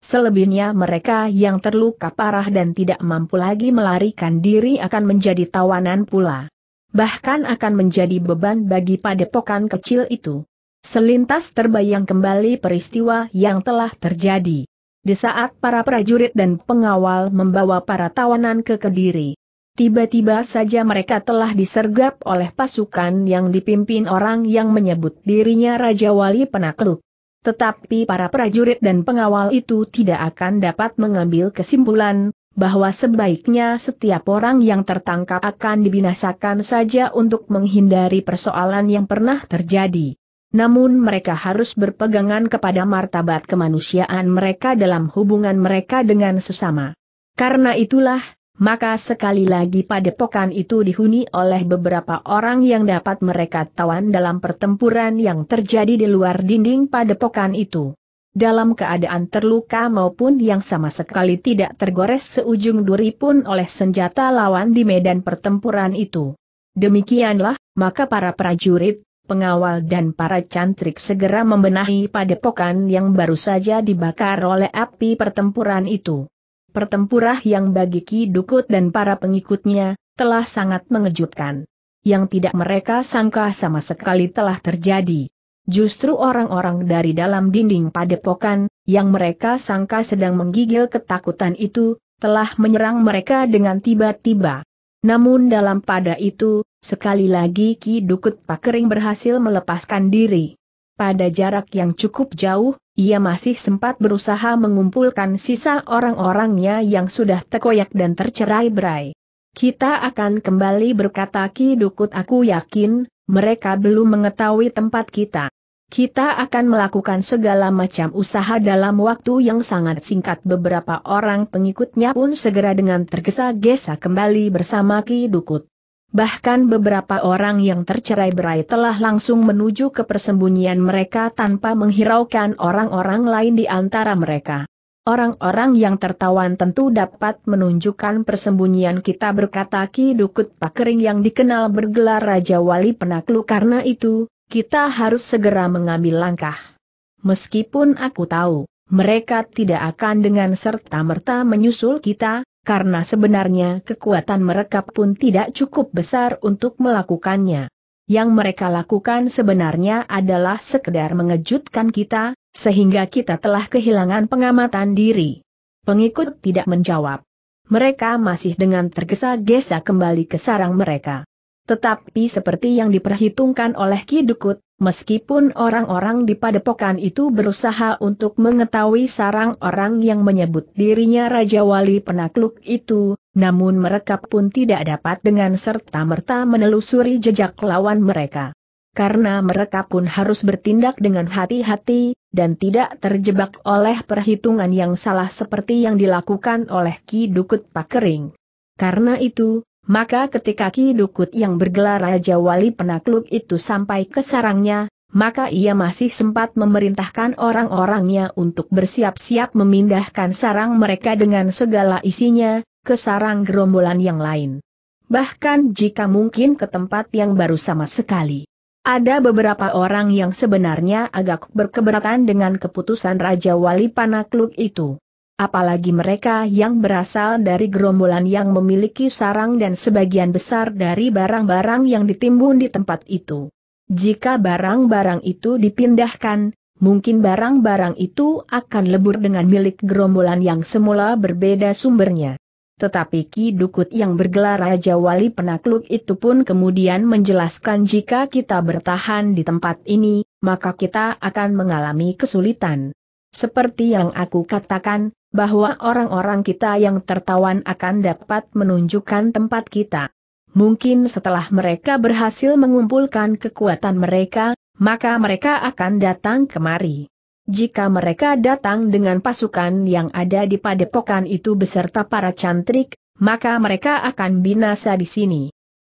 Selebihnya mereka yang terluka parah dan tidak mampu lagi melarikan diri akan menjadi tawanan pula. Bahkan akan menjadi beban bagi padepokan kecil itu. Selintas terbayang kembali peristiwa yang telah terjadi. Di saat para prajurit dan pengawal membawa para tawanan ke Kediri. Tiba-tiba saja mereka telah disergap oleh pasukan yang dipimpin orang yang menyebut dirinya Raja Wali Penakluk. Tetapi para prajurit dan pengawal itu tidak akan dapat mengambil kesimpulan, bahwa sebaiknya setiap orang yang tertangkap akan dibinasakan saja untuk menghindari persoalan yang pernah terjadi namun mereka harus berpegangan kepada martabat kemanusiaan mereka dalam hubungan mereka dengan sesama. Karena itulah, maka sekali lagi padepokan itu dihuni oleh beberapa orang yang dapat mereka tawan dalam pertempuran yang terjadi di luar dinding padepokan itu. dalam keadaan terluka maupun yang sama sekali tidak tergores seujung duri pun oleh senjata lawan di medan pertempuran itu. Demikianlah, maka para prajurit, pengawal dan para cantrik segera membenahi padepokan yang baru saja dibakar oleh api pertempuran itu. Pertempuran yang bagi Ki Dukut dan para pengikutnya, telah sangat mengejutkan. Yang tidak mereka sangka sama sekali telah terjadi. Justru orang-orang dari dalam dinding padepokan, yang mereka sangka sedang menggigil ketakutan itu, telah menyerang mereka dengan tiba-tiba. Namun dalam pada itu, sekali lagi Ki Dukut Pakering berhasil melepaskan diri. Pada jarak yang cukup jauh, ia masih sempat berusaha mengumpulkan sisa orang-orangnya yang sudah terkoyak dan tercerai-berai. Kita akan kembali berkata Ki Dukut aku yakin, mereka belum mengetahui tempat kita. Kita akan melakukan segala macam usaha dalam waktu yang sangat singkat beberapa orang pengikutnya pun segera dengan tergesa-gesa kembali bersama Ki Dukut. Bahkan beberapa orang yang tercerai-berai telah langsung menuju ke persembunyian mereka tanpa menghiraukan orang-orang lain di antara mereka. Orang-orang yang tertawan tentu dapat menunjukkan persembunyian kita berkata Ki Dukut Pakering yang dikenal bergelar Raja Wali Penakluk karena itu, kita harus segera mengambil langkah. Meskipun aku tahu, mereka tidak akan dengan serta-merta menyusul kita, karena sebenarnya kekuatan mereka pun tidak cukup besar untuk melakukannya. Yang mereka lakukan sebenarnya adalah sekedar mengejutkan kita, sehingga kita telah kehilangan pengamatan diri. Pengikut tidak menjawab. Mereka masih dengan tergesa-gesa kembali ke sarang mereka. Tetapi seperti yang diperhitungkan oleh Ki Dukut, meskipun orang-orang di padepokan itu berusaha untuk mengetahui sarang orang yang menyebut dirinya Raja Wali Penakluk itu, namun mereka pun tidak dapat dengan serta-merta menelusuri jejak lawan mereka. Karena mereka pun harus bertindak dengan hati-hati, dan tidak terjebak oleh perhitungan yang salah seperti yang dilakukan oleh Ki Dukut Pakering. Karena itu, maka ketika Ki Dukut yang bergelar Raja Wali Penakluk itu sampai ke sarangnya, maka ia masih sempat memerintahkan orang-orangnya untuk bersiap-siap memindahkan sarang mereka dengan segala isinya, ke sarang gerombolan yang lain. Bahkan jika mungkin ke tempat yang baru sama sekali. Ada beberapa orang yang sebenarnya agak berkeberatan dengan keputusan Raja Wali Panakluk itu apalagi mereka yang berasal dari gerombolan yang memiliki sarang dan sebagian besar dari barang-barang yang ditimbun di tempat itu. Jika barang-barang itu dipindahkan, mungkin barang-barang itu akan lebur dengan milik gerombolan yang semula berbeda sumbernya. Tetapi Ki Dukut yang bergelar Raja Wali Penakluk itu pun kemudian menjelaskan jika kita bertahan di tempat ini, maka kita akan mengalami kesulitan. Seperti yang aku katakan, bahwa orang-orang kita yang tertawan akan dapat menunjukkan tempat kita. Mungkin setelah mereka berhasil mengumpulkan kekuatan mereka, maka mereka akan datang kemari. Jika mereka datang dengan pasukan yang ada di padepokan itu beserta para cantrik, maka mereka akan binasa di sini.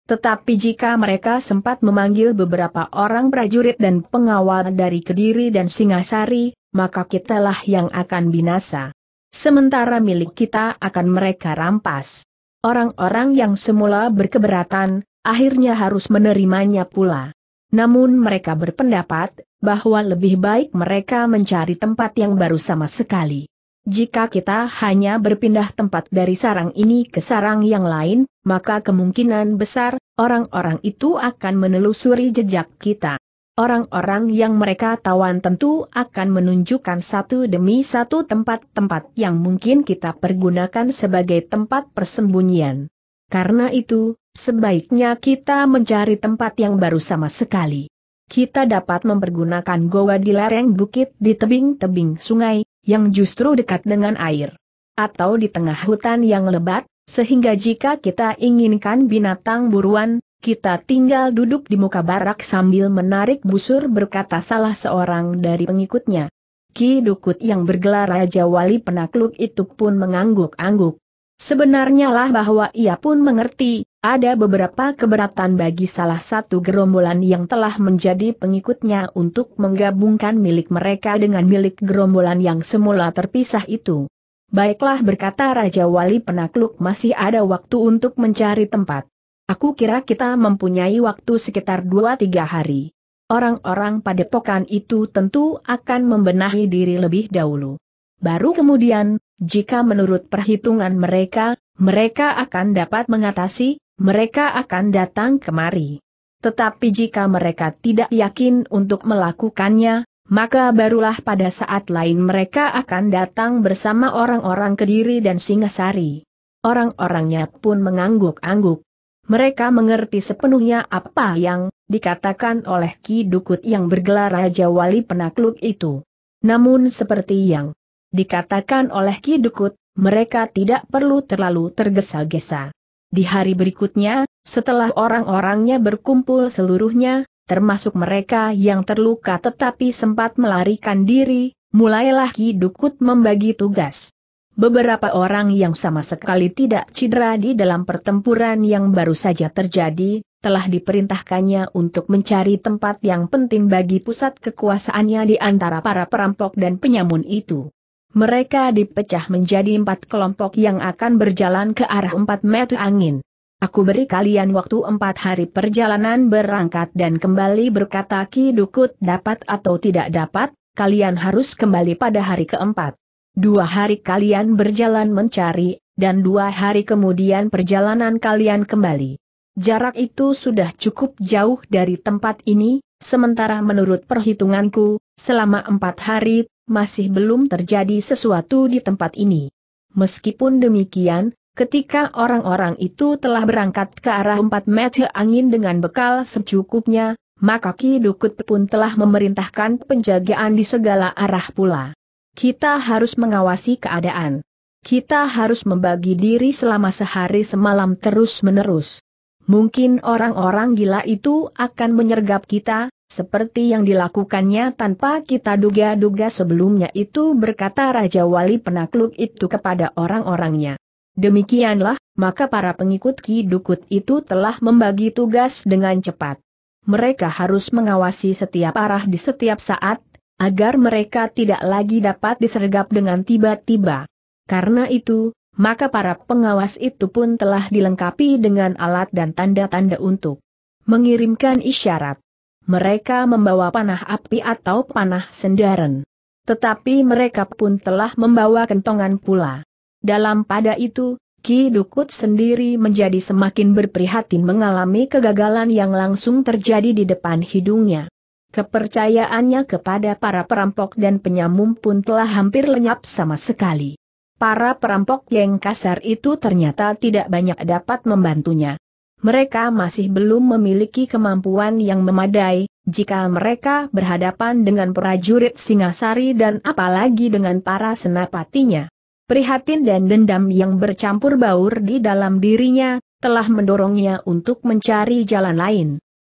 Tetapi jika mereka sempat memanggil beberapa orang prajurit dan pengawal dari Kediri dan Singasari, maka kitalah yang akan binasa. Sementara milik kita akan mereka rampas. Orang-orang yang semula berkeberatan, akhirnya harus menerimanya pula. Namun mereka berpendapat, bahwa lebih baik mereka mencari tempat yang baru sama sekali. Jika kita hanya berpindah tempat dari sarang ini ke sarang yang lain, maka kemungkinan besar, orang-orang itu akan menelusuri jejak kita. Orang-orang yang mereka tawan tentu akan menunjukkan satu demi satu tempat-tempat yang mungkin kita pergunakan sebagai tempat persembunyian. Karena itu, sebaiknya kita mencari tempat yang baru sama sekali. Kita dapat mempergunakan goa di lereng bukit di tebing-tebing sungai, yang justru dekat dengan air. Atau di tengah hutan yang lebat, sehingga jika kita inginkan binatang buruan, kita tinggal duduk di muka barak sambil menarik busur berkata salah seorang dari pengikutnya. Ki Dukut yang bergelar Raja Wali Penakluk itu pun mengangguk-angguk. Sebenarnya lah bahwa ia pun mengerti, ada beberapa keberatan bagi salah satu gerombolan yang telah menjadi pengikutnya untuk menggabungkan milik mereka dengan milik gerombolan yang semula terpisah itu. Baiklah berkata Raja Wali penakluk masih ada waktu untuk mencari tempat. Aku kira kita mempunyai waktu sekitar 2-3 hari. Orang-orang padepokan itu tentu akan membenahi diri lebih dahulu. Baru kemudian, jika menurut perhitungan mereka, mereka akan dapat mengatasi, mereka akan datang kemari. Tetapi jika mereka tidak yakin untuk melakukannya, maka barulah pada saat lain mereka akan datang bersama orang-orang Kediri dan Singasari. Orang-orangnya pun mengangguk-angguk. Mereka mengerti sepenuhnya apa yang dikatakan oleh Ki Dukut yang bergelar Raja Wali Penakluk itu. Namun seperti yang dikatakan oleh Ki Dukut, mereka tidak perlu terlalu tergesa-gesa. Di hari berikutnya, setelah orang-orangnya berkumpul seluruhnya, termasuk mereka yang terluka tetapi sempat melarikan diri, mulailah Ki Dukut membagi tugas. Beberapa orang yang sama sekali tidak cedera di dalam pertempuran yang baru saja terjadi, telah diperintahkannya untuk mencari tempat yang penting bagi pusat kekuasaannya di antara para perampok dan penyamun itu. Mereka dipecah menjadi empat kelompok yang akan berjalan ke arah empat meter angin. Aku beri kalian waktu empat hari perjalanan berangkat dan kembali berkata Ki Dukut dapat atau tidak dapat, kalian harus kembali pada hari keempat. Dua hari kalian berjalan mencari, dan dua hari kemudian perjalanan kalian kembali. Jarak itu sudah cukup jauh dari tempat ini, sementara menurut perhitunganku, selama empat hari, masih belum terjadi sesuatu di tempat ini. Meskipun demikian, Ketika orang-orang itu telah berangkat ke arah empat meter angin dengan bekal secukupnya, maka Ki Dukut pun telah memerintahkan penjagaan di segala arah pula. Kita harus mengawasi keadaan. Kita harus membagi diri selama sehari semalam terus-menerus. Mungkin orang-orang gila itu akan menyergap kita, seperti yang dilakukannya tanpa kita duga-duga sebelumnya itu berkata Raja Wali penakluk itu kepada orang-orangnya. Demikianlah, maka para pengikut Ki Dukut itu telah membagi tugas dengan cepat. Mereka harus mengawasi setiap arah di setiap saat, agar mereka tidak lagi dapat disergap dengan tiba-tiba. Karena itu, maka para pengawas itu pun telah dilengkapi dengan alat dan tanda-tanda untuk mengirimkan isyarat. Mereka membawa panah api atau panah sendaren. Tetapi mereka pun telah membawa kentongan pula. Dalam pada itu, Ki Dukut sendiri menjadi semakin berprihatin mengalami kegagalan yang langsung terjadi di depan hidungnya. Kepercayaannya kepada para perampok dan penyamum pun telah hampir lenyap sama sekali. Para perampok yang kasar itu ternyata tidak banyak dapat membantunya. Mereka masih belum memiliki kemampuan yang memadai, jika mereka berhadapan dengan prajurit Singasari dan apalagi dengan para senapatinya. Prihatin dan dendam yang bercampur baur di dalam dirinya, telah mendorongnya untuk mencari jalan lain.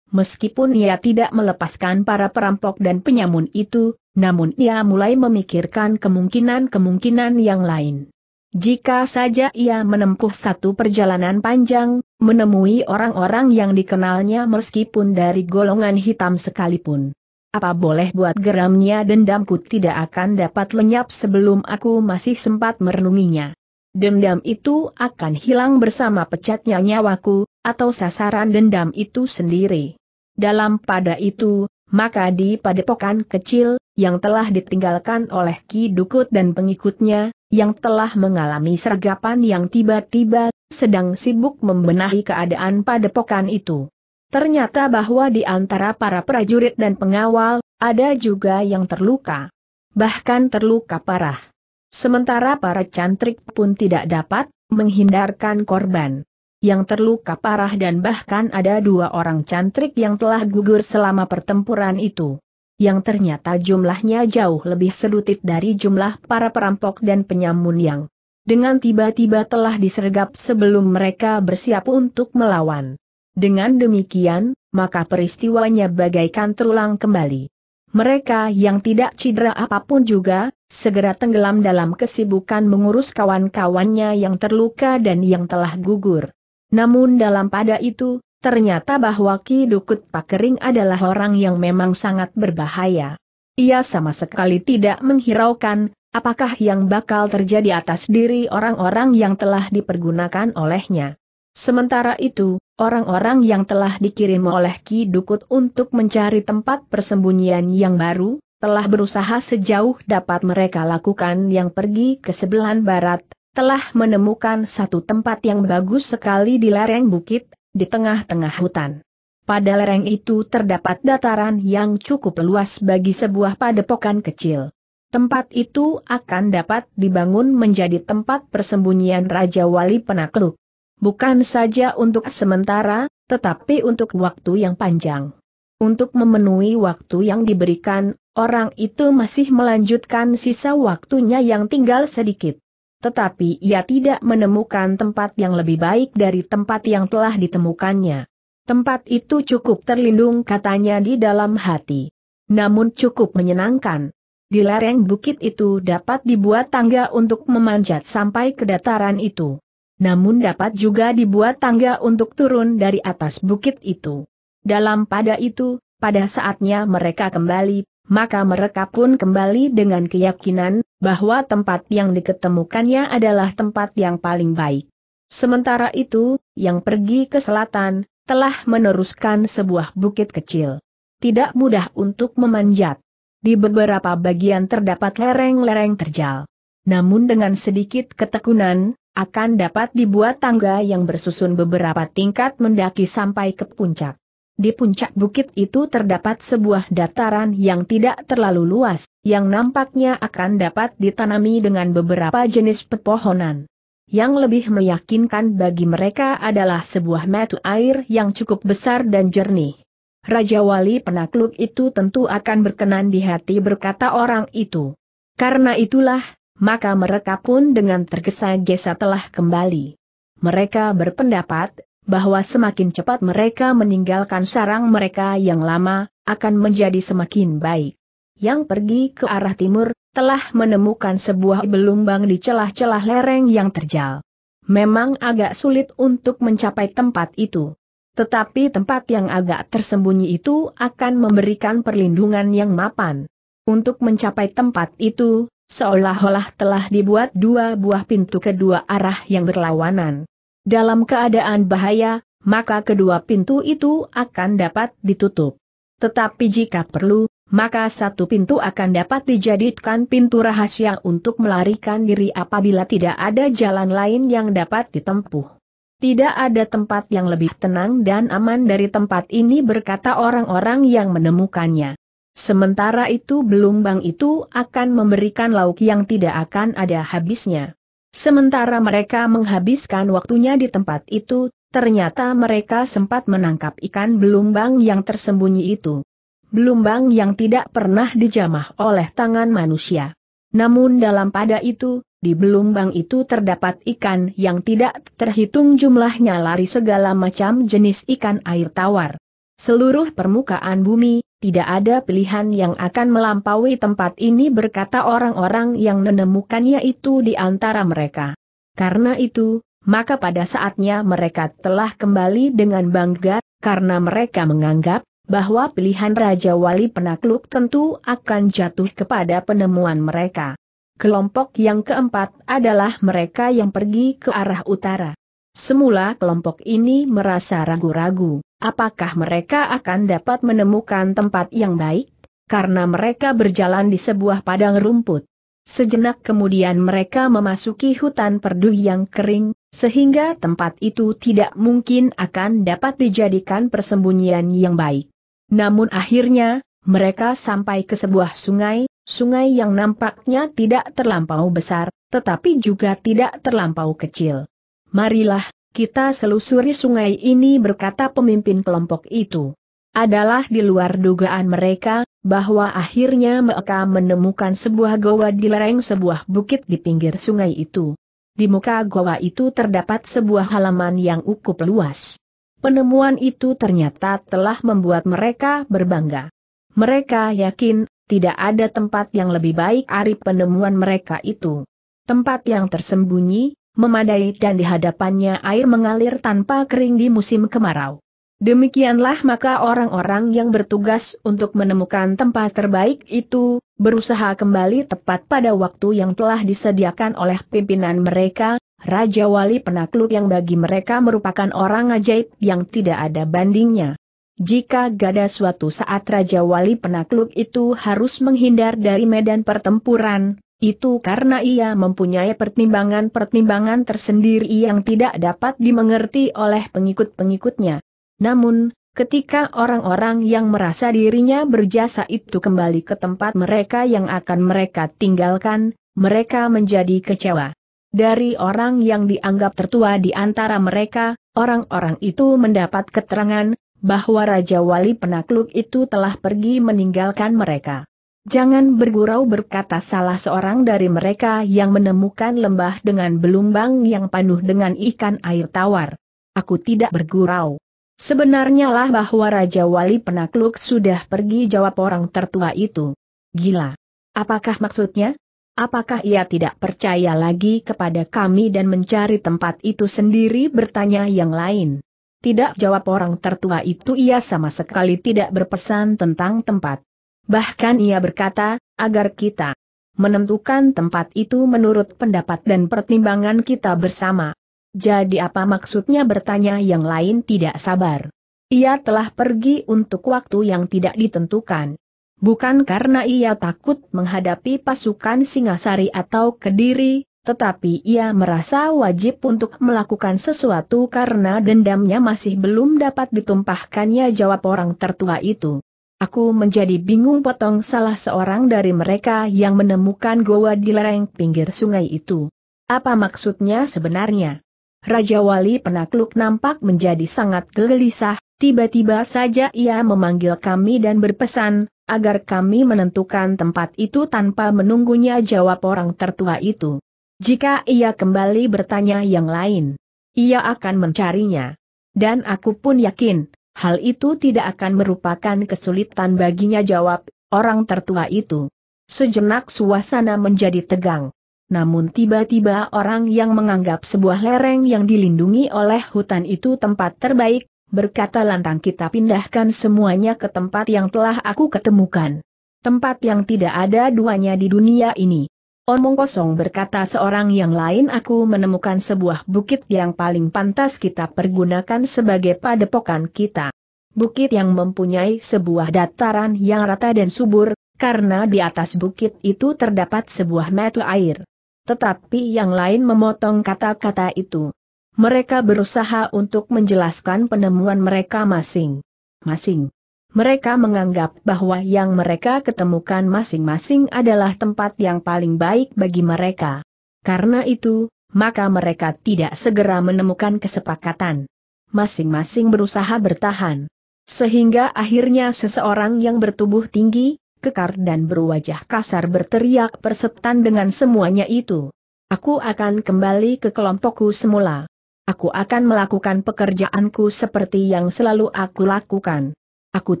Meskipun ia tidak melepaskan para perampok dan penyamun itu, namun ia mulai memikirkan kemungkinan-kemungkinan yang lain. Jika saja ia menempuh satu perjalanan panjang, menemui orang-orang yang dikenalnya meskipun dari golongan hitam sekalipun. Apa boleh buat geramnya dendamku tidak akan dapat lenyap sebelum aku masih sempat merenunginya. Dendam itu akan hilang bersama pecatnya nyawaku, atau sasaran dendam itu sendiri. Dalam pada itu, maka di padepokan kecil, yang telah ditinggalkan oleh Ki Dukut dan pengikutnya, yang telah mengalami sergapan yang tiba-tiba, sedang sibuk membenahi keadaan padepokan itu. Ternyata bahwa di antara para prajurit dan pengawal, ada juga yang terluka. Bahkan terluka parah. Sementara para cantrik pun tidak dapat menghindarkan korban. Yang terluka parah dan bahkan ada dua orang cantrik yang telah gugur selama pertempuran itu. Yang ternyata jumlahnya jauh lebih sedutit dari jumlah para perampok dan penyamun yang dengan tiba-tiba telah disergap sebelum mereka bersiap untuk melawan. Dengan demikian, maka peristiwanya bagaikan terulang kembali. Mereka yang tidak cedera apa pun juga, segera tenggelam dalam kesibukan mengurus kawan-kawannya yang terluka dan yang telah gugur. Namun dalam pada itu, ternyata bahwa Ki Dukut Pakering adalah orang yang memang sangat berbahaya. Ia sama sekali tidak menghiraukan, apakah yang bakal terjadi atas diri orang-orang yang telah dipergunakan olehnya. Sementara itu, orang-orang yang telah dikirim oleh Ki Dukut untuk mencari tempat persembunyian yang baru, telah berusaha sejauh dapat mereka lakukan yang pergi ke sebelah barat, telah menemukan satu tempat yang bagus sekali di lereng bukit, di tengah-tengah hutan. Pada lereng itu terdapat dataran yang cukup luas bagi sebuah padepokan kecil. Tempat itu akan dapat dibangun menjadi tempat persembunyian Raja Wali Penakluk. Bukan saja untuk sementara, tetapi untuk waktu yang panjang. Untuk memenuhi waktu yang diberikan, orang itu masih melanjutkan sisa waktunya yang tinggal sedikit. Tetapi ia tidak menemukan tempat yang lebih baik dari tempat yang telah ditemukannya. Tempat itu cukup terlindung katanya di dalam hati. Namun cukup menyenangkan. Di lereng bukit itu dapat dibuat tangga untuk memanjat sampai ke dataran itu. Namun dapat juga dibuat tangga untuk turun dari atas bukit itu. Dalam pada itu, pada saatnya mereka kembali, maka mereka pun kembali dengan keyakinan bahwa tempat yang diketemukannya adalah tempat yang paling baik. Sementara itu, yang pergi ke selatan, telah meneruskan sebuah bukit kecil. Tidak mudah untuk memanjat. Di beberapa bagian terdapat lereng-lereng terjal. Namun dengan sedikit ketekunan, akan dapat dibuat tangga yang bersusun beberapa tingkat mendaki sampai ke puncak. Di puncak bukit itu terdapat sebuah dataran yang tidak terlalu luas, yang nampaknya akan dapat ditanami dengan beberapa jenis pepohonan. Yang lebih meyakinkan bagi mereka adalah sebuah mata air yang cukup besar dan jernih. Raja Wali penakluk itu tentu akan berkenan di hati berkata orang itu. Karena itulah, maka mereka pun dengan tergesa-gesa telah kembali. Mereka berpendapat, bahwa semakin cepat mereka meninggalkan sarang mereka yang lama, akan menjadi semakin baik. Yang pergi ke arah timur, telah menemukan sebuah belumbang di celah-celah lereng yang terjal. Memang agak sulit untuk mencapai tempat itu. Tetapi tempat yang agak tersembunyi itu akan memberikan perlindungan yang mapan. Untuk mencapai tempat itu, seolah-olah telah dibuat dua buah pintu kedua arah yang berlawanan. Dalam keadaan bahaya, maka kedua pintu itu akan dapat ditutup. Tetapi jika perlu, maka satu pintu akan dapat dijadikan pintu rahasia untuk melarikan diri apabila tidak ada jalan lain yang dapat ditempuh. Tidak ada tempat yang lebih tenang dan aman dari tempat ini berkata orang-orang yang menemukannya. Sementara itu belumbang itu akan memberikan lauk yang tidak akan ada habisnya. Sementara mereka menghabiskan waktunya di tempat itu, ternyata mereka sempat menangkap ikan belumbang yang tersembunyi itu. Belumbang yang tidak pernah dijamah oleh tangan manusia. Namun dalam pada itu, di belumbang itu terdapat ikan yang tidak terhitung jumlahnya lari segala macam jenis ikan air tawar. Seluruh permukaan bumi, tidak ada pilihan yang akan melampaui tempat ini berkata orang-orang yang menemukannya itu di antara mereka. Karena itu, maka pada saatnya mereka telah kembali dengan bangga, karena mereka menganggap, bahwa pilihan Raja Wali penakluk tentu akan jatuh kepada penemuan mereka. Kelompok yang keempat adalah mereka yang pergi ke arah utara. Semula kelompok ini merasa ragu-ragu. Apakah mereka akan dapat menemukan tempat yang baik? Karena mereka berjalan di sebuah padang rumput. Sejenak kemudian mereka memasuki hutan perdu yang kering, sehingga tempat itu tidak mungkin akan dapat dijadikan persembunyian yang baik. Namun akhirnya, mereka sampai ke sebuah sungai, sungai yang nampaknya tidak terlampau besar, tetapi juga tidak terlampau kecil. Marilah, kita selusuri sungai ini berkata pemimpin kelompok itu. Adalah di luar dugaan mereka, bahwa akhirnya mereka menemukan sebuah goa di lereng sebuah bukit di pinggir sungai itu. Di muka goa itu terdapat sebuah halaman yang ukup luas. Penemuan itu ternyata telah membuat mereka berbangga. Mereka yakin, tidak ada tempat yang lebih baik dari penemuan mereka itu. Tempat yang tersembunyi, memadai dan di hadapannya air mengalir tanpa kering di musim kemarau. Demikianlah maka orang-orang yang bertugas untuk menemukan tempat terbaik itu, berusaha kembali tepat pada waktu yang telah disediakan oleh pimpinan mereka, Raja Wali Penakluk yang bagi mereka merupakan orang ajaib yang tidak ada bandingnya. Jika gada suatu saat Raja Wali Penakluk itu harus menghindar dari medan pertempuran, itu karena ia mempunyai pertimbangan-pertimbangan tersendiri yang tidak dapat dimengerti oleh pengikut-pengikutnya. Namun, ketika orang-orang yang merasa dirinya berjasa itu kembali ke tempat mereka yang akan mereka tinggalkan, mereka menjadi kecewa. Dari orang yang dianggap tertua di antara mereka, orang-orang itu mendapat keterangan bahwa Raja Wali Penakluk itu telah pergi meninggalkan mereka. Jangan bergurau berkata salah seorang dari mereka yang menemukan lembah dengan belumbang yang penuh dengan ikan air tawar. Aku tidak bergurau. Sebenarnya lah bahwa Raja Wali Penakluk sudah pergi jawab orang tertua itu. Gila. Apakah maksudnya? Apakah ia tidak percaya lagi kepada kami dan mencari tempat itu sendiri bertanya yang lain? Tidak jawab orang tertua itu ia sama sekali tidak berpesan tentang tempat. Bahkan ia berkata, agar kita menentukan tempat itu menurut pendapat dan pertimbangan kita bersama. Jadi apa maksudnya bertanya yang lain tidak sabar. Ia telah pergi untuk waktu yang tidak ditentukan. Bukan karena ia takut menghadapi pasukan Singasari atau Kediri, tetapi ia merasa wajib untuk melakukan sesuatu karena dendamnya masih belum dapat ditumpahkannya jawab orang tertua itu. Aku menjadi bingung potong salah seorang dari mereka yang menemukan goa di lereng pinggir sungai itu. Apa maksudnya sebenarnya? Raja Wali penakluk nampak menjadi sangat gelisah, tiba-tiba saja ia memanggil kami dan berpesan, agar kami menentukan tempat itu tanpa menunggunya jawab orang tertua itu. Jika ia kembali bertanya yang lain, ia akan mencarinya. Dan aku pun yakin, hal itu tidak akan merupakan kesulitan baginya jawab, orang tertua itu. Sejenak suasana menjadi tegang. Namun tiba-tiba orang yang menganggap sebuah lereng yang dilindungi oleh hutan itu tempat terbaik, berkata lantang kita pindahkan semuanya ke tempat yang telah aku ketemukan. Tempat yang tidak ada duanya di dunia ini. Omong kosong berkata seorang yang lain aku menemukan sebuah bukit yang paling pantas kita pergunakan sebagai padepokan kita. Bukit yang mempunyai sebuah dataran yang rata dan subur, karena di atas bukit itu terdapat sebuah mata air. Tetapi yang lain memotong kata-kata itu. Mereka berusaha untuk menjelaskan penemuan mereka masing-masing. Mereka menganggap bahwa yang mereka ketemukan masing-masing adalah tempat yang paling baik bagi mereka. Karena itu, maka mereka tidak segera menemukan kesepakatan. Masing-masing berusaha bertahan. Sehingga akhirnya seseorang yang bertubuh tinggi, kekar dan berwajah kasar berteriak persetan dengan semuanya itu. Aku akan kembali ke kelompokku semula. Aku akan melakukan pekerjaanku seperti yang selalu aku lakukan. Aku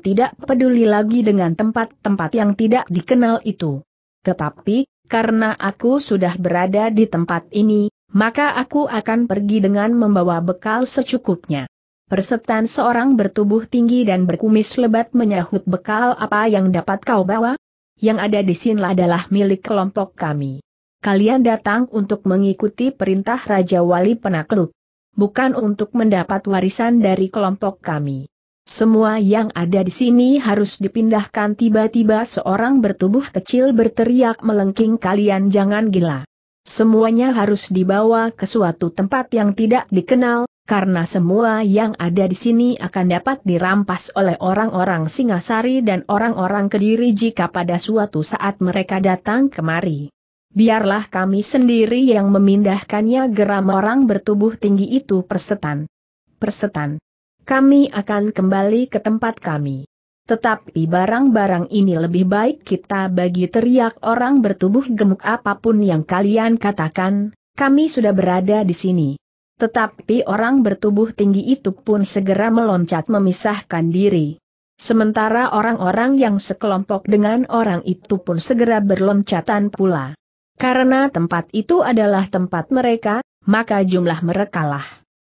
tidak peduli lagi dengan tempat-tempat yang tidak dikenal itu. Tetapi, karena aku sudah berada di tempat ini, maka aku akan pergi dengan membawa bekal secukupnya. Persetan seorang bertubuh tinggi dan berkumis lebat menyahut bekal apa yang dapat kau bawa? Yang ada di sini adalah milik kelompok kami. Kalian datang untuk mengikuti perintah Raja Wali Penakluk. Bukan untuk mendapat warisan dari kelompok kami. Semua yang ada di sini harus dipindahkan tiba-tiba seorang bertubuh kecil berteriak melengking kalian jangan gila. Semuanya harus dibawa ke suatu tempat yang tidak dikenal, karena semua yang ada di sini akan dapat dirampas oleh orang-orang Singasari dan orang-orang Kediri jika pada suatu saat mereka datang kemari. Biarlah kami sendiri yang memindahkannya geram orang bertubuh tinggi itu persetan. Persetan kami akan kembali ke tempat kami. Tetapi barang-barang ini lebih baik kita bagi teriak orang bertubuh gemuk apa pun yang kalian katakan, kami sudah berada di sini. Tetapi orang bertubuh tinggi itu pun segera meloncat memisahkan diri. Sementara orang-orang yang sekelompok dengan orang itu pun segera berloncatan pula. Karena tempat itu adalah tempat mereka, maka jumlah merekalah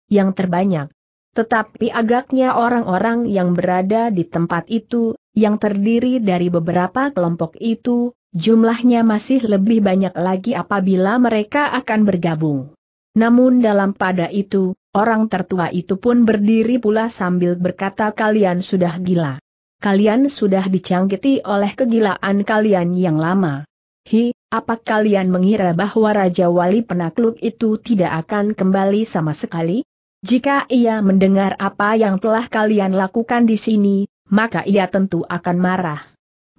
yang terbanyak. Tetapi agaknya orang-orang yang berada di tempat itu, yang terdiri dari beberapa kelompok itu, jumlahnya masih lebih banyak lagi apabila mereka akan bergabung. Namun dalam pada itu, orang tertua itu pun berdiri pula sambil berkata kalian sudah gila. Kalian sudah dicangkiti oleh kegilaan kalian yang lama. Hi, apa kalian mengira bahwa Raja Wali penakluk itu tidak akan kembali sama sekali? Jika ia mendengar apa yang telah kalian lakukan di sini, maka ia tentu akan marah.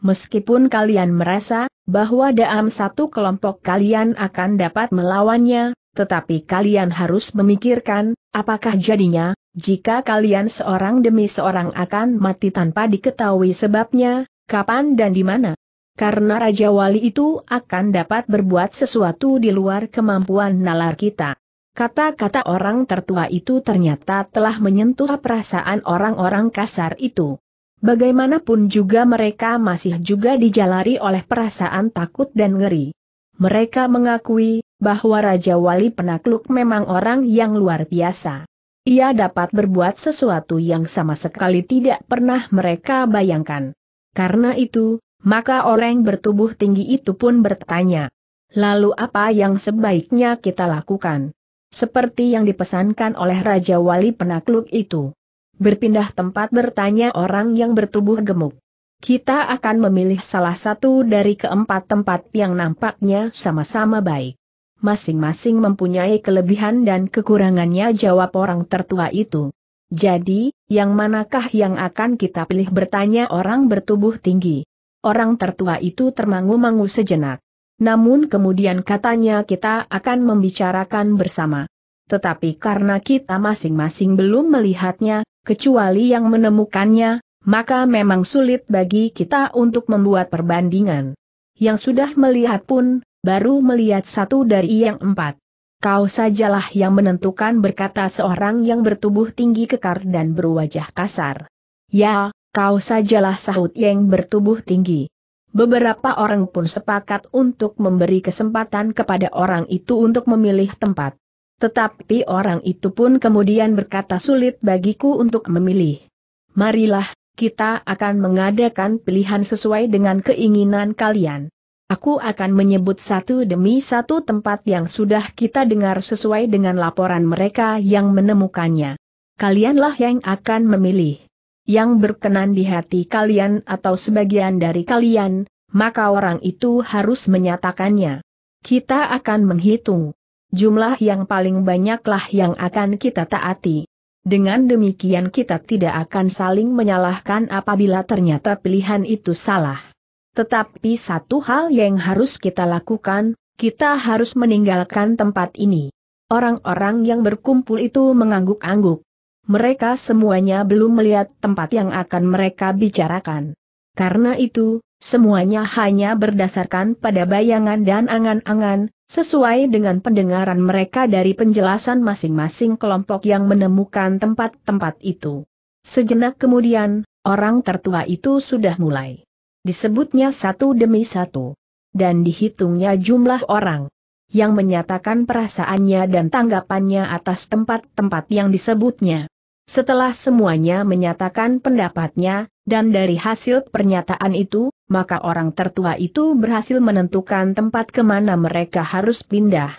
Meskipun kalian merasa bahwa dalam satu kelompok kalian akan dapat melawannya, tetapi kalian harus memikirkan, apakah jadinya, jika kalian seorang demi seorang akan mati tanpa diketahui sebabnya, kapan dan di mana. Karena Raja Wali itu akan dapat berbuat sesuatu di luar kemampuan nalar kita. Kata-kata orang tertua itu ternyata telah menyentuh perasaan orang-orang kasar itu. Bagaimanapun juga mereka masih juga dijalari oleh perasaan takut dan ngeri. Mereka mengakui bahwa Raja Wali penakluk memang orang yang luar biasa. Ia dapat berbuat sesuatu yang sama sekali tidak pernah mereka bayangkan. Karena itu, maka orang bertubuh tinggi itu pun bertanya, lalu apa yang sebaiknya kita lakukan? Seperti yang dipesankan oleh Raja Wali penakluk itu. Berpindah tempat bertanya orang yang bertubuh gemuk. Kita akan memilih salah satu dari keempat tempat yang nampaknya sama-sama baik. Masing-masing mempunyai kelebihan dan kekurangannya jawab orang tertua itu. Jadi, yang manakah yang akan kita pilih bertanya orang bertubuh tinggi? Orang tertua itu termangu-mangu sejenak. Namun kemudian katanya kita akan membicarakan bersama. Tetapi karena kita masing-masing belum melihatnya, kecuali yang menemukannya, maka memang sulit bagi kita untuk membuat perbandingan. Yang sudah melihat pun, baru melihat satu dari yang empat. Kau sajalah yang menentukan berkata seorang yang bertubuh tinggi kekar dan berwajah kasar. Ya, kau sajalah sahut yang bertubuh tinggi. Beberapa orang pun sepakat untuk memberi kesempatan kepada orang itu untuk memilih tempat. Tetapi orang itu pun kemudian berkata sulit bagiku untuk memilih. Marilah, kita akan mengadakan pilihan sesuai dengan keinginan kalian. Aku akan menyebut satu demi satu tempat yang sudah kita dengar sesuai dengan laporan mereka yang menemukannya. Kalianlah yang akan memilih yang berkenan di hati kalian atau sebagian dari kalian, maka orang itu harus menyatakannya. Kita akan menghitung. Jumlah yang paling banyaklah yang akan kita taati. Dengan demikian kita tidak akan saling menyalahkan apabila ternyata pilihan itu salah. Tetapi satu hal yang harus kita lakukan, kita harus meninggalkan tempat ini. Orang-orang yang berkumpul itu mengangguk-angguk mereka semuanya belum melihat tempat yang akan mereka bicarakan. Karena itu, semuanya hanya berdasarkan pada bayangan dan angan-angan, sesuai dengan pendengaran mereka dari penjelasan masing-masing kelompok yang menemukan tempat-tempat itu. Sejenak kemudian, orang tertua itu sudah mulai. Disebutnya satu demi satu. Dan dihitungnya jumlah orang yang menyatakan perasaannya dan tanggapannya atas tempat-tempat yang disebutnya. Setelah semuanya menyatakan pendapatnya, dan dari hasil pernyataan itu, maka orang tertua itu berhasil menentukan tempat ke mana mereka harus pindah.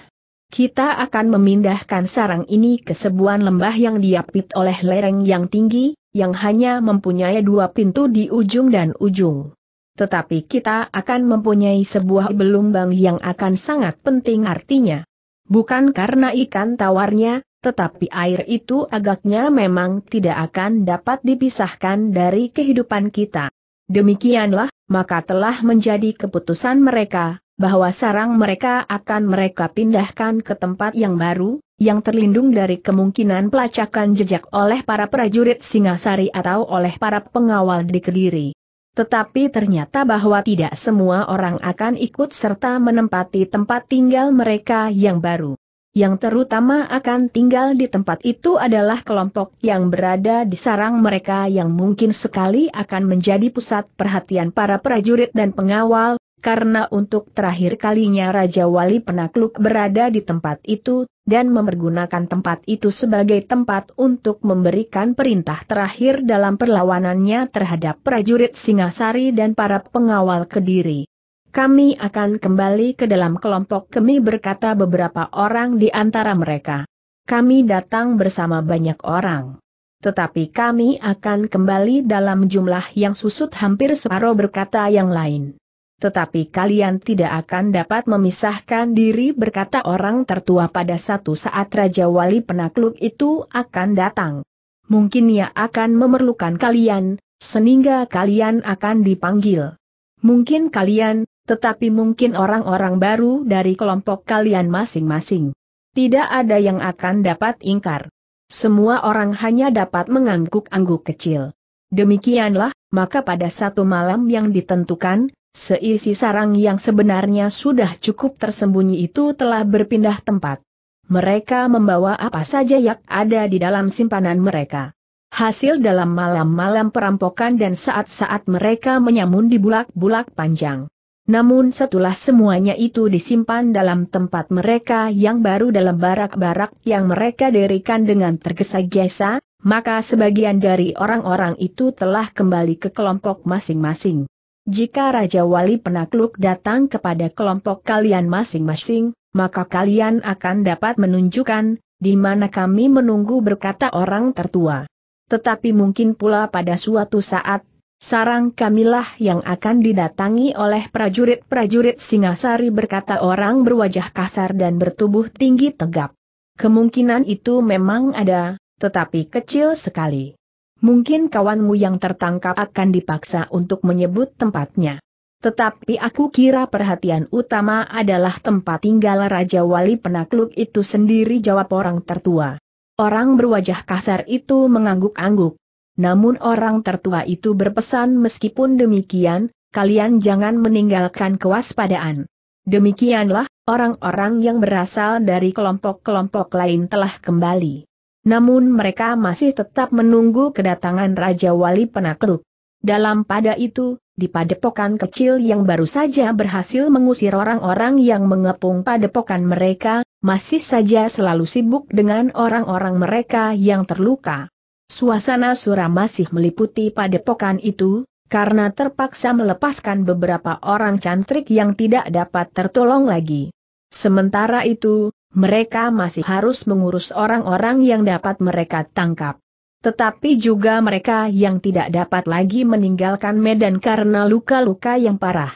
Kita akan memindahkan sarang ini ke sebuah lembah yang diapit oleh lereng yang tinggi, yang hanya mempunyai dua pintu di ujung dan ujung. Tetapi kita akan mempunyai sebuah belumbang yang akan sangat penting artinya. Bukan karena ikan tawarnya, tetapi air itu agaknya memang tidak akan dapat dipisahkan dari kehidupan kita. Demikianlah, maka telah menjadi keputusan mereka, bahwa sarang mereka akan mereka pindahkan ke tempat yang baru, yang terlindung dari kemungkinan pelacakan jejak oleh para prajurit Singasari atau oleh para pengawal di Kediri. Tetapi ternyata bahwa tidak semua orang akan ikut serta menempati tempat tinggal mereka yang baru yang terutama akan tinggal di tempat itu adalah kelompok yang berada di sarang mereka yang mungkin sekali akan menjadi pusat perhatian para prajurit dan pengawal, karena untuk terakhir kalinya Raja Wali Penakluk berada di tempat itu, dan mempergunakan tempat itu sebagai tempat untuk memberikan perintah terakhir dalam perlawanannya terhadap prajurit Singasari dan para pengawal Kediri. Kami akan kembali ke dalam kelompok kami berkata beberapa orang di antara mereka. Kami datang bersama banyak orang. Tetapi kami akan kembali dalam jumlah yang susut hampir separuh berkata yang lain tetapi kalian tidak akan dapat memisahkan diri berkata orang tertua pada satu saat Raja Wali penakluk itu akan datang. Mungkin ia akan memerlukan kalian, sehingga kalian akan dipanggil. Mungkin kalian, tetapi mungkin orang-orang baru dari kelompok kalian masing-masing. Tidak ada yang akan dapat ingkar. Semua orang hanya dapat mengangguk-angguk kecil. Demikianlah, maka pada satu malam yang ditentukan, Seisi sarang yang sebenarnya sudah cukup tersembunyi itu telah berpindah tempat. Mereka membawa apa saja yang ada di dalam simpanan mereka. Hasil dalam malam-malam perampokan dan saat-saat mereka menyamun di bulak-bulak panjang. Namun setelah semuanya itu disimpan dalam tempat mereka yang baru dalam barak-barak yang mereka dirikan dengan tergesa-gesa, maka sebagian dari orang-orang itu telah kembali ke kelompok masing-masing. Jika Raja Wali penakluk datang kepada kelompok kalian masing-masing, maka kalian akan dapat menunjukkan, di mana kami menunggu berkata orang tertua. Tetapi mungkin pula pada suatu saat, sarang kamilah yang akan didatangi oleh prajurit-prajurit Singasari berkata orang berwajah kasar dan bertubuh tinggi tegap. Kemungkinan itu memang ada, tetapi kecil sekali. Mungkin kawanmu yang tertangkap akan dipaksa untuk menyebut tempatnya. Tetapi aku kira perhatian utama adalah tempat tinggal Raja Wali penakluk itu sendiri jawab orang tertua. Orang berwajah kasar itu mengangguk-angguk. Namun orang tertua itu berpesan meskipun demikian, kalian jangan meninggalkan kewaspadaan. Demikianlah, orang-orang yang berasal dari kelompok-kelompok lain telah kembali. Namun mereka masih tetap menunggu kedatangan Raja Wali Penakluk. Dalam pada itu, di padepokan kecil yang baru saja berhasil mengusir orang-orang yang mengepung padepokan mereka, masih saja selalu sibuk dengan orang-orang mereka yang terluka. Suasana suram masih meliputi padepokan itu, karena terpaksa melepaskan beberapa orang cantrik yang tidak dapat tertolong lagi. Sementara itu, mereka masih harus mengurus orang-orang yang dapat mereka tangkap. Tetapi juga mereka yang tidak dapat lagi meninggalkan medan karena luka-luka yang parah.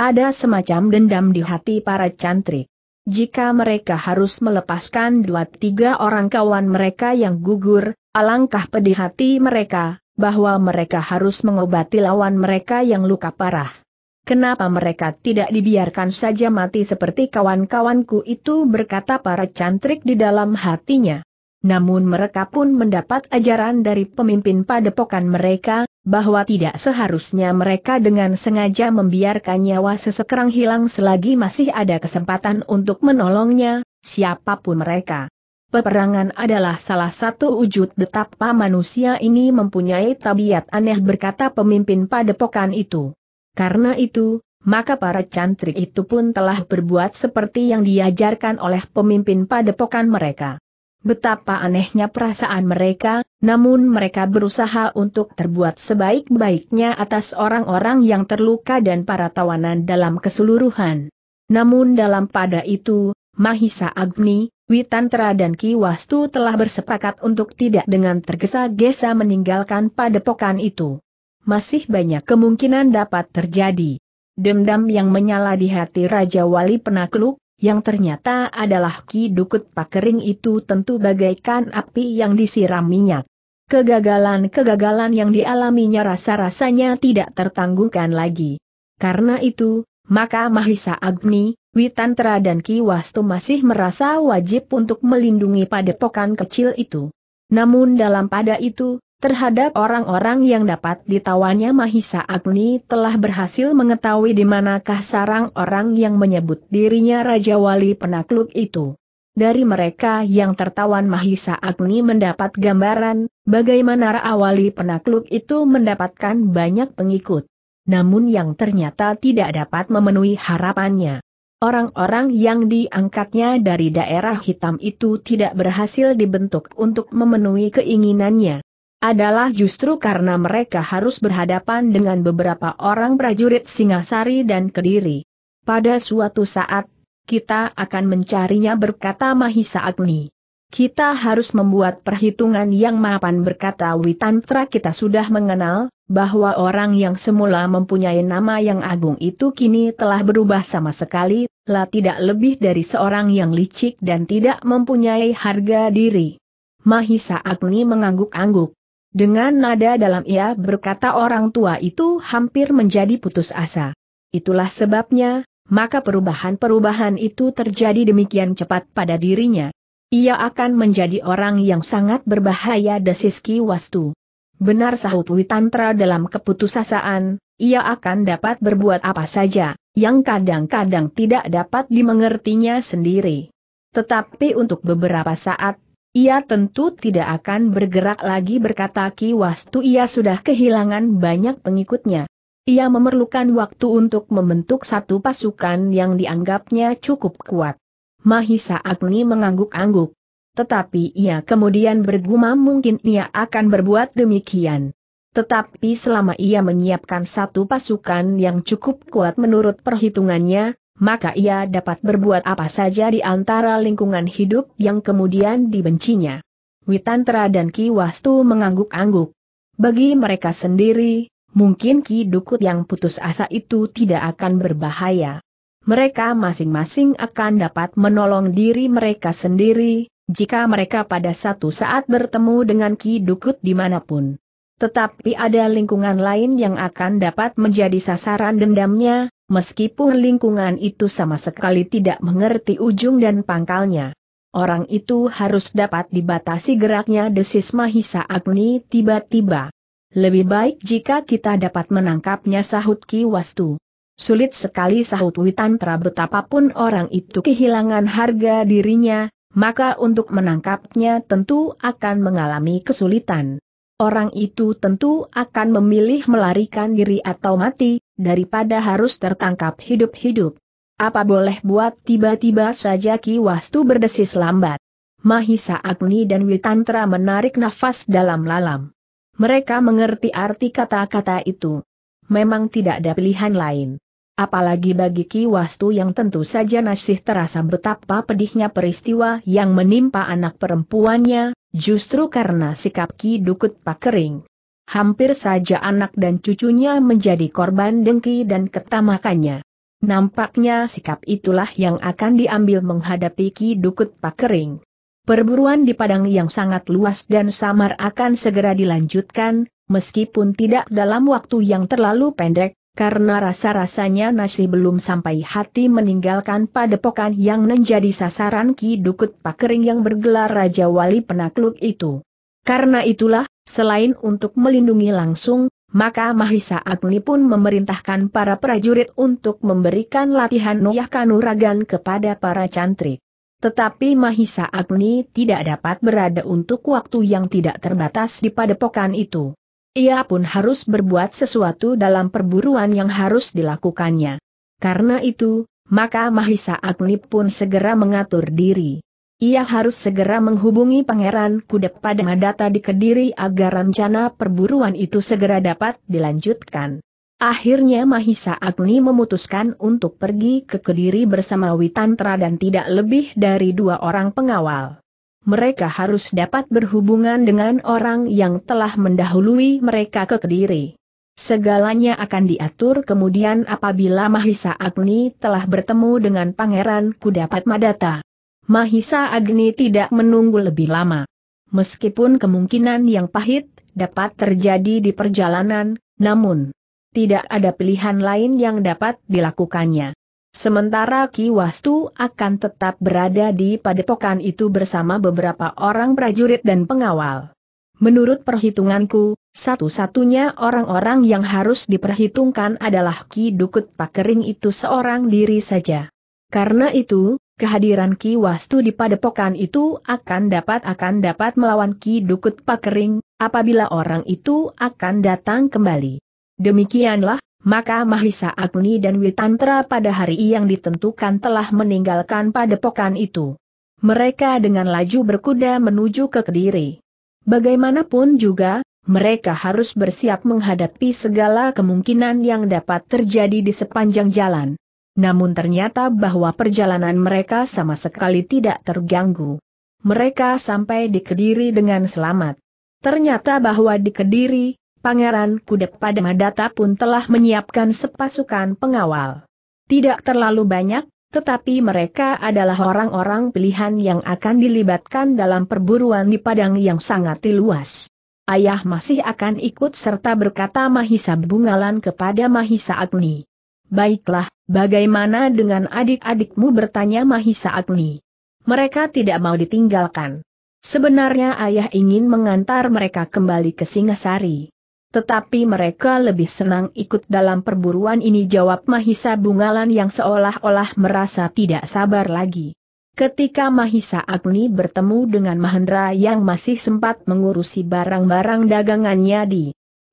Ada semacam dendam di hati para cantrik. Jika mereka harus melepaskan dua tiga orang kawan mereka yang gugur, alangkah pedih hati mereka, bahwa mereka harus mengobati lawan mereka yang luka parah. Kenapa mereka tidak dibiarkan saja mati seperti kawan-kawanku itu berkata para cantrik di dalam hatinya. Namun mereka pun mendapat ajaran dari pemimpin padepokan mereka, bahwa tidak seharusnya mereka dengan sengaja membiarkan nyawa sesekerang hilang selagi masih ada kesempatan untuk menolongnya, siapa pun mereka. Peperangan adalah salah satu wujud betapa manusia ini mempunyai tabiat aneh berkata pemimpin padepokan itu. Karena itu, maka para cantrik itu pun telah berbuat seperti yang diajarkan oleh pemimpin padepokan mereka. Betapa anehnya perasaan mereka, namun mereka berusaha untuk terbuat sebaik-baiknya atas orang-orang yang terluka dan para tawanan dalam keseluruhan. Namun dalam pada itu, Mahisa Agni, Witantra dan Ki Wastu telah bersepakat untuk tidak dengan tergesa-gesa meninggalkan padepokan itu masih banyak kemungkinan dapat terjadi. Dendam yang menyala di hati Raja Wali Penakluk, yang ternyata adalah Ki Dukut Pakering itu tentu bagaikan api yang disiram minyak. Kegagalan-kegagalan yang dialaminya rasa-rasanya tidak tertangguhkan lagi. Karena itu, maka Mahisa Agni, Witantra dan Ki Wastu masih merasa wajib untuk melindungi padepokan kecil itu. Namun dalam pada itu, Terhadap orang-orang yang dapat ditawannya Mahisa Agni telah berhasil mengetahui di manakah sarang orang yang menyebut dirinya Raja Wali penakluk itu. Dari mereka yang tertawan Mahisa Agni mendapat gambaran, bagaimana Wali penakluk itu mendapatkan banyak pengikut. namun yang ternyata tidak dapat memenuhi harapannya. Orang-orang yang diangkatnya dari daerah hitam itu tidak berhasil dibentuk untuk memenuhi keinginannya. Adalah justru karena mereka harus berhadapan dengan beberapa orang prajurit Singasari dan Kediri. Pada suatu saat, kita akan mencarinya berkata Mahisa Agni. Kita harus membuat perhitungan yang mapan berkata Witantra kita sudah mengenal, bahwa orang yang semula mempunyai nama yang agung itu kini telah berubah sama sekali, lah tidak lebih dari seorang yang licik dan tidak mempunyai harga diri. Mahisa Agni mengangguk-angguk. Dengan nada dalam ia berkata orang tua itu hampir menjadi putus asa. Itulah sebabnya, maka perubahan-perubahan itu terjadi demikian cepat pada dirinya. Ia akan menjadi orang yang sangat berbahaya desis Wastu. Benar sahut Witantra dalam keputusasaan, ia akan dapat berbuat apa saja, yang kadang-kadang tidak dapat dimengertinya sendiri. Tetapi untuk beberapa saat, ia tentu tidak akan bergerak lagi berkata Ki Wastu ia sudah kehilangan banyak pengikutnya. Ia memerlukan waktu untuk membentuk satu pasukan yang dianggapnya cukup kuat. Mahisa Agni mengangguk-angguk tetapi ia kemudian bergumam mungkin ia akan berbuat demikian. Tetapi selama ia menyiapkan satu pasukan yang cukup kuat menurut perhitungannya, maka ia dapat berbuat apa saja di antara lingkungan hidup yang kemudian dibencinya. Witantra dan Ki Wastu mengangguk-angguk. Bagi mereka sendiri, mungkin Ki Dukut yang putus asa itu tidak akan berbahaya. Mereka masing-masing akan dapat menolong diri mereka sendiri, jika mereka pada satu saat bertemu dengan Ki Dukut di mana pun. Tetapi ada lingkungan lain yang akan dapat menjadi sasaran dendamnya, meskipun lingkungan itu sama sekali tidak mengerti ujung dan pangkalnya. Orang itu harus dapat dibatasi geraknya desis Mahisa Agni tiba-tiba. Lebih baik jika kita dapat menangkapnya sahut Ki Wastu. Sulit sekali sahut Witantra betapapun orang itu kehilangan harga dirinya, maka untuk menangkapnya tentu akan mengalami kesulitan. Orang itu tentu akan memilih melarikan diri atau mati, daripada harus tertangkap hidup-hidup. Apa boleh buat tiba-tiba saja Ki Wastu berdesis lambat. Mahisa Agni dan Witantra menarik nafas dalam-lalam. Mereka mengerti arti kata-kata itu. Memang tidak ada pilihan lain apalagi bagi Ki Wastu yang tentu saja nasih terasa betapa pedihnya peristiwa yang menimpa anak perempuannya, justru karena sikap Ki Dukut Pakering. Hampir saja anak dan cucunya menjadi korban dengki dan ketamakannya. Nampaknya sikap itulah yang akan diambil menghadapi Ki Dukut Pakering. Perburuan di padang yang sangat luas dan samar akan segera dilanjutkan, meskipun tidak dalam waktu yang terlalu pendek, karena rasa-rasanya nasi belum sampai hati meninggalkan padepokan yang menjadi sasaran Ki Dukut Pakering yang bergelar Raja Wali Penakluk itu. Karena itulah, selain untuk melindungi langsung, maka Mahisa Agni pun memerintahkan para prajurit untuk memberikan latihan noyah kanuragan kepada para cantrik. Tetapi Mahisa Agni tidak dapat berada untuk waktu yang tidak terbatas di padepokan itu. Ia pun harus berbuat sesuatu dalam perburuan yang harus dilakukannya. Karena itu, maka Mahisa Agni pun segera mengatur diri. Ia harus segera menghubungi Pangeran Kudep pada Madata di Kediri agar rencana perburuan itu segera dapat dilanjutkan. Akhirnya Mahisa Agni memutuskan untuk pergi ke Kediri bersama Witantra dan tidak lebih dari dua orang pengawal mereka harus dapat berhubungan dengan orang yang telah mendahului mereka ke Kediri. Segalanya akan diatur kemudian apabila Mahisa Agni telah bertemu dengan Pangeran Kudapat Madata. Mahisa Agni tidak menunggu lebih lama. Meskipun kemungkinan yang pahit dapat terjadi di perjalanan, namun tidak ada pilihan lain yang dapat dilakukannya. Sementara Ki Wastu akan tetap berada di padepokan itu bersama beberapa orang prajurit dan pengawal. Menurut perhitunganku, satu-satunya orang-orang yang harus diperhitungkan adalah Ki Dukut Pakering itu seorang diri saja. Karena itu, kehadiran Ki Wastu di padepokan itu akan dapat akan dapat melawan Ki Dukut Pakering, apabila orang itu akan datang kembali. Demikianlah, maka Mahisa Agni dan Witantra pada hari yang ditentukan telah meninggalkan padepokan itu. Mereka dengan laju berkuda menuju ke Kediri. Bagaimanapun juga, mereka harus bersiap menghadapi segala kemungkinan yang dapat terjadi di sepanjang jalan. Namun ternyata bahwa perjalanan mereka sama sekali tidak terganggu. Mereka sampai di Kediri dengan selamat. Ternyata bahwa di Kediri, Pangeran Kudep pada Madata pun telah menyiapkan sepasukan pengawal. Tidak terlalu banyak, tetapi mereka adalah orang-orang pilihan yang akan dilibatkan dalam perburuan di padang yang sangat luas. Ayah masih akan ikut serta berkata Mahisa Bungalan kepada Mahisa Agni. Baiklah, bagaimana dengan adik-adikmu bertanya Mahisa Agni. Mereka tidak mau ditinggalkan. Sebenarnya ayah ingin mengantar mereka kembali ke Singasari. Tetapi mereka lebih senang ikut dalam perburuan ini jawab Mahisa Bungalan yang seolah-olah merasa tidak sabar lagi. Ketika Mahisa Agni bertemu dengan Mahendra yang masih sempat mengurusi barang-barang dagangannya di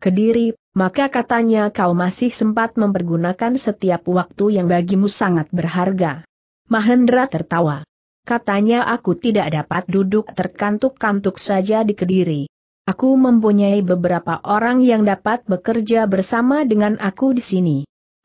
Kediri, maka katanya kau masih sempat mempergunakan setiap waktu yang bagimu sangat berharga. Mahendra tertawa. Katanya aku tidak dapat duduk terkantuk-kantuk saja di Kediri. Aku mempunyai beberapa orang yang dapat bekerja bersama dengan aku di sini.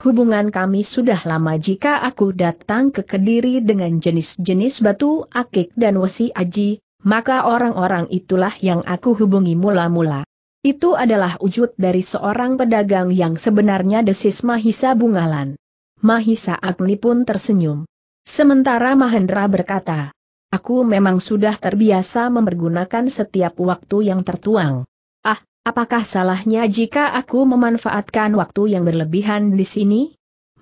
Hubungan kami sudah lama jika aku datang ke Kediri dengan jenis-jenis batu akik dan wesi aji, maka orang-orang itulah yang aku hubungi mula-mula. Itu adalah wujud dari seorang pedagang yang sebenarnya desis Mahisa Bungalan. Mahisa Agni pun tersenyum. Sementara Mahendra berkata, Aku memang sudah terbiasa mempergunakan setiap waktu yang tertuang. Ah, apakah salahnya jika aku memanfaatkan waktu yang berlebihan di sini?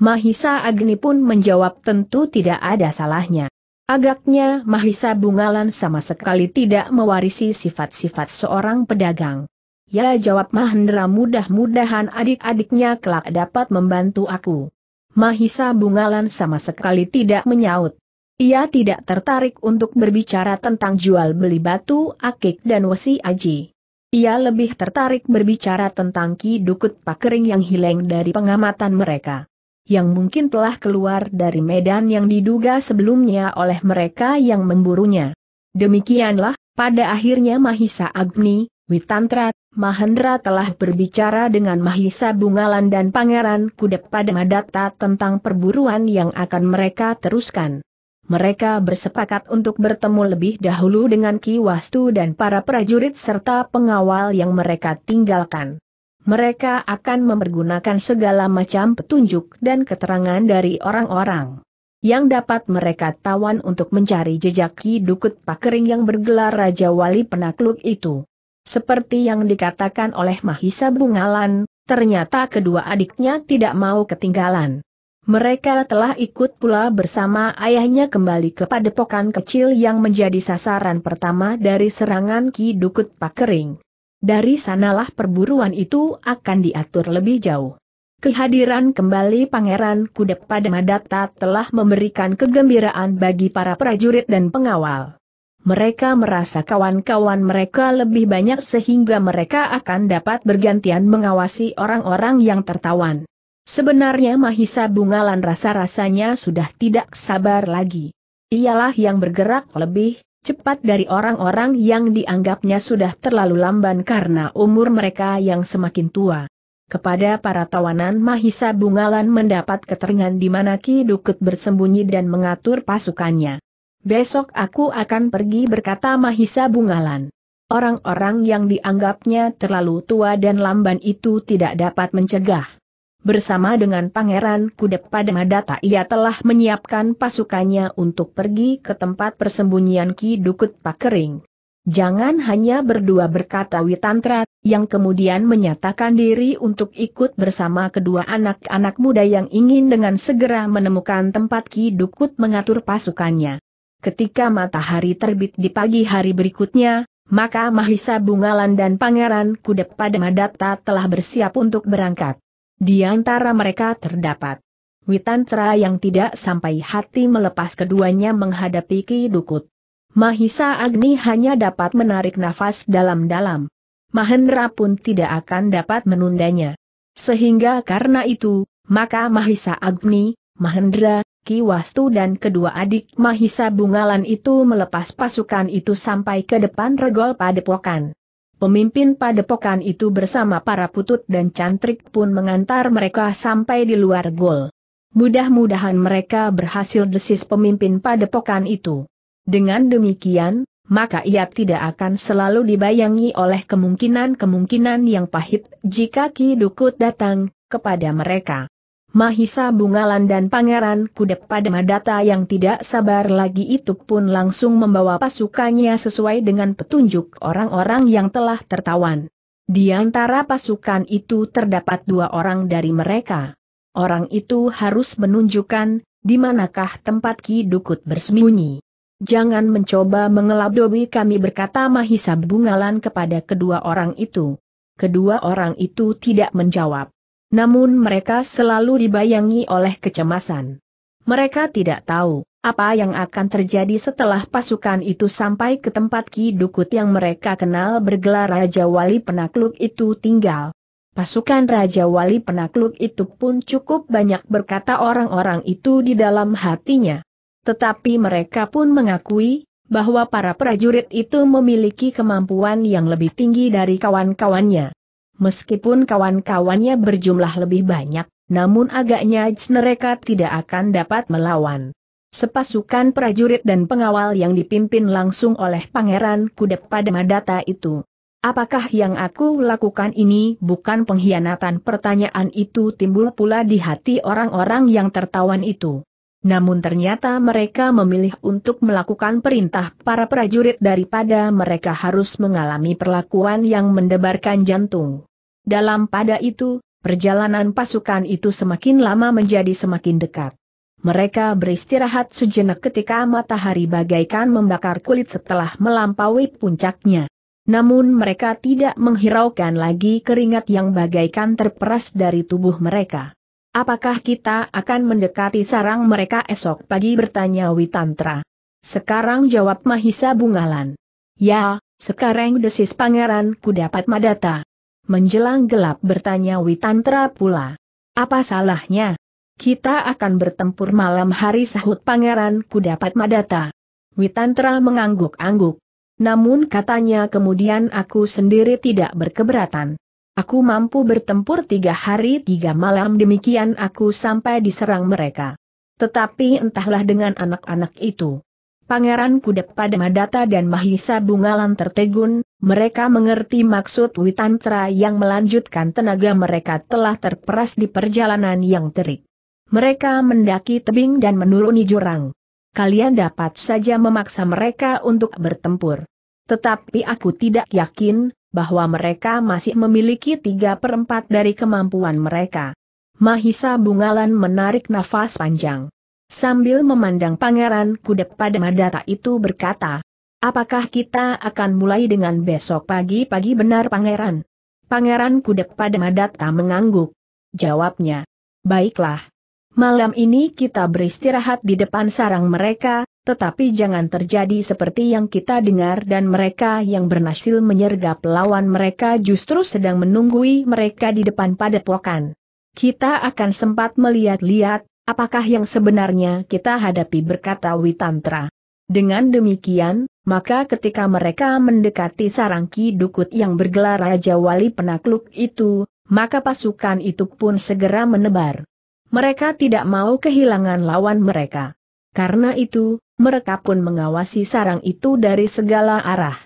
Mahisa Agni pun menjawab tentu tidak ada salahnya. Agaknya Mahisa Bungalan sama sekali tidak mewarisi sifat-sifat seorang pedagang. Ya jawab Mahendra mudah-mudahan adik-adiknya kelak dapat membantu aku. Mahisa Bungalan sama sekali tidak menyaut. Ia tidak tertarik untuk berbicara tentang jual beli batu, akik dan wesi aji. Ia lebih tertarik berbicara tentang Ki Dukut Pakering yang hilang dari pengamatan mereka. Yang mungkin telah keluar dari medan yang diduga sebelumnya oleh mereka yang memburunya. Demikianlah, pada akhirnya Mahisa Agni, Witantra, Mahendra telah berbicara dengan Mahisa Bungalan dan Pangeran Kudep pada Madata tentang perburuan yang akan mereka teruskan mereka bersepakat untuk bertemu lebih dahulu dengan Ki Wastu dan para prajurit serta pengawal yang mereka tinggalkan. Mereka akan mempergunakan segala macam petunjuk dan keterangan dari orang-orang yang dapat mereka tawan untuk mencari jejak Ki Dukut Pakering yang bergelar Raja Wali Penakluk itu. Seperti yang dikatakan oleh Mahisa Bungalan, ternyata kedua adiknya tidak mau ketinggalan. Mereka telah ikut pula bersama ayahnya kembali ke padepokan kecil yang menjadi sasaran pertama dari serangan Ki Dukut Pakering. Dari sanalah perburuan itu akan diatur lebih jauh. Kehadiran kembali Pangeran Kudep pada Madata telah memberikan kegembiraan bagi para prajurit dan pengawal. Mereka merasa kawan-kawan mereka lebih banyak sehingga mereka akan dapat bergantian mengawasi orang-orang yang tertawan. Sebenarnya Mahisa Bungalan rasa-rasanya sudah tidak sabar lagi. Ialah yang bergerak lebih cepat dari orang-orang yang dianggapnya sudah terlalu lamban karena umur mereka yang semakin tua. Kepada para tawanan Mahisa Bungalan mendapat keterangan di mana Ki Dukut bersembunyi dan mengatur pasukannya. Besok aku akan pergi berkata Mahisa Bungalan. Orang-orang yang dianggapnya terlalu tua dan lamban itu tidak dapat mencegah Bersama dengan Pangeran Kudep pada Madata ia telah menyiapkan pasukannya untuk pergi ke tempat persembunyian Ki Dukut Pakering. Jangan hanya berdua berkata Witantra, yang kemudian menyatakan diri untuk ikut bersama kedua anak-anak muda yang ingin dengan segera menemukan tempat Ki Dukut mengatur pasukannya. Ketika matahari terbit di pagi hari berikutnya, maka Mahisa Bungalan dan Pangeran Kudep pada Madata telah bersiap untuk berangkat. Di antara mereka terdapat Witantra yang tidak sampai hati melepas keduanya menghadapi Ki Dukut. Mahisa Agni hanya dapat menarik nafas dalam-dalam. Mahendra pun tidak akan dapat menundanya. Sehingga karena itu, maka Mahisa Agni, Mahendra, Ki Wastu dan kedua adik Mahisa Bungalan itu melepas pasukan itu sampai ke depan regol padepokan. Pemimpin padepokan itu bersama para putut dan cantrik pun mengantar mereka sampai di luar gol. Mudah-mudahan mereka berhasil desis pemimpin padepokan itu. Dengan demikian, maka ia tidak akan selalu dibayangi oleh kemungkinan-kemungkinan yang pahit jika Ki Dukut datang kepada mereka. Mahisa Bungalan dan Pangeran Kudep pada Madata yang tidak sabar lagi itu pun langsung membawa pasukannya sesuai dengan petunjuk orang-orang yang telah tertawan. Di antara pasukan itu terdapat dua orang dari mereka. Orang itu harus menunjukkan di manakah tempat Ki Dukut bersembunyi. Jangan mencoba mengelabui kami berkata Mahisa Bungalan kepada kedua orang itu. Kedua orang itu tidak menjawab. Namun mereka selalu dibayangi oleh kecemasan. Mereka tidak tahu apa yang akan terjadi setelah pasukan itu sampai ke tempat Ki Dukut yang mereka kenal bergelar Raja Wali Penakluk itu tinggal. Pasukan Raja Wali Penakluk itu pun cukup banyak berkata orang-orang itu di dalam hatinya. Tetapi mereka pun mengakui bahwa para prajurit itu memiliki kemampuan yang lebih tinggi dari kawan-kawannya. Meskipun kawan-kawannya berjumlah lebih banyak, namun agaknya mereka tidak akan dapat melawan. Sepasukan prajurit dan pengawal yang dipimpin langsung oleh Pangeran Kudep pada Madata itu. Apakah yang aku lakukan ini bukan pengkhianatan pertanyaan itu timbul pula di hati orang-orang yang tertawan itu. Namun ternyata mereka memilih untuk melakukan perintah para prajurit daripada mereka harus mengalami perlakuan yang mendebarkan jantung. Dalam pada itu, perjalanan pasukan itu semakin lama menjadi semakin dekat. Mereka beristirahat sejenak ketika matahari bagaikan membakar kulit setelah melampaui puncaknya. Namun mereka tidak menghiraukan lagi keringat yang bagaikan terperas dari tubuh mereka. Apakah kita akan mendekati sarang mereka esok pagi bertanya Witantra. Sekarang jawab Mahisa Bungalan. Ya, sekarang desis pangeran ku dapat madata. Menjelang gelap bertanya Witantra pula. Apa salahnya? Kita akan bertempur malam hari sahut pangeran ku dapat madata. Witantra mengangguk-angguk. Namun katanya kemudian aku sendiri tidak berkeberatan. Aku mampu bertempur tiga hari tiga malam demikian aku sampai diserang mereka. Tetapi entahlah dengan anak-anak itu. Pangeran Kudep pada Madata dan Mahisa Bungalan tertegun, mereka mengerti maksud Witantra yang melanjutkan tenaga mereka telah terperas di perjalanan yang terik. Mereka mendaki tebing dan menuruni jurang. Kalian dapat saja memaksa mereka untuk bertempur. Tetapi aku tidak yakin, bahwa mereka masih memiliki tiga perempat dari kemampuan mereka. Mahisa Bungalan menarik nafas panjang. Sambil memandang Pangeran Kudep pada Madata itu berkata, Apakah kita akan mulai dengan besok pagi-pagi benar Pangeran? Pangeran Kudep pada Madata mengangguk. Jawabnya, Baiklah. Malam ini kita beristirahat di depan sarang mereka, tetapi jangan terjadi seperti yang kita dengar dan mereka yang bernasil menyergap lawan mereka justru sedang menunggui mereka di depan padepokan. Kita akan sempat melihat-lihat, apakah yang sebenarnya kita hadapi berkata Witantra. Dengan demikian, maka ketika mereka mendekati sarang Ki Dukut yang bergelar Raja Wali Penakluk itu, maka pasukan itu pun segera menebar. Mereka tidak mau kehilangan lawan mereka. Karena itu, mereka pun mengawasi sarang itu dari segala arah.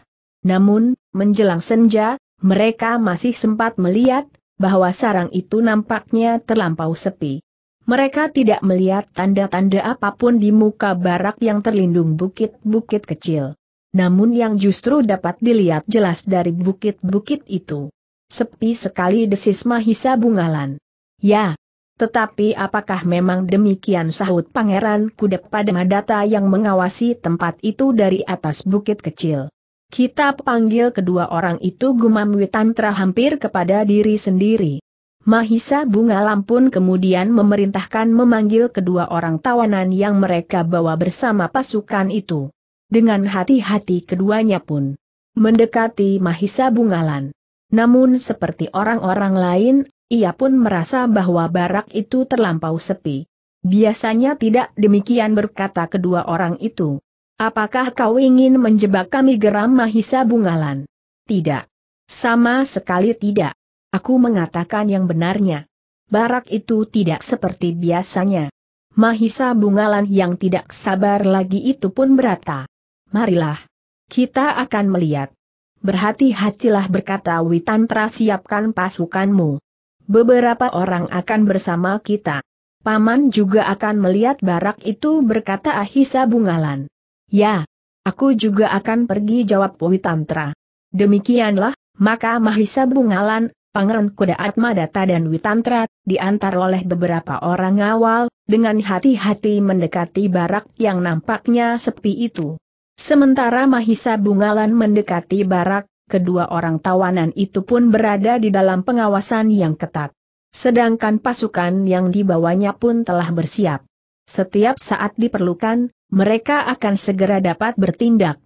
Namun, menjelang senja, mereka masih sempat melihat bahwa sarang itu nampaknya terlampau sepi. Mereka tidak melihat tanda-tanda apa pun di muka barak yang terlindung bukit-bukit kecil. Namun yang justru dapat dilihat jelas dari bukit-bukit itu. Sepi sekali desis Mahisa Bungalan. Ya, tetapi apakah memang demikian sahut Pangeran Kudep pada Madata yang mengawasi tempat itu dari atas bukit kecil? Kita panggil kedua orang itu gumam Witantra hampir kepada diri sendiri. Mahisa Bunga Lampun kemudian memerintahkan memanggil kedua orang tawanan yang mereka bawa bersama pasukan itu. Dengan hati-hati keduanya pun mendekati Mahisa Bungalan. Namun seperti orang-orang lain, ia pun merasa bahwa barak itu terlampau sepi. Biasanya tidak demikian berkata kedua orang itu. Apakah kau ingin menjebak kami geram Mahisa Bungalan? Tidak. Sama sekali tidak. Aku mengatakan yang benarnya. Barak itu tidak seperti biasanya. Mahisa Bungalan yang tidak sabar lagi itu pun berata. Marilah. Kita akan melihat. Berhati-hatilah berkata Witantra siapkan pasukanmu. Beberapa orang akan bersama kita. Paman juga akan melihat barak itu berkata Ahisa Bungalan. Ya, aku juga akan pergi jawab Witantra. Demikianlah, maka Mahisa Bungalan, Pangeran Kuda Atmadata dan Witantra, diantar oleh beberapa orang awal, dengan hati-hati mendekati barak yang nampaknya sepi itu. Sementara Mahisa Bungalan mendekati barak, kedua orang tawanan itu pun berada di dalam pengawasan yang ketat. Sedangkan pasukan yang dibawanya pun telah bersiap. Setiap saat diperlukan, mereka akan segera dapat bertindak.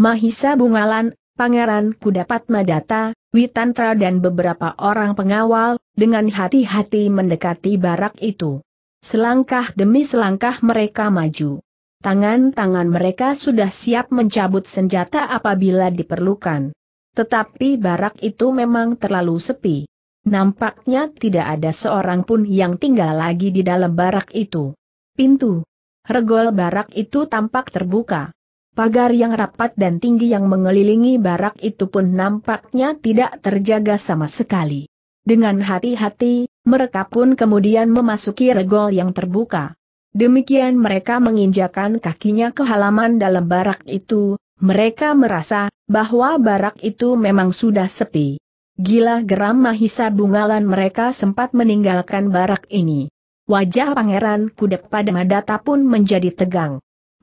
Mahisa Bungalan, Pangeran Kudapat Madata, Witantra dan beberapa orang pengawal, dengan hati-hati mendekati barak itu. Selangkah demi selangkah mereka maju. Tangan-tangan mereka sudah siap mencabut senjata apabila diperlukan. Tetapi barak itu memang terlalu sepi. Nampaknya tidak ada seorang pun yang tinggal lagi di dalam barak itu. Pintu. Regol barak itu tampak terbuka. Pagar yang rapat dan tinggi yang mengelilingi barak itu pun nampaknya tidak terjaga sama sekali. Dengan hati-hati, mereka pun kemudian memasuki regol yang terbuka. Demikian mereka menginjakan kakinya ke halaman dalam barak itu, mereka merasa bahwa barak itu memang sudah sepi. Gila geram Mahisa Bungalan mereka sempat meninggalkan barak ini. Wajah Pangeran Kudep pada Madata pun menjadi tegang.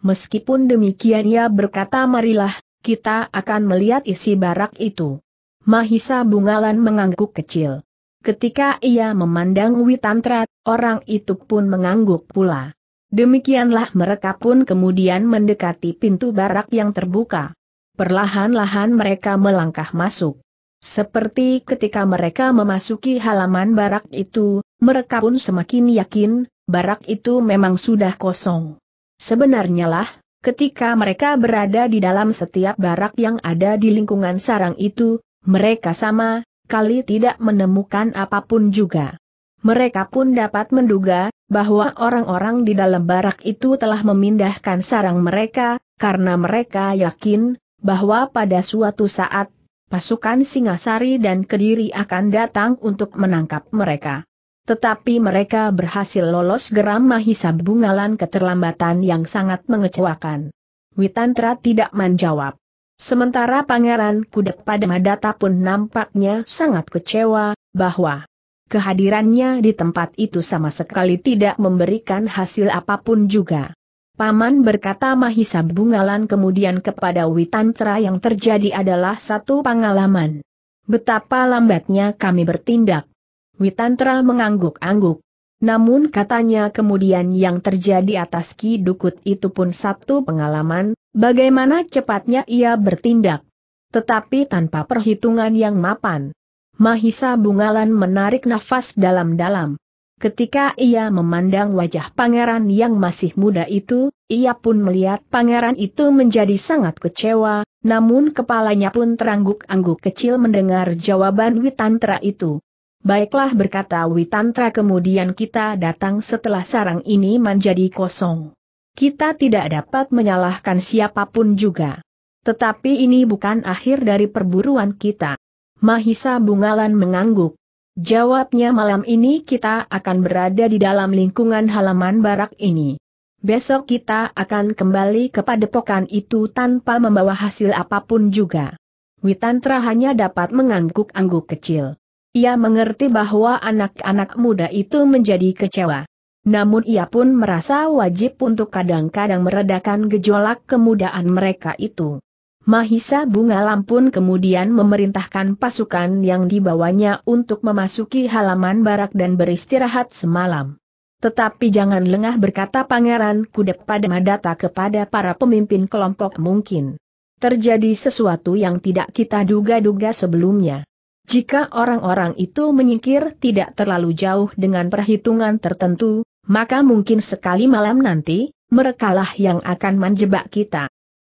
Meskipun demikian ia berkata marilah, kita akan melihat isi barak itu. Mahisa Bungalan mengangguk kecil. Ketika ia memandang Witantra, orang itu pun mengangguk pula. Demikianlah mereka pun kemudian mendekati pintu barak yang terbuka. Perlahan-lahan mereka melangkah masuk. Seperti ketika mereka memasuki halaman barak itu, mereka pun semakin yakin, barak itu memang sudah kosong. Sebenarnya lah, ketika mereka berada di dalam setiap barak yang ada di lingkungan sarang itu, mereka sama, kali tidak menemukan apa pun juga. Mereka pun dapat menduga, bahwa orang-orang di dalam barak itu telah memindahkan sarang mereka, karena mereka yakin, bahwa pada suatu saat, pasukan Singasari dan Kediri akan datang untuk menangkap mereka. Tetapi mereka berhasil lolos geram Mahisa Bungalan keterlambatan yang sangat mengecewakan. Witantra tidak menjawab. Sementara Pangeran Kudep pada Madata pun nampaknya sangat kecewa, bahwa Kehadirannya di tempat itu sama sekali tidak memberikan hasil apa pun juga. Paman berkata Mahisa Bungalan kemudian kepada Witantra yang terjadi adalah satu pengalaman. Betapa lambatnya kami bertindak. Witantra mengangguk-angguk. Namun katanya kemudian yang terjadi atas Ki Dukut itu pun satu pengalaman, bagaimana cepatnya ia bertindak. Tetapi tanpa perhitungan yang mapan. Mahisa Bungalan menarik nafas dalam-dalam. Ketika ia memandang wajah pangeran yang masih muda itu, ia pun melihat pangeran itu menjadi sangat kecewa, namun kepalanya pun terangguk-angguk kecil mendengar jawaban Witantra itu. Baiklah berkata Witantra kemudian kita datang setelah sarang ini menjadi kosong. Kita tidak dapat menyalahkan siapa pun juga. Tetapi ini bukan akhir dari perburuan kita. Mahisa Bungalan mengangguk. Jawabnya malam ini kita akan berada di dalam lingkungan halaman barak ini. Besok kita akan kembali ke padepokan itu tanpa membawa hasil apa pun juga. Witantra hanya dapat mengangguk-angguk kecil. Ia mengerti bahwa anak-anak muda itu menjadi kecewa. Namun ia pun merasa wajib untuk kadang-kadang meredakan gejolak kemudaan mereka itu. Mahisa Bunga Lampun kemudian memerintahkan pasukan yang dibawanya untuk memasuki halaman barak dan beristirahat semalam. Tetapi jangan lengah berkata Pangeran Kudep pada Madata kepada para pemimpin kelompok mungkin. Terjadi sesuatu yang tidak kita duga-duga sebelumnya. Jika orang-orang itu menyingkir tidak terlalu jauh dengan perhitungan tertentu, maka mungkin sekali malam nanti, merekalah yang akan menjebak kita.